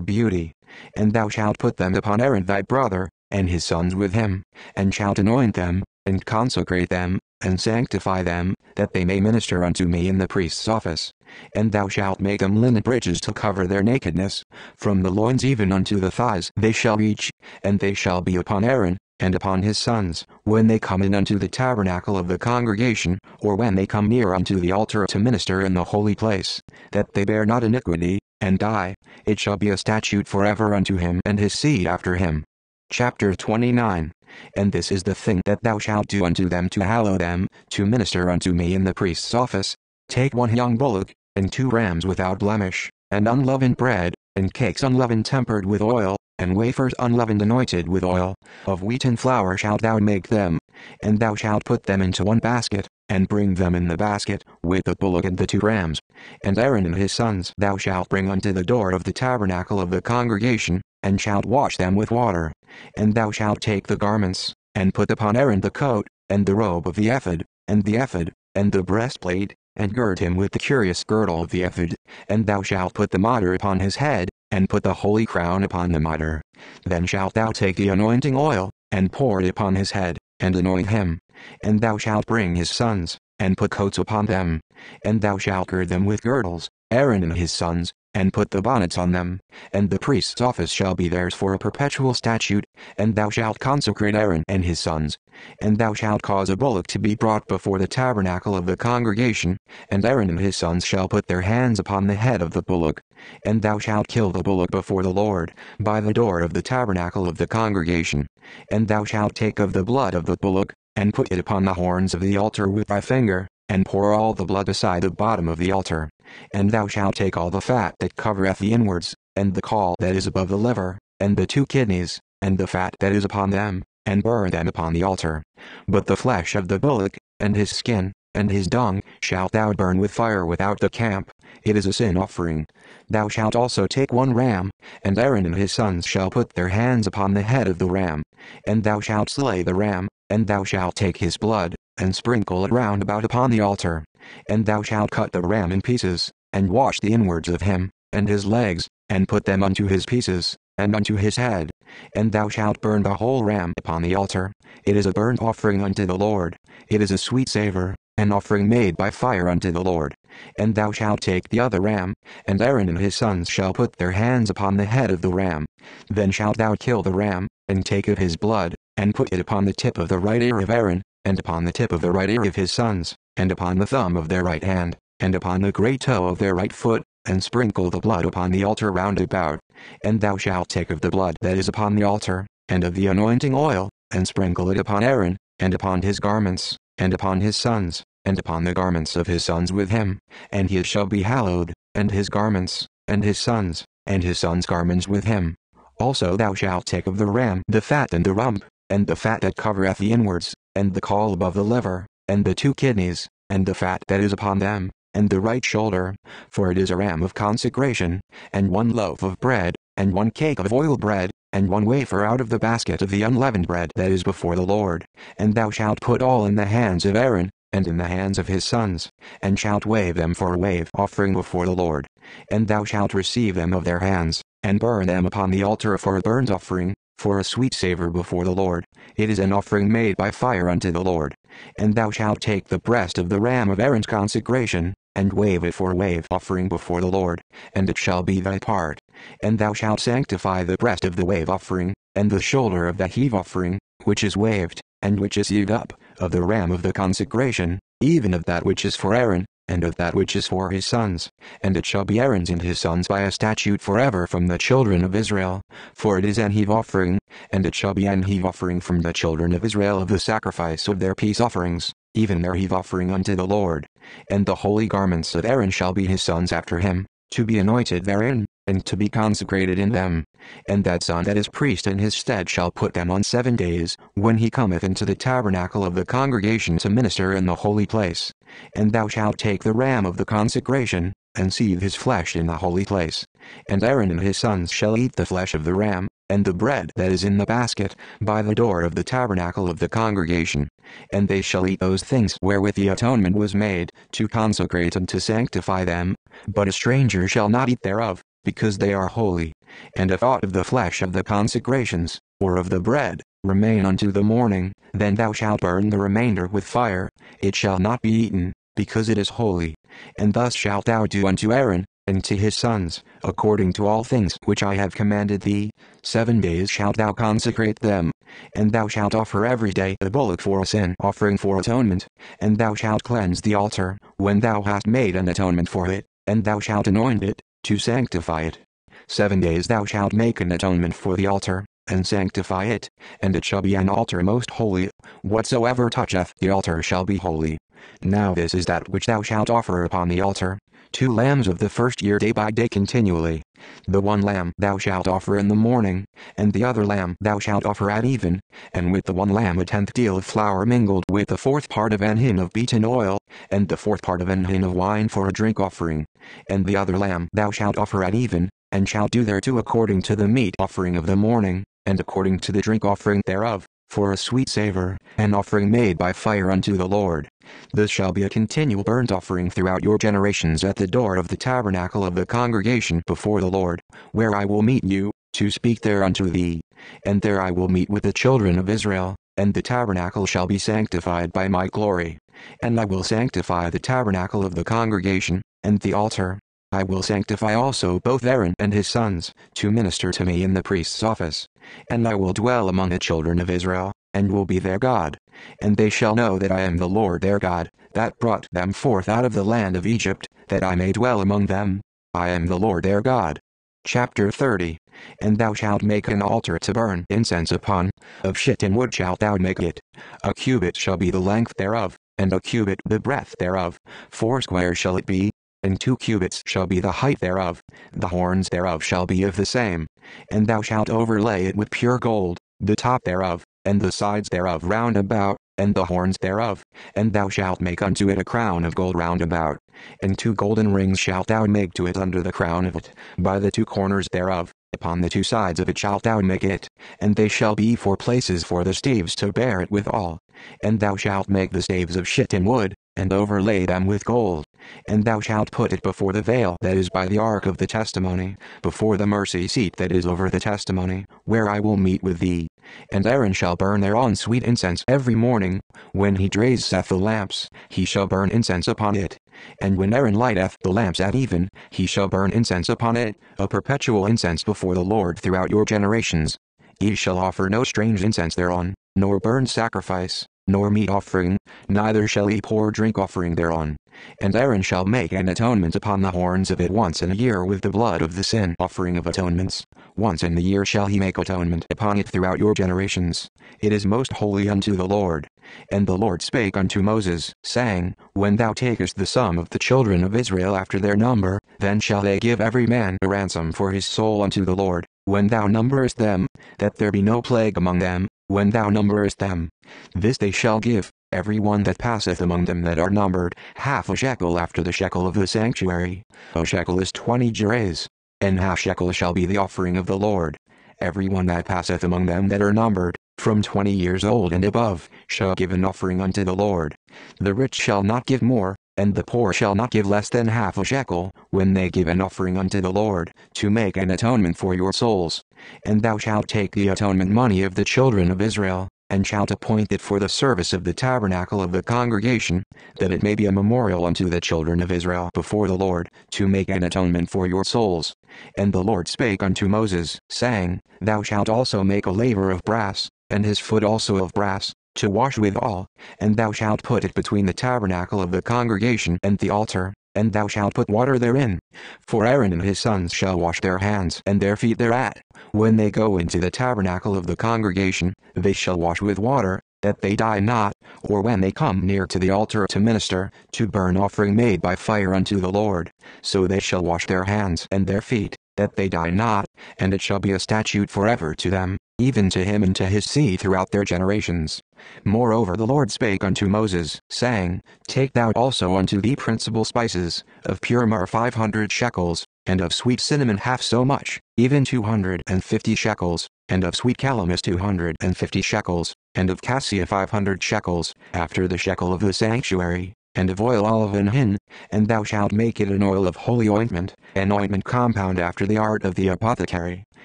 beauty. And thou shalt put them upon Aaron thy brother, and his sons with him, and shalt anoint them, and consecrate them, and sanctify them, that they may minister unto me in the priest's office. And thou shalt make them linen breeches to cover their nakedness, from the loins even unto the thighs they shall reach, and they shall be upon Aaron, and upon his sons, when they come in unto the tabernacle of the congregation, or when they come near unto the altar to minister in the holy place, that they bear not iniquity, and die, it shall be a statute forever unto him and his seed after him. Chapter 29 And this is the thing that thou shalt do unto them to hallow them, to minister unto me in the priest's office. Take one young bullock, and two rams without blemish, and unleavened bread, and cakes unleavened tempered with oil, and wafers unleavened anointed with oil, of wheat and flour shalt thou make them, and thou shalt put them into one basket, and bring them in the basket, with the bullock and the two rams. And Aaron and his sons thou shalt bring unto the door of the tabernacle of the congregation, and shalt wash them with water. And thou shalt take the garments, and put upon Aaron the coat, and the robe of the ephod, and the ephod, and the breastplate, and gird him with the curious girdle of the ephod, and thou shalt put the mitre upon his head, and put the holy crown upon the mitre. Then shalt thou take the anointing oil, and pour it upon his head, and anoint him. And thou shalt bring his sons, and put coats upon them, and thou shalt gird them with girdles, Aaron and his sons, and put the bonnets on them, and the priest's office shall be theirs for a perpetual statute, and thou shalt consecrate Aaron and his sons, and thou shalt cause a bullock to be brought before the tabernacle of the congregation, and Aaron and his sons shall put their hands upon the head of the bullock, and thou shalt kill the bullock before the Lord, by the door of the tabernacle of the congregation, and thou shalt take of the blood of the bullock, and put it upon the horns of the altar with thy finger, and pour all the blood beside the bottom of the altar. And thou shalt take all the fat that covereth the inwards, and the caul that is above the liver, and the two kidneys, and the fat that is upon them, and burn them upon the altar. But the flesh of the bullock, and his skin, and his dung, shalt thou burn with fire without the camp. It is a sin offering. Thou shalt also take one ram, and Aaron and his sons shall put their hands upon the head of the ram, and thou shalt slay the ram, and thou shalt take his blood, and sprinkle it round about upon the altar. And thou shalt cut the ram in pieces, and wash the inwards of him, and his legs, and put them unto his pieces, and unto his head. And thou shalt burn the whole ram upon the altar. It is a burnt offering unto the Lord. It is a sweet savour, an offering made by fire unto the Lord. And thou shalt take the other ram, and Aaron and his sons shall put their hands upon the head of the ram. Then shalt thou kill the ram, and take of his blood, and put it upon the tip of the right ear of Aaron, and upon the tip of the right ear of his sons, and upon the thumb of their right hand, and upon the great toe of their right foot, and sprinkle the blood upon the altar round about. And thou shalt take of the blood that is upon the altar, and of the anointing oil, and sprinkle it upon Aaron, and upon his garments, and upon his sons, and upon the garments of his sons with him, and he shall be hallowed, and his garments, and his sons, and his sons' garments with him. Also thou shalt take of the ram the fat and the rump, and the fat that covereth the inwards, and the caul above the liver, and the two kidneys, and the fat that is upon them, and the right shoulder, for it is a ram of consecration, and one loaf of bread, and one cake of oil bread, and one wafer out of the basket of the unleavened bread that is before the Lord. And thou shalt put all in the hands of Aaron, and in the hands of his sons, and shalt wave them for a wave offering before the Lord. And thou shalt receive them of their hands, and burn them upon the altar for a burnt offering, for a sweet savor before the Lord. It is an offering made by fire unto the Lord. And thou shalt take the breast of the ram of Aaron's consecration, and wave it for a wave offering before the Lord, and it shall be thy part. And thou shalt sanctify the breast of the wave offering, and the shoulder of the heave offering, which is waved, and which is hewed up, of the ram of the consecration, even of that which is for Aaron, and of that which is for his sons. And it shall be Aaron's and his sons by a statute forever from the children of Israel, for it is an heave offering, and it shall be an heave offering from the children of Israel of the sacrifice of their peace offerings, even their heave offering unto the Lord. And the holy garments of Aaron shall be his sons after him, to be anointed therein, and to be consecrated in them. And that son that is priest in his stead shall put them on seven days, when he cometh into the tabernacle of the congregation to minister in the holy place. And thou shalt take the ram of the consecration, and seethe his flesh in the holy place. And Aaron and his sons shall eat the flesh of the ram, and the bread that is in the basket, by the door of the tabernacle of the congregation. And they shall eat those things wherewith the atonement was made, to consecrate and to sanctify them. But a stranger shall not eat thereof, because they are holy. And if aught of the flesh of the consecrations, or of the bread, remain unto the morning, then thou shalt burn the remainder with fire, it shall not be eaten, because it is holy. And thus shalt thou do unto Aaron, and to his sons, according to all things which I have commanded thee. Seven days shalt thou consecrate them, and thou shalt offer every day a bullock for a sin offering for atonement, and thou shalt cleanse the altar, when thou hast made an atonement for it, and thou shalt anoint it, to sanctify it. Seven days thou shalt make an atonement for the altar, and sanctify it, and it shall be an altar most holy. Whatsoever toucheth the altar shall be holy. Now this is that which thou shalt offer upon the altar. Two lambs of the first year day by day continually. The one lamb thou shalt offer in the morning, and the other lamb thou shalt offer at even, and with the one lamb a tenth deal of flour mingled with the fourth part of an hin of beaten oil, and the fourth part of an hin of wine for a drink offering. And the other lamb thou shalt offer at even, and shalt do thereto according to the meat offering of the morning, and according to the drink offering thereof, for a sweet savor, an offering made by fire unto the Lord. This shall be a continual burnt offering throughout your generations at the door of the tabernacle of the congregation before the Lord, where I will meet you, to speak there unto thee. And there I will meet with the children of Israel, and the tabernacle shall be sanctified by my glory. And I will sanctify the tabernacle of the congregation, and the altar, I will sanctify also both Aaron and his sons, to minister to me in the priest's office. And I will dwell among the children of Israel, and will be their God. And they shall know that I am the Lord their God, that brought them forth out of the land of Egypt, that I may dwell among them. I am the Lord their God. Chapter 30 And thou shalt make an altar to burn incense upon, of shittim wood shalt thou make it. A cubit shall be the length thereof, and a cubit the breadth thereof. Foursquare shall it be, and two cubits shall be the height thereof, the horns thereof shall be of the same. And thou shalt overlay it with pure gold, the top thereof, and the sides thereof round about, and the horns thereof, and thou shalt make unto it a crown of gold round about. And two golden rings shalt thou make to it under the crown of it, by the two corners thereof, upon the two sides of it shalt thou make it, and they shall be for places for the staves to bear it withal. And thou shalt make the staves of shittim wood, and overlay them with gold. And thou shalt put it before the veil that is by the ark of the testimony, before the mercy seat that is over the testimony, where I will meet with thee. And Aaron shall burn thereon sweet incense every morning, when he raiseth the lamps, he shall burn incense upon it. And when Aaron lighteth the lamps at even, he shall burn incense upon it, a perpetual incense before the Lord throughout your generations. Ye shall offer no strange incense thereon, nor burn sacrifice, nor meat offering, neither shall he pour drink offering thereon. And Aaron shall make an atonement upon the horns of it once in a year with the blood of the sin offering of atonements. Once in the year shall he make atonement upon it throughout your generations. It is most holy unto the Lord. And the Lord spake unto Moses, saying, When thou takest the sum of the children of Israel after their number, then shall they give every man a ransom for his soul unto the Lord, when thou numberest them, that there be no plague among them, when thou numberest them. This they shall give, every one that passeth among them that are numbered, half a shekel after the shekel of the sanctuary. A shekel is twenty gerahs. And half shekel shall be the offering of the Lord. Every one that passeth among them that are numbered, from twenty years old and above, shall give an offering unto the Lord. The rich shall not give more, and the poor shall not give less than half a shekel, when they give an offering unto the Lord, to make an atonement for your souls. And thou shalt take the atonement money of the children of Israel, and shalt appoint it for the service of the tabernacle of the congregation, that it may be a memorial unto the children of Israel before the Lord, to make an atonement for your souls. And the Lord spake unto Moses, saying, Thou shalt also make a laver of brass, and his foot also of brass, to wash withal, and thou shalt put it between the tabernacle of the congregation and the altar, and thou shalt put water therein. For Aaron and his sons shall wash their hands and their feet thereat. When they go into the tabernacle of the congregation, they shall wash with water, that they die not, or when they come near to the altar to minister, to burn offering made by fire unto the Lord. So they shall wash their hands and their feet, that they die not, and it shall be a statute forever to them, even to him and to his seed throughout their generations. Moreover the Lord spake unto Moses, saying, Take thou also unto thee principal spices, of pure myrrh five hundred shekels, and of sweet cinnamon half so much, even two hundred and fifty shekels, and of sweet calamus two hundred and fifty shekels, and of cassia five hundred shekels, after the shekel of the sanctuary, and of oil olive and hin, and thou shalt make it an oil of holy ointment, an ointment compound after the art of the apothecary.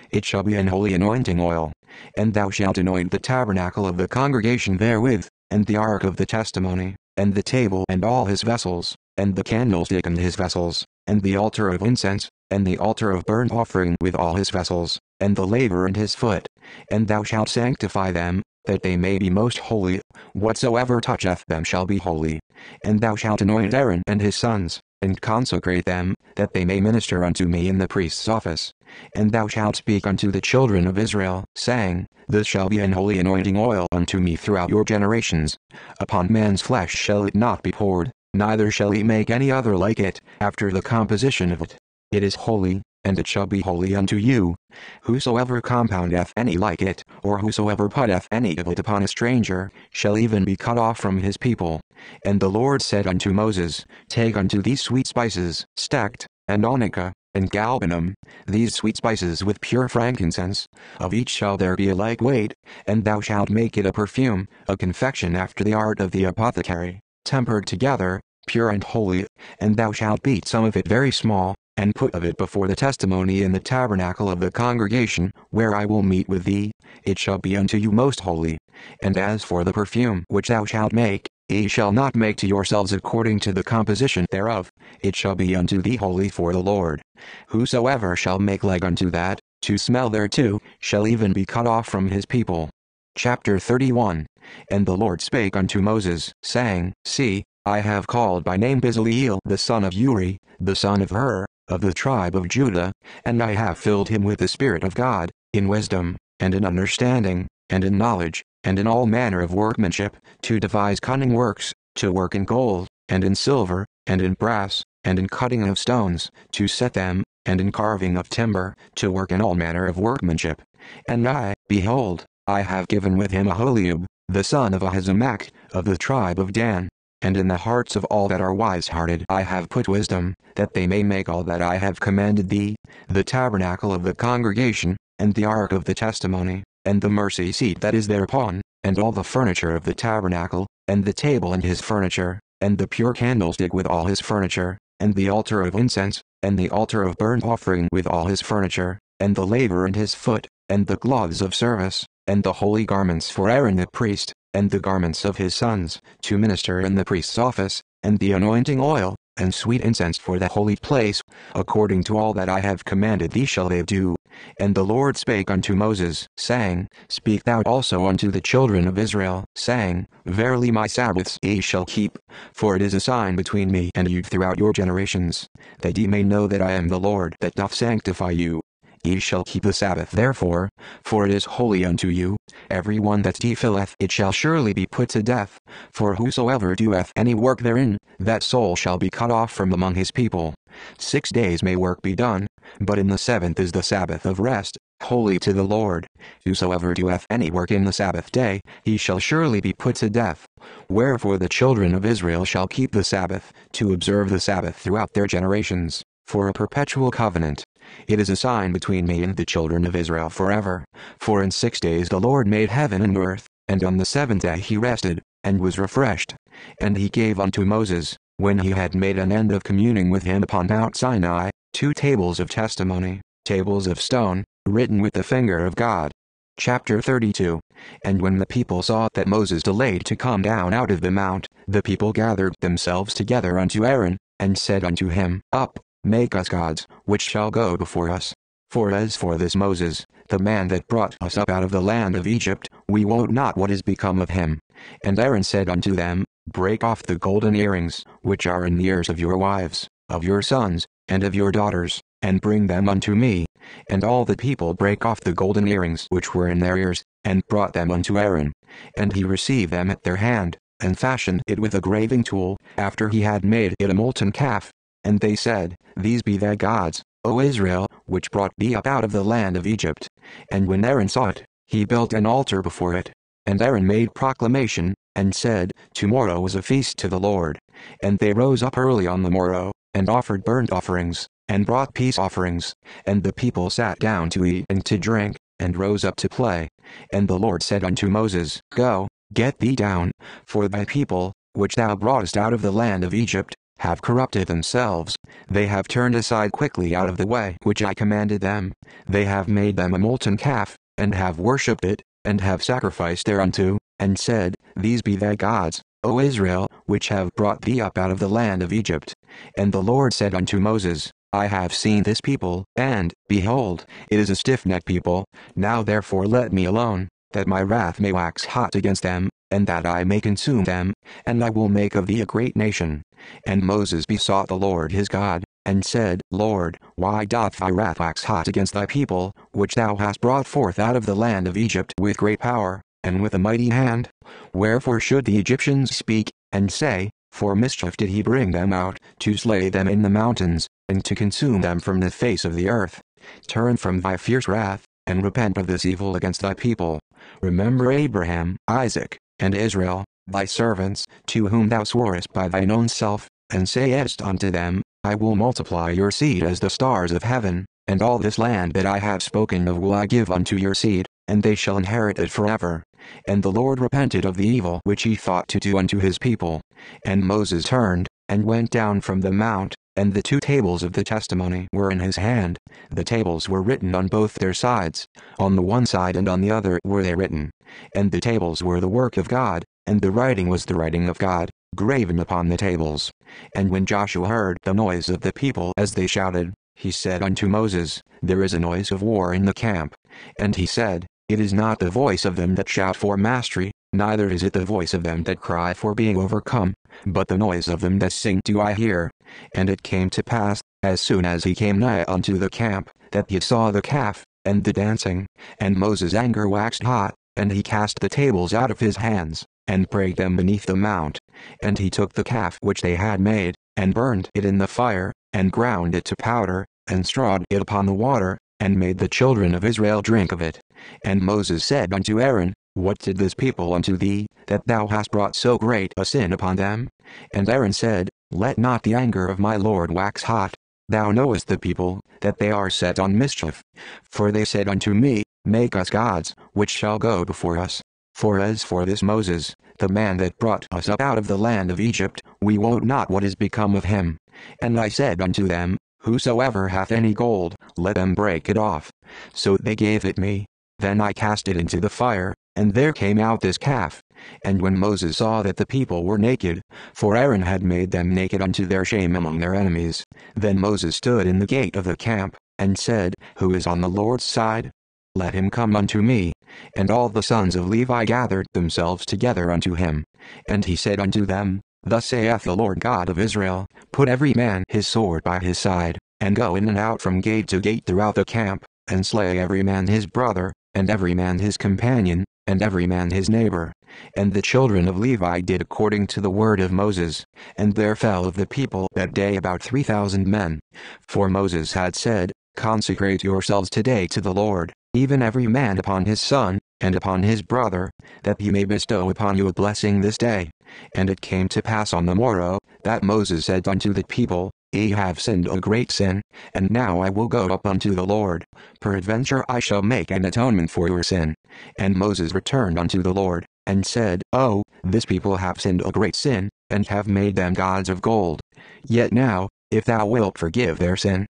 It shall be an holy anointing oil. And thou shalt anoint the tabernacle of the congregation therewith, and the ark of the testimony, and the table and all his vessels, and the candlestick and his vessels, and the altar of incense, and the altar of burnt offering with all his vessels, and the laver and his foot. And thou shalt sanctify them, that they may be most holy, whatsoever toucheth them shall be holy. And thou shalt anoint Aaron and his sons, and consecrate them, that they may minister unto me in the priest's office. And thou shalt speak unto the children of Israel, saying, This shall be an holy anointing oil unto me throughout your generations. Upon man's flesh shall it not be poured, neither shall he make any other like it, after the composition of it. It is holy, and it shall be holy unto you. Whosoever compoundeth any like it, or whosoever putteth any of it upon a stranger, shall even be cut off from his people. And the Lord said unto Moses, Take unto these sweet spices, stacte, and onycha, and galbanum, these sweet spices with pure frankincense, of each shall there be a like weight, and thou shalt make it a perfume, a confection after the art of the apothecary, tempered together, pure and holy, and thou shalt beat some of it very small, and put of it before the testimony in the tabernacle of the congregation, where I will meet with thee, it shall be unto you most holy. And as for the perfume which thou shalt make, ye shall not make to yourselves according to the composition thereof, it shall be unto thee holy for the Lord. Whosoever shall make like unto that, to smell thereto, shall even be cut off from his people. Chapter 31 And the Lord spake unto Moses, saying, See, I have called by name Bezaleel the son of Uri, the son of Hur, of the tribe of Judah, and I have filled him with the Spirit of God, in wisdom, and in understanding, and in knowledge, and in all manner of workmanship, to devise cunning works, to work in gold, and in silver, and in brass, and in cutting of stones, to set them, and in carving of timber, to work in all manner of workmanship. And I, behold, I have given with him Aholiab, the son of Ahisamach, of the tribe of Dan, and in the hearts of all that are wise-hearted I have put wisdom, that they may make all that I have commanded thee, the tabernacle of the congregation, and the ark of the testimony, and the mercy seat that is thereupon, and all the furniture of the tabernacle, and the table and his furniture, and the pure candlestick with all his furniture, and the altar of incense, and the altar of burnt offering with all his furniture, and the laver and his foot, and the cloths of service, and the holy garments for Aaron the priest, and the garments of his sons, to minister in the priest's office, and the anointing oil, and sweet incense for the holy place, according to all that I have commanded thee shall they do. And the Lord spake unto Moses, saying, Speak thou also unto the children of Israel, saying, Verily my Sabbaths ye shall keep, for it is a sign between me and you throughout your generations, that ye may know that I am the Lord that doth sanctify you. Ye shall keep the Sabbath therefore, for it is holy unto you. Every one that defileth it shall surely be put to death. For whosoever doeth any work therein, that soul shall be cut off from among his people. Six days may work be done, but in the seventh is the Sabbath of rest, holy to the Lord. Whosoever doeth any work in the Sabbath day, he shall surely be put to death. Wherefore the children of Israel shall keep the Sabbath, to observe the Sabbath throughout their generations, for a perpetual covenant. It is a sign between me and the children of Israel forever. For in six days the Lord made heaven and earth, and on the seventh day he rested, and was refreshed. And he gave unto Moses, when he had made an end of communing with him upon Mount Sinai, two tables of testimony, tables of stone, written with the finger of God. Chapter 32 And when the people saw that Moses delayed to come down out of the mount, the people gathered themselves together unto Aaron, and said unto him, Up, Make us gods, which shall go before us. For as for this Moses, the man that brought us up out of the land of Egypt, we wot not what is become of him. And Aaron said unto them, Break off the golden earrings, which are in the ears of your wives, of your sons, and of your daughters, and bring them unto me. And all the people brake off the golden earrings which were in their ears, and brought them unto Aaron. And he received them at their hand, and fashioned it with a graving tool, after he had made it a molten calf, and they said, These be thy gods, O Israel, which brought thee up out of the land of Egypt. And when Aaron saw it, he built an altar before it. And Aaron made proclamation, and said, Tomorrow is a feast to the Lord. And they rose up early on the morrow, and offered burnt offerings, and brought peace offerings. And the people sat down to eat and to drink, and rose up to play. And the Lord said unto Moses, Go, get thee down, for thy people, which thou broughtest out of the land of Egypt, have corrupted themselves. They have turned aside quickly out of the way which I commanded them. They have made them a molten calf, and have worshipped it, and have sacrificed thereunto, and said, These be thy gods, O Israel, which have brought thee up out of the land of Egypt. And the Lord said unto Moses, I have seen this people, and, behold, it is a stiff-necked people, now therefore let me alone, that my wrath may wax hot against them, and that I may consume them, and I will make of thee a great nation. And Moses besought the Lord his God, and said, Lord, why doth thy wrath wax hot against thy people, which thou hast brought forth out of the land of Egypt with great power, and with a mighty hand? Wherefore should the Egyptians speak, and say, For mischief did he bring them out, to slay them in the mountains, and to consume them from the face of the earth? Turn from thy fierce wrath, and repent of this evil against thy people. Remember Abraham, Isaac, and Israel, thy servants, to whom thou sworest by thine own self, and sayest unto them, I will multiply your seed as the stars of heaven, and all this land that I have spoken of will I give unto your seed, and they shall inherit it forever. And the Lord repented of the evil which he thought to do unto his people. And Moses turned, and went down from the mount, and the two tables of the testimony were in his hand. The tables were written on both their sides. On the one side and on the other were they written. And the tables were the work of God, and the writing was the writing of God, graven upon the tables. And when Joshua heard the noise of the people as they shouted, he said unto Moses, There is a noise of war in the camp. And he said, It is not the voice of them that shout for mastery, neither is it the voice of them that cry for being overcome, but the noise of them that sing do I hear. And it came to pass, as soon as he came nigh unto the camp, that he saw the calf, and the dancing, and Moses' anger waxed hot, and he cast the tables out of his hands, and brake them beneath the mount. And he took the calf which they had made, and burned it in the fire, and ground it to powder, and strawed it upon the water, and made the children of Israel drink of it. And Moses said unto Aaron, What did this people unto thee, that thou hast brought so great a sin upon them? And Aaron said, Let not the anger of my Lord wax hot. Thou knowest the people, that they are set on mischief. For they said unto me, Make us gods, which shall go before us. For as for this Moses, the man that brought us up out of the land of Egypt, we wot not what is become of him. And I said unto them, Whosoever hath any gold, let them break it off. So they gave it me. Then I cast it into the fire, and there came out this calf. And when Moses saw that the people were naked, for Aaron had made them naked unto their shame among their enemies, then Moses stood in the gate of the camp, and said, Who is on the Lord's side? Let him come unto me. And all the sons of Levi gathered themselves together unto him. And he said unto them, Thus saith the Lord God of Israel, Put every man his sword by his side, and go in and out from gate to gate throughout the camp, and slay every man his brother, and every man his companion, and every man his neighbor. And the children of Levi did according to the word of Moses, and there fell of the people that day about three thousand men. For Moses had said, Consecrate yourselves today to the Lord, even every man upon his son, and upon his brother, that he may bestow upon you a blessing this day. And it came to pass on the morrow, that Moses said unto the people, Ye have sinned a great sin, and now I will go up unto the Lord, peradventure I shall make an atonement for your sin. And Moses returned unto the Lord, and said, Oh, this people have sinned a great sin, and have made them gods of gold. Yet now, if thou wilt forgive their sin,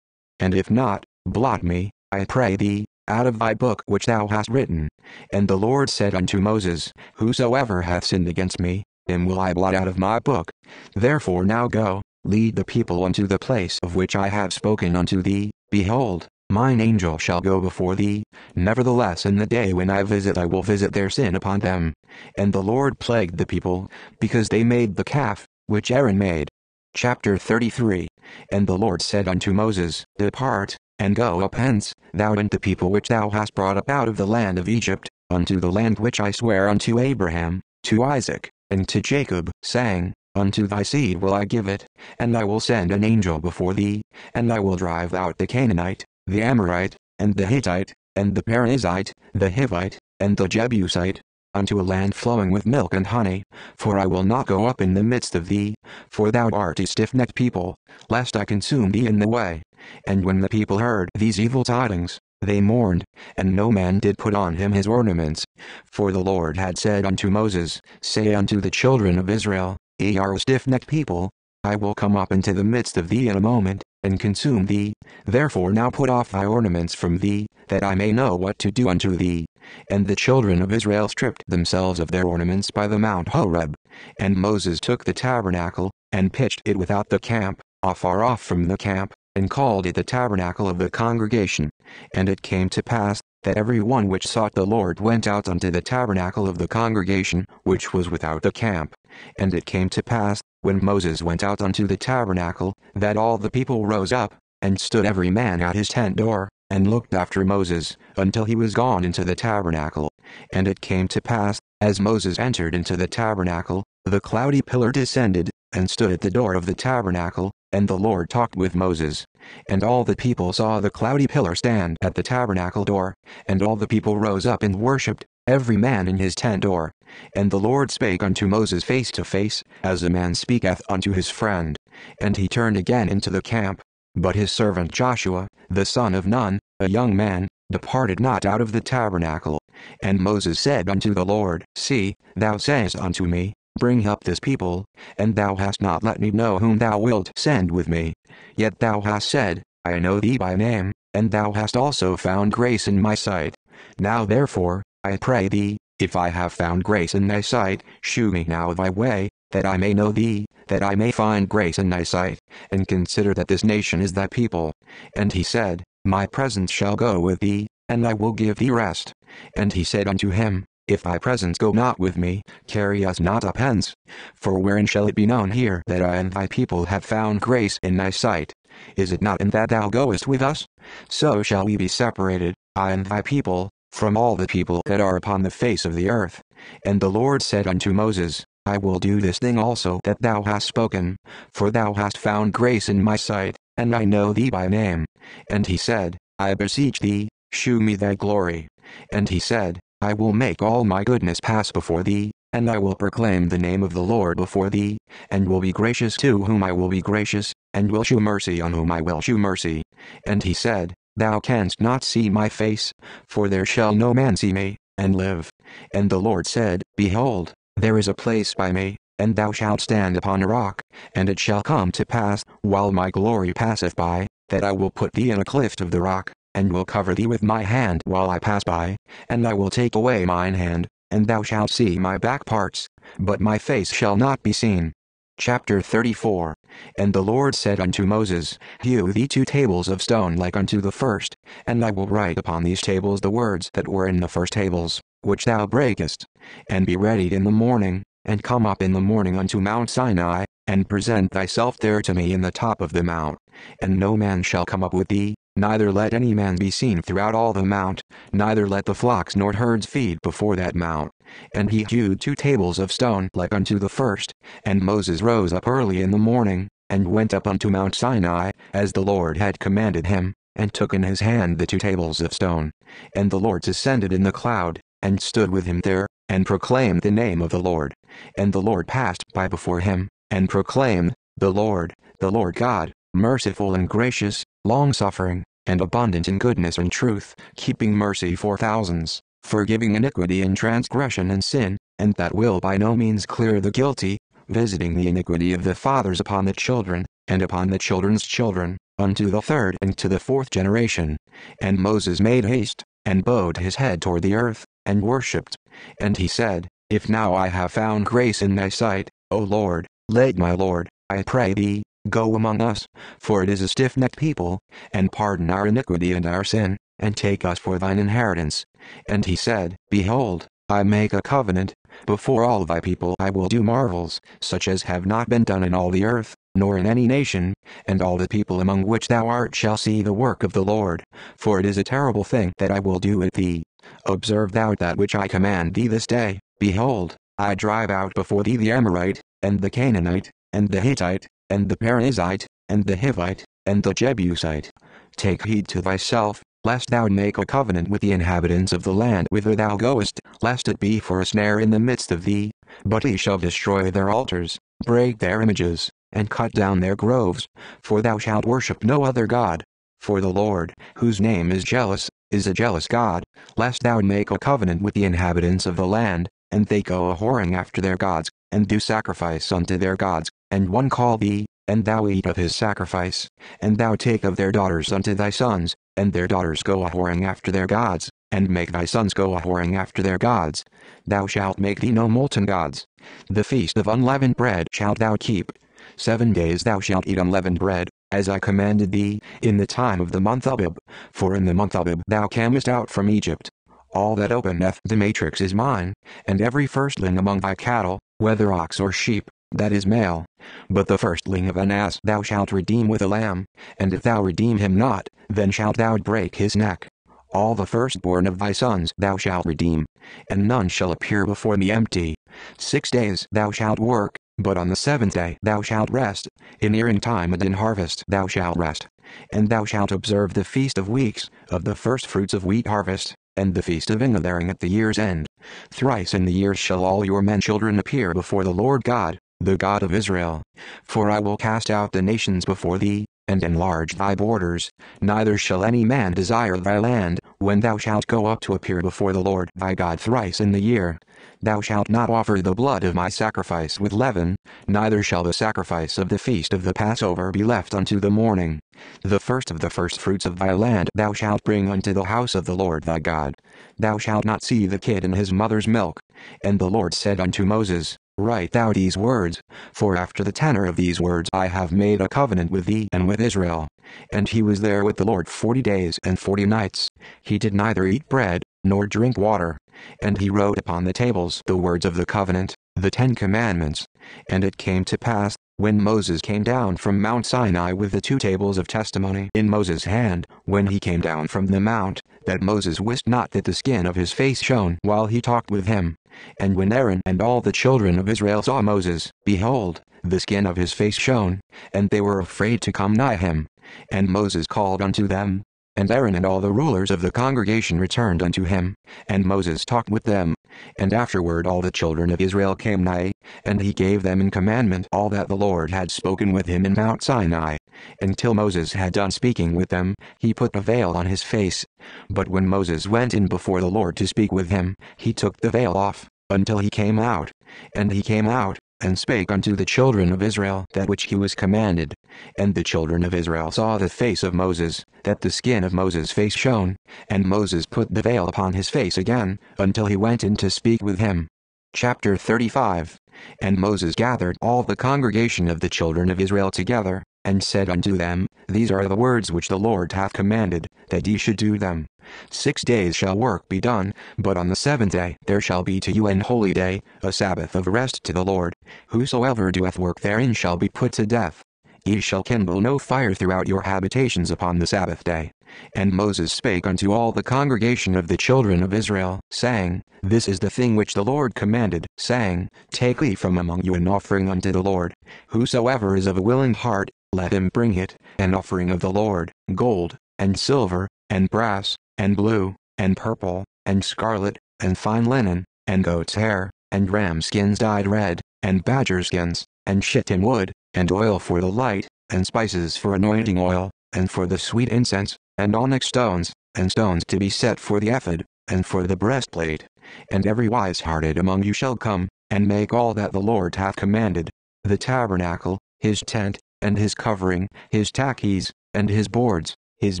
and if not, blot me, I pray thee, out of thy book which thou hast written. And the Lord said unto Moses, Whosoever hath sinned against me, him will I blot out of my book. Therefore now go, lead the people unto the place of which I have spoken unto thee, behold, mine angel shall go before thee, nevertheless in the day when I visit I will visit their sin upon them. And the Lord plagued the people, because they made the calf, which Aaron made. Chapter 33 And the Lord said unto Moses, Depart, and go up hence, thou and the people which thou hast brought up out of the land of Egypt, unto the land which I swear unto Abraham, to Isaac, and to Jacob, saying, Unto thy seed will I give it, and I will send an angel before thee, and I will drive out the Canaanite, the Amorite, and the Hittite, and the Perizzite, the Hivite, and the Jebusite, unto a land flowing with milk and honey, for I will not go up in the midst of thee, for thou art a stiff-necked people, lest I consume thee in the way. And when the people heard these evil tidings, they mourned, and no man did put on him his ornaments. For the Lord had said unto Moses, Say unto the children of Israel, Ye are a stiff-necked people, I will come up into the midst of thee in a moment, and consume thee. Therefore now put off thy ornaments from thee, that I may know what to do unto thee. And the children of Israel stripped themselves of their ornaments by the Mount Horeb. And Moses took the tabernacle, and pitched it without the camp, afar off from the camp, and called it the tabernacle of the congregation. And it came to pass, that every one which sought the Lord went out unto the tabernacle of the congregation, which was without the camp. And it came to pass, when Moses went out unto the tabernacle, that all the people rose up, and stood every man at his tent door, and looked after Moses, until he was gone into the tabernacle. And it came to pass, as Moses entered into the tabernacle, the cloudy pillar descended, and stood at the door of the tabernacle, and the Lord talked with Moses. And all the people saw the cloudy pillar stand at the tabernacle door, and all the people rose up and worshipped, every man in his tent door. And the Lord spake unto Moses face to face, as a man speaketh unto his friend. And he turned again into the camp. But his servant Joshua, the son of Nun, a young man, departed not out of the tabernacle. And Moses said unto the Lord, See, thou sayest unto me, Bring up this people, and thou hast not let me know whom thou wilt send with me. Yet thou hast said, I know thee by name, and thou hast also found grace in my sight. Now therefore, I pray thee, if I have found grace in thy sight, shew me now thy way, that I may know thee, that I may find grace in thy sight, and consider that this nation is thy people. And he said, My presence shall go with thee, and I will give thee rest. And he said unto him, if thy presence go not with me, carry us not up hence. For wherein shall it be known here that I and thy people have found grace in thy sight? Is it not in that thou goest with us? So shall we be separated, I and thy people, from all the people that are upon the face of the earth. And the Lord said unto Moses, I will do this thing also that thou hast spoken, for thou hast found grace in my sight, and I know thee by name. And he said, I beseech thee, shew me thy glory. And he said, I will make all my goodness pass before thee, and I will proclaim the name of the Lord before thee, and will be gracious to whom I will be gracious, and will shew mercy on whom I will shew mercy. And he said, Thou canst not see my face, for there shall no man see me, and live. And the Lord said, Behold, there is a place by me, and thou shalt stand upon a rock, and it shall come to pass, while my glory passeth by, that I will put thee in a clift of the rock, and will cover thee with my hand while I pass by, and I will take away mine hand, and thou shalt see my back parts, but my face shall not be seen. Chapter 34 And the Lord said unto Moses, Hew thee two tables of stone like unto the first, and I will write upon these tables the words that were in the first tables, which thou breakest. And be ready in the morning, and come up in the morning unto Mount Sinai, and present thyself there to me in the top of the mount. And no man shall come up with thee, neither let any man be seen throughout all the mount, neither let the flocks nor herds feed before that mount. And he hewed two tables of stone like unto the first, and Moses rose up early in the morning, and went up unto Mount Sinai, as the Lord had commanded him, and took in his hand the two tables of stone. And the Lord descended in the cloud, and stood with him there, and proclaimed the name of the Lord. And the Lord passed by before him, and proclaimed, The Lord, the Lord God, merciful and gracious, long-suffering, and abundant in goodness and truth, keeping mercy for thousands, forgiving iniquity and transgression and sin, and that will by no means clear the guilty, visiting the iniquity of the fathers upon the children, and upon the children's children, unto the third and to the fourth generation. And Moses made haste, and bowed his head toward the earth, and worshipped. And he said, If now I have found grace in thy sight, O Lord, let my Lord, I pray thee, go among us, for it is a stiff-necked people, and pardon our iniquity and our sin, and take us for thine inheritance. And he said, Behold, I make a covenant, before all thy people I will do marvels, such as have not been done in all the earth, nor in any nation, and all the people among which thou art shall see the work of the Lord, for it is a terrible thing that I will do with thee. Observe thou that which I command thee this day, behold, I drive out before thee the Amorite, and the Canaanite, and the Hittite, and the Perizzite, and the Hivite, and the Jebusite. Take heed to thyself, lest thou make a covenant with the inhabitants of the land whither thou goest, lest it be for a snare in the midst of thee. But he shall destroy their altars, break their images, and cut down their groves, for thou shalt worship no other God. For the Lord, whose name is jealous, is a jealous God, lest thou make a covenant with the inhabitants of the land, and they go a whoring after their gods, and do sacrifice unto their gods, and one call thee, and thou eat of his sacrifice, and thou take of their daughters unto thy sons, and their daughters go a whoring after their gods, and make thy sons go a whoring after their gods. Thou shalt make thee no molten gods. The feast of unleavened bread shalt thou keep. Seven days thou shalt eat unleavened bread, as I commanded thee, in the time of the month Abib, for in the month Abib thou camest out from Egypt. All that openeth the matrix is mine, and every firstling among thy cattle, whether ox or sheep, that is male. But the firstling of an ass thou shalt redeem with a lamb, and if thou redeem him not, then shalt thou break his neck. All the firstborn of thy sons thou shalt redeem, and none shall appear before me empty. Six days thou shalt work, but on the seventh day thou shalt rest, in earing time and in harvest thou shalt rest. And thou shalt observe the feast of weeks, of the first fruits of wheat harvest, and the feast of ingathering at the year's end. Thrice in the year shall all your men children appear before the Lord God, the God of Israel. For I will cast out the nations before thee, and enlarge thy borders, neither shall any man desire thy land, when thou shalt go up to appear before the Lord thy God thrice in the year. Thou shalt not offer the blood of my sacrifice with leaven, neither shall the sacrifice of the feast of the Passover be left unto the morning. The first of the firstfruits of thy land thou shalt bring unto the house of the Lord thy God. Thou shalt not see the kid in his mother's milk. And the Lord said unto Moses, Write thou these words, for after the tenor of these words I have made a covenant with thee and with Israel. And he was there with the Lord forty days and forty nights. He did neither eat bread, nor drink water. And he wrote upon the tables the words of the covenant, the Ten Commandments. And it came to pass, when Moses came down from Mount Sinai with the two tables of testimony in Moses' hand, when he came down from the mount, that Moses wist not that the skin of his face shone while he talked with him. And when Aaron and all the children of Israel saw Moses, behold, the skin of his face shone, and they were afraid to come nigh him. And Moses called unto them, and Aaron and all the rulers of the congregation returned unto him, and Moses talked with them. And afterward all the children of Israel came nigh, and he gave them in commandment all that the Lord had spoken with him in Mount Sinai. Until Moses had done speaking with them, he put a veil on his face. But when Moses went in before the Lord to speak with him, he took the veil off, until he came out. And he came out, and spake unto the children of Israel that which he was commanded. And the children of Israel saw the face of Moses, that the skin of Moses' face shone, and Moses put the veil upon his face again, until he went in to speak with him. Chapter 35 And Moses gathered all the congregation of the children of Israel together, and said unto them, These are the words which the Lord hath commanded, that ye should do them. Six days shall work be done, but on the seventh day there shall be to you an holy day, a Sabbath of rest to the Lord. Whosoever doeth work therein shall be put to death. Ye shall kindle no fire throughout your habitations upon the Sabbath day. And Moses spake unto all the congregation of the children of Israel, saying, This is the thing which the Lord commanded, saying, Take ye from among you an offering unto the Lord. Whosoever is of a willing heart, let him bring it, an offering of the Lord, gold, and silver, and brass, and blue, and purple, and scarlet, and fine linen, and goat's hair, and ram skins dyed red, and badger skins, and shittim wood, and oil for the light, and spices for anointing oil, and for the sweet incense, and onyx stones, and stones to be set for the ephod, and for the breastplate. And every wise-hearted among you shall come, and make all that the Lord hath commanded, the tabernacle, his tent, and his covering, his taches, and his boards, his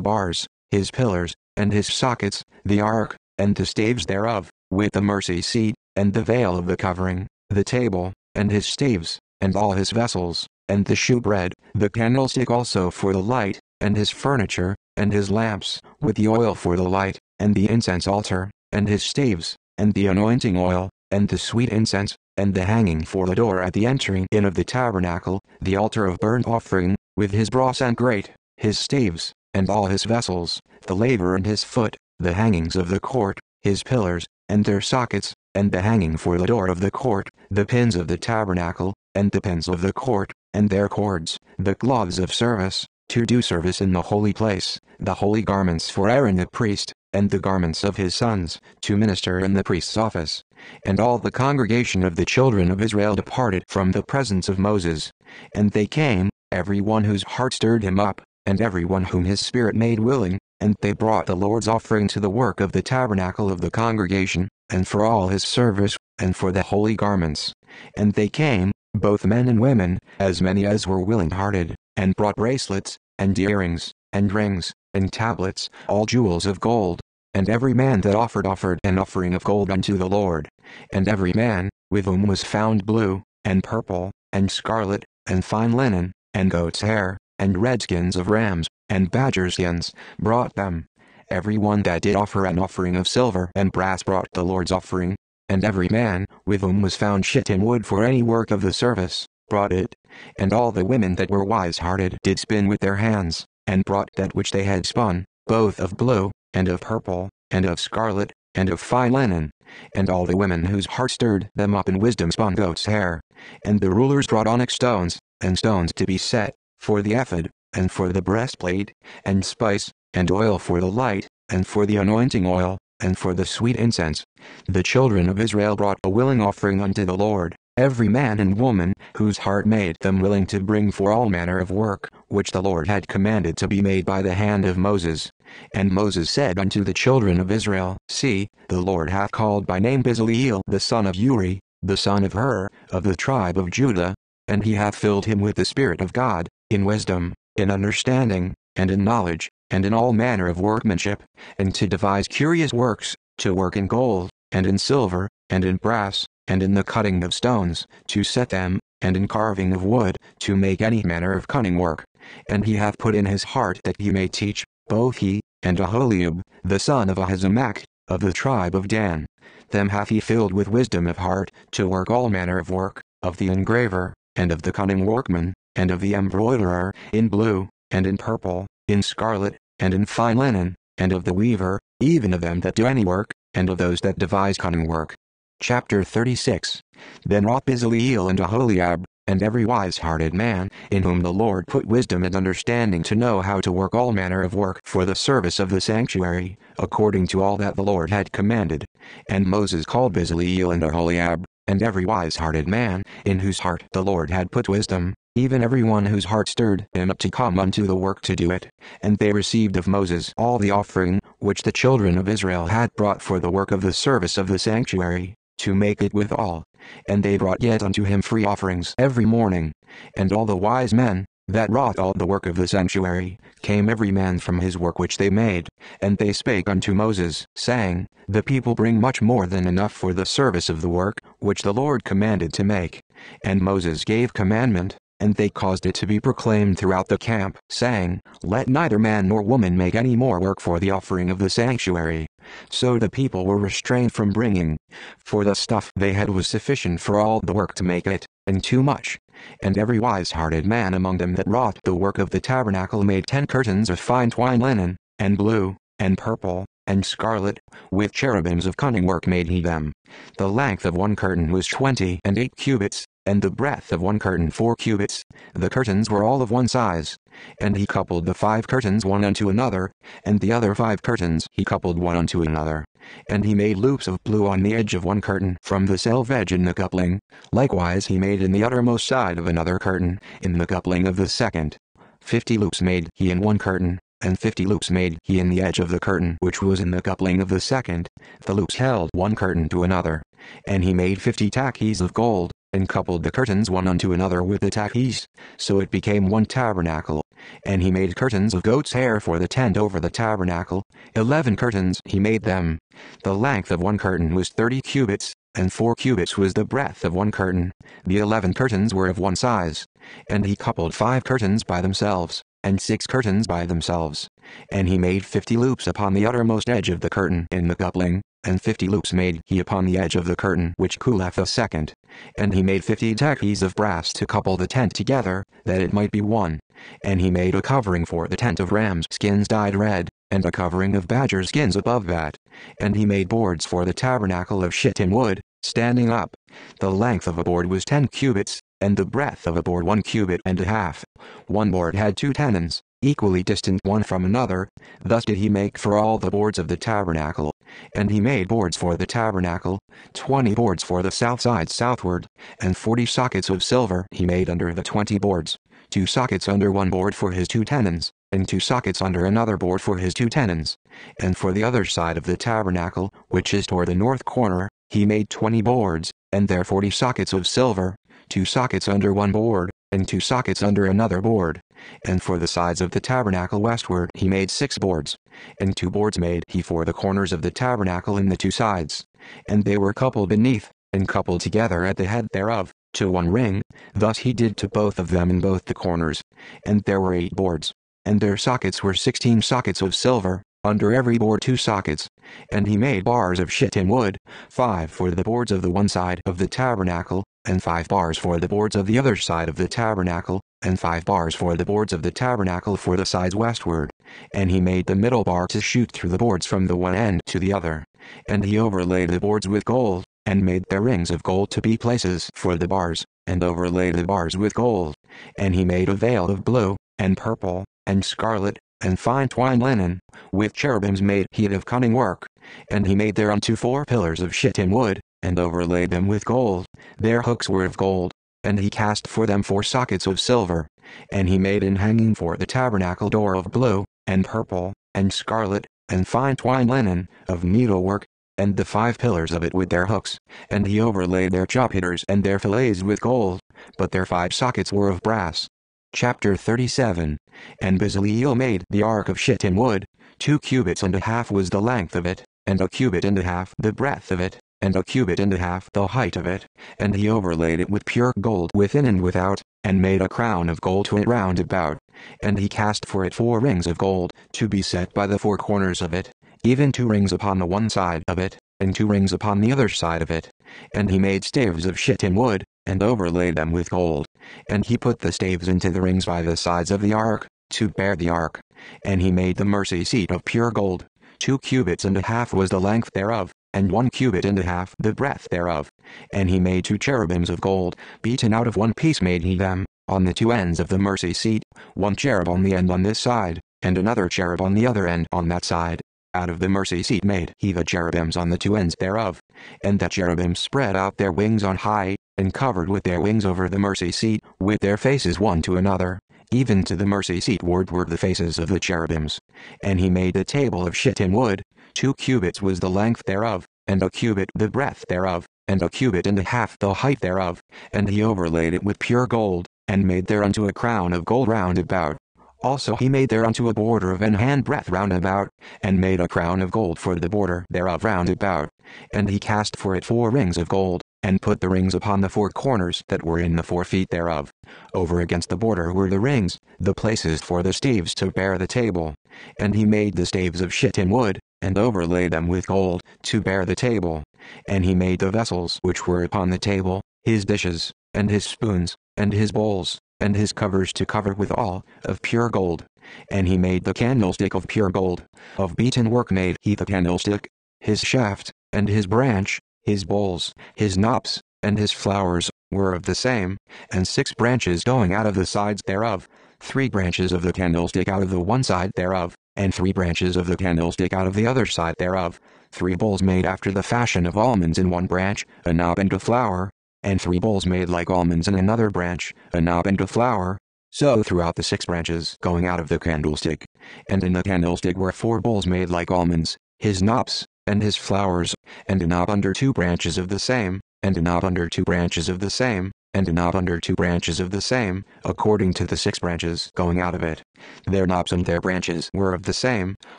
bars, his pillars, and his sockets, the ark, and the staves thereof, with the mercy seat, and the veil of the covering, the table, and his staves, and all his vessels, and the shewbread, the candlestick also for the light, and his furniture, and his lamps, with the oil for the light, and the incense altar, and his staves, and the anointing oil, and the sweet incense, and the hanging for the door at the entering in of the tabernacle, the altar of burnt offering, with his brass and grate, his staves, and all his vessels, the laver and his foot, the hangings of the court, his pillars, and their sockets, and the hanging for the door of the court, the pins of the tabernacle, and the pins of the court, and their cords, the cloths of service, to do service in the holy place, the holy garments for Aaron the priest, and the garments of his sons, to minister in the priest's office. And all the congregation of the children of Israel departed from the presence of Moses. And they came, every one whose heart stirred him up, and every one whom his spirit made willing, and they brought the Lord's offering to the work of the tabernacle of the congregation, and for all his service, and for the holy garments. And they came, both men and women, as many as were willing hearted, and brought bracelets, and earrings, and rings, and tablets, all jewels of gold. And every man that offered offered an offering of gold unto the Lord. And every man, with whom was found blue, and purple, and scarlet, and fine linen, and goat's hair, and redskins of rams, and badger skins, brought them. Every one that did offer an offering of silver and brass brought the Lord's offering, and every man, with whom was found shittim wood for any work of the service, brought it. And all the women that were wise-hearted did spin with their hands, and brought that which they had spun, both of blue, and of purple, and of scarlet, and of fine linen. And all the women whose heart stirred them up in wisdom spun goat's hair. And the rulers brought onyx stones, and stones to be set, for the ephod, and for the breastplate, and spice, and oil for the light, and for the anointing oil, and for the sweet incense. The children of Israel brought a willing offering unto the Lord, every man and woman, whose heart made them willing to bring for all manner of work, which the Lord had commanded to be made by the hand of Moses. And Moses said unto the children of Israel, See, the Lord hath called by name Bezaleel the son of Uri, the son of Hur, of the tribe of Judah, and he hath filled him with the Spirit of God, in wisdom, in understanding, and in knowledge, and in all manner of workmanship, and to devise curious works, to work in gold, and in silver, and in brass, and in the cutting of stones, to set them, and in carving of wood, to make any manner of cunning work. And he hath put in his heart that he may teach, both he, and Aholiab, the son of Ahisamach, of the tribe of Dan. Them hath he filled with wisdom of heart, to work all manner of work, of the engraver, and of the cunning workman, and of the embroiderer, in blue, and in purple, in scarlet, and in fine linen, and of the weaver, even of them that do any work, and of those that devise cunning work. Chapter 36 Then wrought Bezaleel and Aholiab, and every wise-hearted man, in whom the Lord put wisdom and understanding to know how to work all manner of work for the service of the sanctuary, according to all that the Lord had commanded. And Moses called Bezaleel and Aholiab, and every wise-hearted man, in whose heart the Lord had put wisdom, even every one whose heart stirred him up to come unto the work to do it. And they received of Moses all the offering, which the children of Israel had brought for the work of the service of the sanctuary, to make it withal. And they brought yet unto him free offerings every morning. And all the wise men, that wrought all the work of the sanctuary, came every man from his work which they made, and they spake unto Moses, saying, The people bring much more than enough for the service of the work, which the Lord commanded to make. And Moses gave commandment, and they caused it to be proclaimed throughout the camp, saying, Let neither man nor woman make any more work for the offering of the sanctuary. So the people were restrained from bringing, for the stuff they had was sufficient for all the work to make it, and too much. And every wise-hearted man among them that wrought the work of the tabernacle made ten curtains of fine twine linen, and blue, and purple, and scarlet, with cherubims of cunning work made he them. The length of one curtain was twenty and eight cubits, and the breadth of one curtain four cubits. The curtains were all of one size. And he coupled the five curtains one unto another, and the other five curtains he coupled one unto another. And he made loops of blue on the edge of one curtain from the selvedge in the coupling. Likewise he made in the uttermost side of another curtain, in the coupling of the second. Fifty loops made he in one curtain, and fifty loops made he in the edge of the curtain which was in the coupling of the second. The loops held one curtain to another. And he made fifty taches of gold, and coupled the curtains one unto another with the taches, so it became one tabernacle. And he made curtains of goat's hair for the tent over the tabernacle, eleven curtains he made them. The length of one curtain was thirty cubits, and four cubits was the breadth of one curtain. The eleven curtains were of one size. And he coupled five curtains by themselves, and six curtains by themselves. And he made fifty loops upon the uttermost edge of the curtain in the coupling, and fifty loops made he upon the edge of the curtain which cooleth the second. And he made fifty taches of brass to couple the tent together, that it might be one. And he made a covering for the tent of rams' skins dyed red, and a covering of badger skins above that. And he made boards for the tabernacle of shittim wood, standing up. The length of a board was ten cubits, and the breadth of a board one cubit and a half. One board had two tenons, equally distant one from another, thus did he make for all the boards of the tabernacle. And he made boards for the tabernacle, twenty boards for the south side southward, and forty sockets of silver he made under the twenty boards, two sockets under one board for his two tenons, and two sockets under another board for his two tenons. And for the other side of the tabernacle, which is toward the north corner, he made twenty boards, and there forty sockets of silver, two sockets under one board, and two sockets under another board. And for the sides of the tabernacle westward he made six boards, and two boards made he for the corners of the tabernacle in the two sides. And they were coupled beneath, and coupled together at the head thereof, to one ring, thus he did to both of them in both the corners. And there were eight boards, and their sockets were sixteen sockets of silver, under every board two sockets. And he made bars of shittim wood, five for the boards of the one side of the tabernacle, and five bars for the boards of the other side of the tabernacle, and five bars for the boards of the tabernacle for the sides westward. And he made the middle bar to shoot through the boards from the one end to the other. And he overlaid the boards with gold, and made their rings of gold to be places for the bars, and overlaid the bars with gold. And he made a veil of blue, and purple, and scarlet, and fine twine linen, with cherubims made he of cunning work. And he made thereunto four pillars of shittim wood, and overlaid them with gold. Their hooks were of gold. And he cast for them four sockets of silver. And he made an hanging for the tabernacle door of blue, and purple, and scarlet, and fine twine linen, of needlework, and the five pillars of it with their hooks, and he overlaid their chapiters and their fillets with gold, but their five sockets were of brass. Chapter 37 And Bezaleel made the ark of shittim wood, two cubits and a half was the length of it, and a cubit and a half the breadth of it, and a cubit and a half the height of it, and he overlaid it with pure gold within and without, and made a crown of gold to it round about, and he cast for it four rings of gold, to be set by the four corners of it, even two rings upon the one side of it, and two rings upon the other side of it. And he made staves of shittim wood, and overlaid them with gold. And he put the staves into the rings by the sides of the ark, to bear the ark. And he made the mercy seat of pure gold. Two cubits and a half was the length thereof, and one cubit and a half the breadth thereof. And he made two cherubims of gold, beaten out of one piece made he them, on the two ends of the mercy seat, one cherub on the end on this side, and another cherub on the other end on that side. Out of the mercy seat made he the cherubims on the two ends thereof. And the cherubim spread out their wings on high, and covered with their wings over the mercy seat, with their faces one to another, even to the mercy seat ward were the faces of the cherubims. And he made a table of shittim wood, two cubits was the length thereof, and a cubit the breadth thereof, and a cubit and a half the height thereof, and he overlaid it with pure gold, and made thereunto a crown of gold round about. Also he made thereunto a border of an handbreadth round about, and made a crown of gold for the border thereof round about. And he cast for it four rings of gold, and put the rings upon the four corners that were in the four feet thereof. Over against the border were the rings, the places for the staves to bear the table. And he made the staves of shittim wood, and overlaid them with gold, to bear the table. And he made the vessels which were upon the table, his dishes, and his spoons, and his bowls, and his covers to cover withal, of pure gold. And he made the candlestick of pure gold. Of beaten work made he the candlestick, his shaft, and his branch, his bowls, his knops, and his flowers, were of the same, and six branches going out of the sides thereof, three branches of the candlestick out of the one side thereof, and three branches of the candlestick out of the other side thereof, three bowls made after the fashion of almonds in one branch, a knop and a flower, and three bowls made like almonds in another branch, a knop and a flower. So throughout the six branches going out of the candlestick, and in the candlestick were four bowls made like almonds, his knops, and his flowers, and a knop under two branches of the same, and a knop under two branches of the same, and a knop under two branches of the same, according to the six branches going out of it. Their knops and their branches were of the same,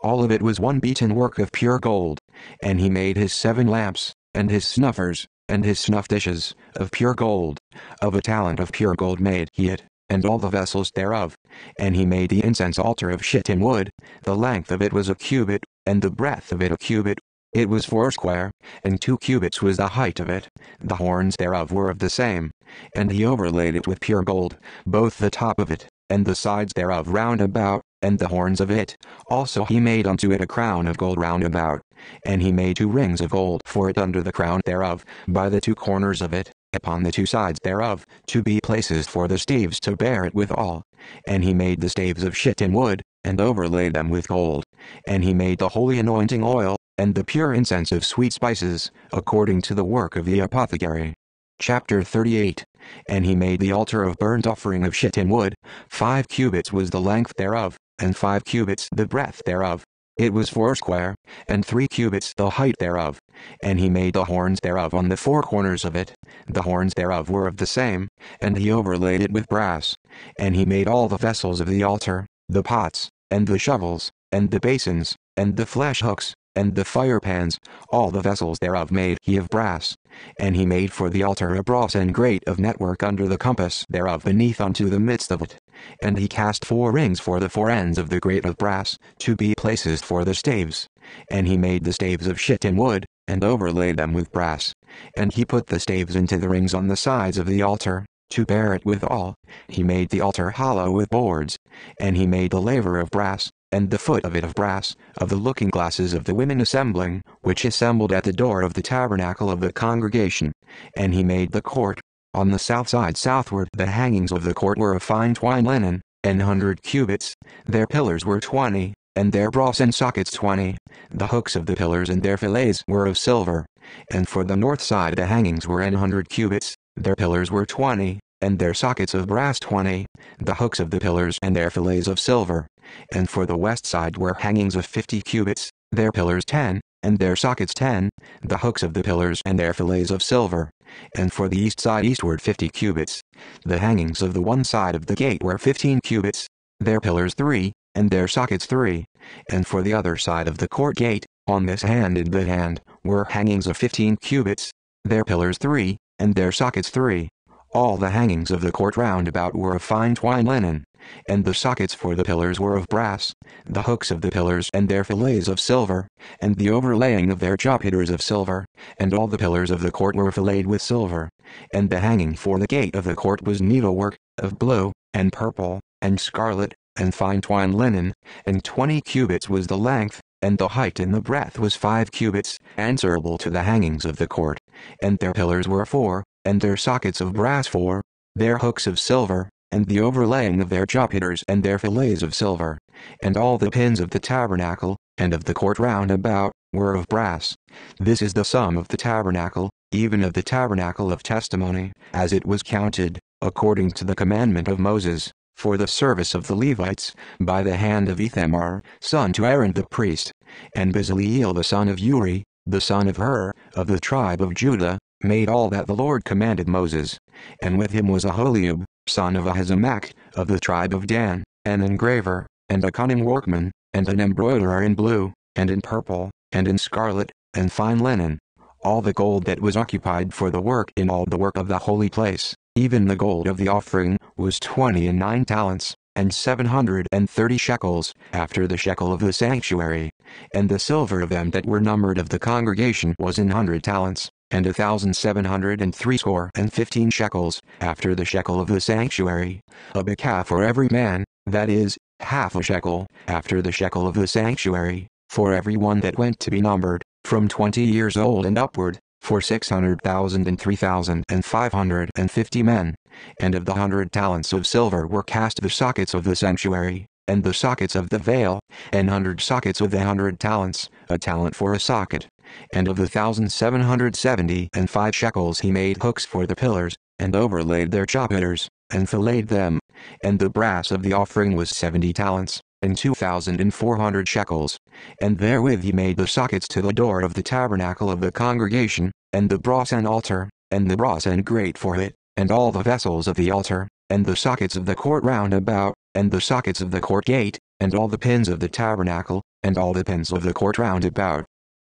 all of it was one beaten work of pure gold. And he made his seven lamps, and his snuffers, and his snuff dishes, of pure gold. Of a talent of pure gold made he it, and all the vessels thereof. And he made the incense altar of shittim wood, the length of it was a cubit, and the breadth of it a cubit. It was foursquare, and two cubits was the height of it. The horns thereof were of the same. And he overlaid it with pure gold, both the top of it, and the sides thereof round about, and the horns of it. Also he made unto it a crown of gold round about. And he made two rings of gold for it under the crown thereof, by the two corners of it, upon the two sides thereof, to be places for the staves to bear it withal. And he made the staves of shittim wood, and overlaid them with gold. And he made the holy anointing oil, and the pure incense of sweet spices, according to the work of the apothecary. Chapter 38 And he made the altar of burnt offering of shittim wood, five cubits was the length thereof, and five cubits the breadth thereof. It was foursquare, and three cubits the height thereof. And he made the horns thereof on the four corners of it. The horns thereof were of the same, and he overlaid it with brass. And he made all the vessels of the altar, the pots, and the shovels, and the basins, and the flesh hooks, and the fire pans, all the vessels thereof made he of brass. And he made for the altar a brass and grate of network under the compass thereof beneath unto the midst of it. And he cast four rings for the four ends of the grate of brass, to be places for the staves. And he made the staves of shittim wood, and overlaid them with brass. And he put the staves into the rings on the sides of the altar, to bear it withal. He made the altar hollow with boards. And he made the laver of brass, and the foot of it of brass, of the looking glasses of the women assembling, which assembled at the door of the tabernacle of the congregation. And he made the court. On the south side southward the hangings of the court were of fine twine linen, an hundred cubits. Their pillars were twenty, and their brass and sockets twenty. The hooks of the pillars and their fillets were of silver. And for the north side the hangings were an hundred cubits, their pillars were twenty, and their sockets of brass twenty, the hooks of the pillars and their fillets of silver. And for the west side were hangings of fifty cubits, their pillars ten, and their sockets ten, the hooks of the pillars and their fillets of silver. And for the east side eastward fifty cubits. The hangings of the one side of the gate were fifteen cubits, their pillars three, and their sockets three. And for the other side of the court gate, on this hand and that hand, were hangings of fifteen cubits, their pillars three, and their sockets three. All the hangings of the court round about were of fine twine linen, and the sockets for the pillars were of brass, the hooks of the pillars and their fillets of silver, and the overlaying of their chapiters of silver, and all the pillars of the court were filleted with silver, and the hanging for the gate of the court was needlework, of blue, and purple, and scarlet, and fine twine linen, and twenty cubits was the length, and the height and the breadth was five cubits, answerable to the hangings of the court, and their pillars were four, and their sockets of brass four, their hooks of silver, and the overlaying of their chapiters and their fillets of silver, and all the pins of the tabernacle, and of the court round about, were of brass. This is the sum of the tabernacle, even of the tabernacle of testimony, as it was counted, according to the commandment of Moses, for the service of the Levites, by the hand of Ithamar, son to Aaron the priest, and Bezaleel the son of Uri, the son of Hur, of the tribe of Judah, made all that the Lord commanded Moses. And with him was Aholiab, son of Ahisamach, of the tribe of Dan, an engraver, and a cunning workman, and an embroiderer in blue, and in purple, and in scarlet, and fine linen. All the gold that was occupied for the work in all the work of the holy place, even the gold of the offering, was twenty and nine talents, and seven hundred and thirty shekels, after the shekel of the sanctuary. And the silver of them that were numbered of the congregation was an hundred talents, and a thousand seven hundred and threescore and fifteen shekels, after the shekel of the sanctuary. A bekah for every man, that is, half a shekel, after the shekel of the sanctuary, for every one that went to be numbered, from twenty years old and upward, for six hundred thousand and three thousand and five hundred and fifty men. And of the hundred talents of silver were cast the sockets of the sanctuary, and the sockets of the veil, an hundred sockets of the hundred talents, a talent for a socket. And of the thousand seven hundred seventy and five shekels he made hooks for the pillars, and overlaid their chapiters, and filleted them. And the brass of the offering was seventy talents, and two thousand and four hundred shekels. And therewith he made the sockets to the door of the tabernacle of the congregation, and the brass and altar, and the brass and grate for it, and all the vessels of the altar, and the sockets of the court round about, and the sockets of the court gate, and all the pins of the tabernacle, and all the pins of the court round about.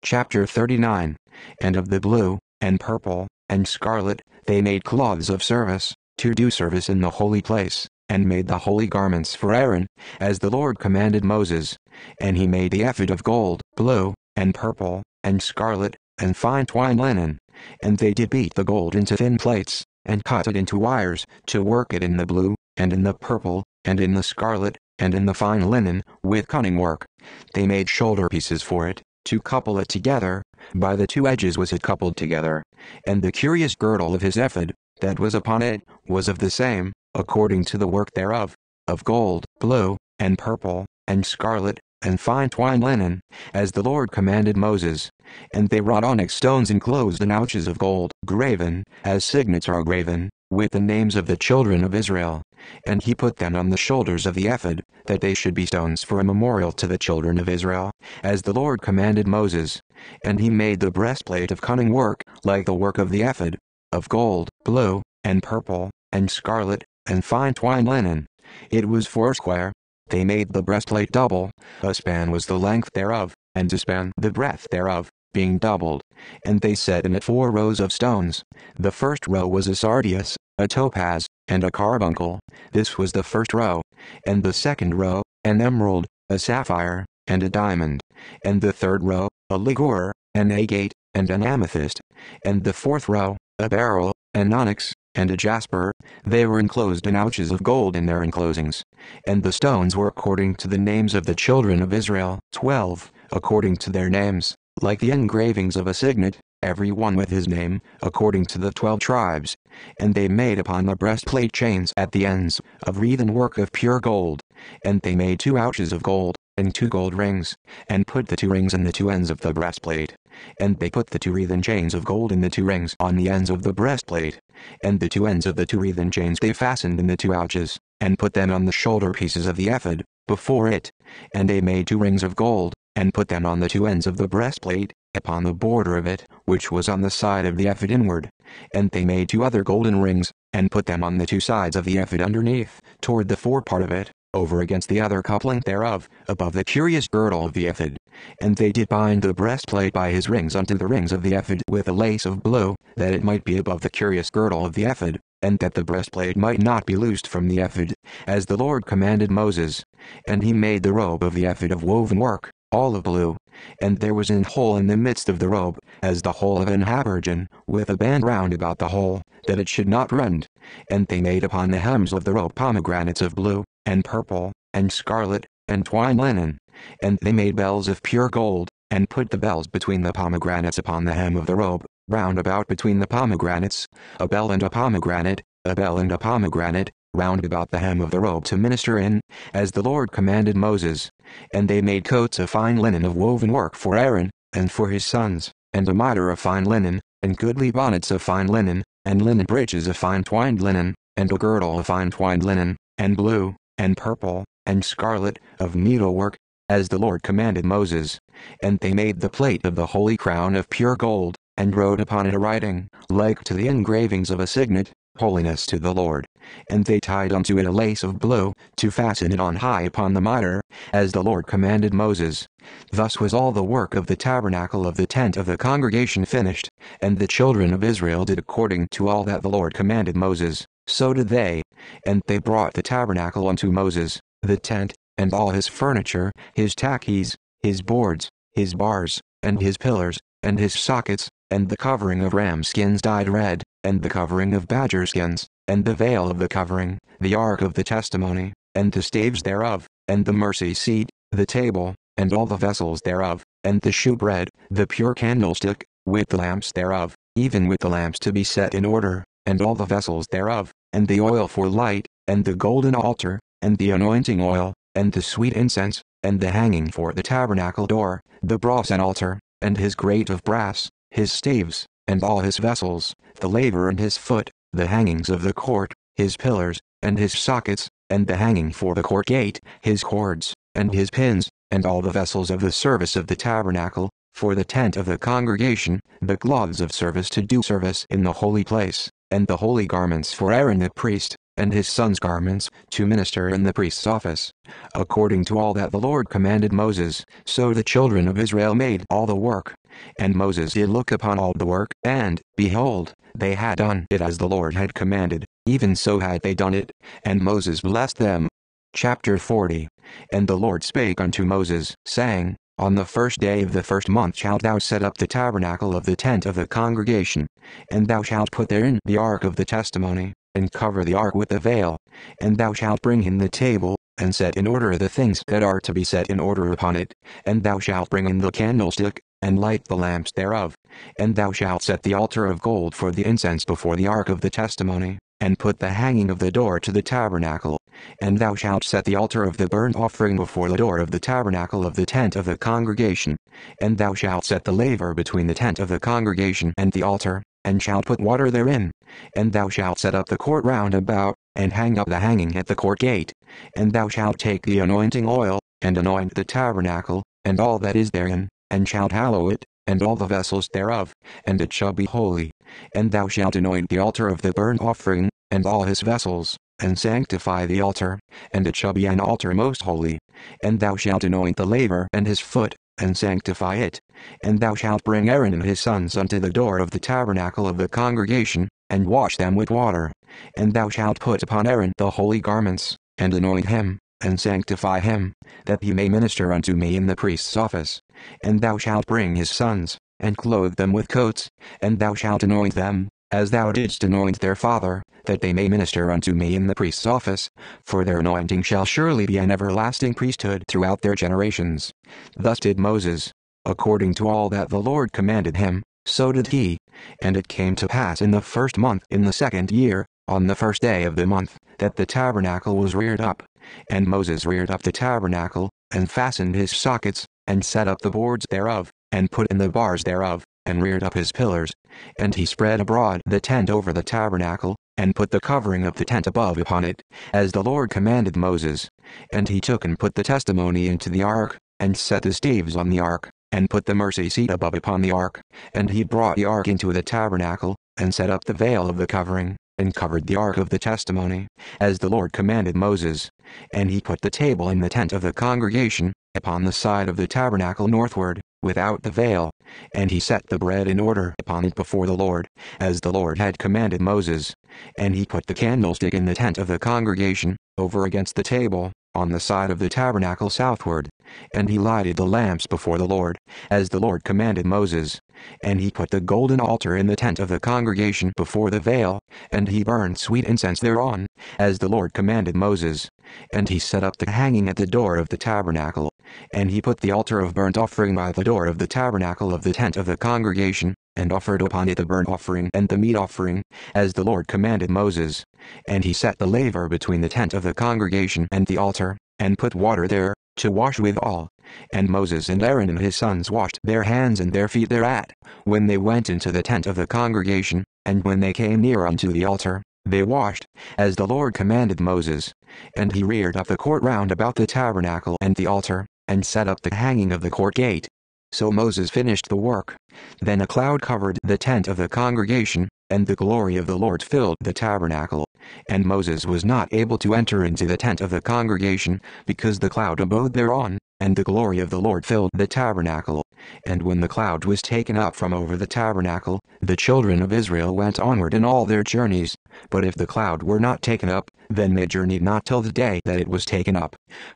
Chapter 39 And of the blue, and purple, and scarlet, they made cloths of service, to do service in the holy place, and made the holy garments for Aaron, as the Lord commanded Moses. And he made the ephod of gold, blue, and purple, and scarlet, and fine twined linen. And they did beat the gold into thin plates, and cut it into wires, to work it in the blue, and in the purple, and in the scarlet, and in the fine linen, with cunning work. They made shoulder pieces for it, to couple it together, by the two edges was it coupled together. And the curious girdle of his ephod, that was upon it, was of the same, according to the work thereof, of gold, blue, and purple, and scarlet, and fine twined linen, as the Lord commanded Moses. And they wrought onyx stones enclosed in ouches of gold, graven, as signets are graven, with the names of the children of Israel. And he put them on the shoulders of the ephod, that they should be stones for a memorial to the children of Israel, as the Lord commanded Moses. And he made the breastplate of cunning work, like the work of the ephod, of gold, blue, and purple, and scarlet, and fine twined linen. It was foursquare. They made the breastplate double, a span was the length thereof, and a span the breadth thereof, being doubled. And they set in it four rows of stones. The first row was a sardius, a topaz, and a carbuncle. This was the first row. And the second row, an emerald, a sapphire, and a diamond. And the third row, a ligure, an agate, and an amethyst. And the fourth row, a beryl, an onyx, and a jasper, they were enclosed in ouches of gold in their enclosings. And the stones were according to the names of the children of Israel, twelve, according to their names, like the engravings of a signet, every one with his name, according to the twelve tribes. And they made upon the breastplate chains at the ends, of wreathen work of pure gold. And they made two ouches of gold, and two gold rings, and put the two rings in the two ends of the breastplate. And they put the two wreathen chains of gold in the two rings on the ends of the breastplate. And the two ends of the two wreathen chains they fastened in the two ouches, and put them on the shoulder pieces of the ephod, before it. And they made two rings of gold, and put them on the two ends of the breastplate, upon the border of it, which was on the side of the ephod inward. And they made two other golden rings, and put them on the two sides of the ephod underneath, toward the forepart of it, over against the other coupling thereof, above the curious girdle of the ephod. And they did bind the breastplate by his rings unto the rings of the ephod with a lace of blue, that it might be above the curious girdle of the ephod, and that the breastplate might not be loosed from the ephod, as the Lord commanded Moses. And he made the robe of the ephod of woven work, all of blue, and there was an hole in the midst of the robe, as the hole of an habergeon, with a band round about the hole, that it should not rend. And they made upon the hems of the robe pomegranates of blue, and purple, and scarlet, and twine linen. And they made bells of pure gold, and put the bells between the pomegranates upon the hem of the robe, round about between the pomegranates, a bell and a pomegranate, a bell and a pomegranate, round about the hem of the robe to minister in, as the Lord commanded Moses. And they made coats of fine linen of woven work for Aaron, and for his sons, and a mitre of fine linen, and goodly bonnets of fine linen, and linen breeches of fine twined linen, and a girdle of fine twined linen, and blue, and purple, and scarlet, of needlework, as the Lord commanded Moses. And they made the plate of the holy crown of pure gold, and wrote upon it a writing, like to the engravings of a signet, holiness to the Lord. And they tied unto it a lace of blue, to fasten it on high upon the mitre, as the Lord commanded Moses. Thus was all the work of the tabernacle of the tent of the congregation finished, and the children of Israel did according to all that the Lord commanded Moses, so did they. And they brought the tabernacle unto Moses, the tent, and all his furniture, his taches, his boards, his bars, and his pillars, and his sockets, and the covering of ram skins dyed red, and the covering of badger skins, and the veil of the covering, the ark of the testimony, and the staves thereof, and the mercy seat, the table, and all the vessels thereof, and the shewbread, the pure candlestick, with the lamps thereof, even with the lamps to be set in order, and all the vessels thereof, and the oil for light, and the golden altar, and the anointing oil, and the sweet incense, and the hanging for the tabernacle door, the brasen altar, and his grate of brass, his staves, and all his vessels, the laver and his foot, the hangings of the court, his pillars, and his sockets, and the hanging for the court gate, his cords, and his pins, and all the vessels of the service of the tabernacle, for the tent of the congregation, the cloths of service to do service in the holy place, and the holy garments for Aaron the priest, and his sons' garments, to minister in the priest's office. According to all that the Lord commanded Moses, so the children of Israel made all the work. And Moses did look upon all the work, and, behold, they had done it as the Lord had commanded, even so had they done it, and Moses blessed them. Chapter 40 And the Lord spake unto Moses, saying, on the first day of the first month shalt thou set up the tabernacle of the tent of the congregation, and thou shalt put therein the ark of the testimony, and cover the ark with a veil. And thou shalt bring in the table, and set in order the things that are to be set in order upon it. And thou shalt bring in the candlestick, and light the lamps thereof. And thou shalt set the altar of gold for the incense before the ark of the testimony, and put the hanging of the door to the tabernacle. And thou shalt set the altar of the burnt offering before the door of the tabernacle of the tent of the congregation. And thou shalt set the laver between the tent of the congregation and the altar, and shalt put water therein. And thou shalt set up the court round about, and hang up the hanging at the court gate. And thou shalt take the anointing oil, and anoint the tabernacle, and all that is therein, and shalt hallow it, and all the vessels thereof, and it shall be holy. And thou shalt anoint the altar of the burnt offering, and all his vessels, and sanctify the altar, and it shall be an altar most holy. And thou shalt anoint the laver and his foot, and sanctify it. And thou shalt bring Aaron and his sons unto the door of the tabernacle of the congregation, and wash them with water. And thou shalt put upon Aaron the holy garments, and anoint him, and sanctify him, that he may minister unto me in the priest's office. And thou shalt bring his sons, and clothe them with coats, and thou shalt anoint them, as thou didst anoint their father, that they may minister unto me in the priest's office, for their anointing shall surely be an everlasting priesthood throughout their generations. Thus did Moses. According to all that the Lord commanded him, so did he. And it came to pass in the first month in the second year, on the first day of the month, that the tabernacle was reared up. And Moses reared up the tabernacle, and fastened his sockets, and set up the boards thereof, and put in the bars thereof, and reared up his pillars. And he spread abroad the tent over the tabernacle, and put the covering of the tent above upon it, as the Lord commanded Moses. And he took and put the testimony into the ark, and set the staves on the ark, and put the mercy seat above upon the ark. And he brought the ark into the tabernacle, and set up the veil of the covering, and covered the ark of the testimony, as the Lord commanded Moses. And he put the table in the tent of the congregation, upon the side of the tabernacle northward, without the veil. And he set the bread in order upon it before the Lord, as the Lord had commanded Moses. And he put the candlestick in the tent of the congregation, over against the table, on the side of the tabernacle southward. And he lighted the lamps before the Lord, as the Lord commanded Moses. And he put the golden altar in the tent of the congregation before the veil, and he burned sweet incense thereon, as the Lord commanded Moses. And he set up the hanging at the door of the tabernacle. And he put the altar of burnt offering by the door of the tabernacle of the tent of the congregation, and offered upon it the burnt offering and the meat offering, as the Lord commanded Moses. And he set the laver between the tent of the congregation and the altar, and put water there, to wash withal. And Moses and Aaron and his sons washed their hands and their feet thereat, when they went into the tent of the congregation, and when they came near unto the altar, they washed, as the Lord commanded Moses. And he reared up the court round about the tabernacle and the altar, and set up the hanging of the court gate. So Moses finished the work. Then a cloud covered the tent of the congregation, and the glory of the Lord filled the tabernacle. And Moses was not able to enter into the tent of the congregation, because the cloud abode thereon, and the glory of the Lord filled the tabernacle. And when the cloud was taken up from over the tabernacle, the children of Israel went onward in all their journeys. But if the cloud were not taken up, then they journeyed not till the day that it was taken up.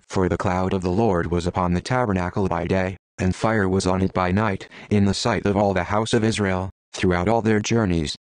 For the cloud of the Lord was upon the tabernacle by day, and fire was on it by night, in the sight of all the house of Israel, throughout all their journeys.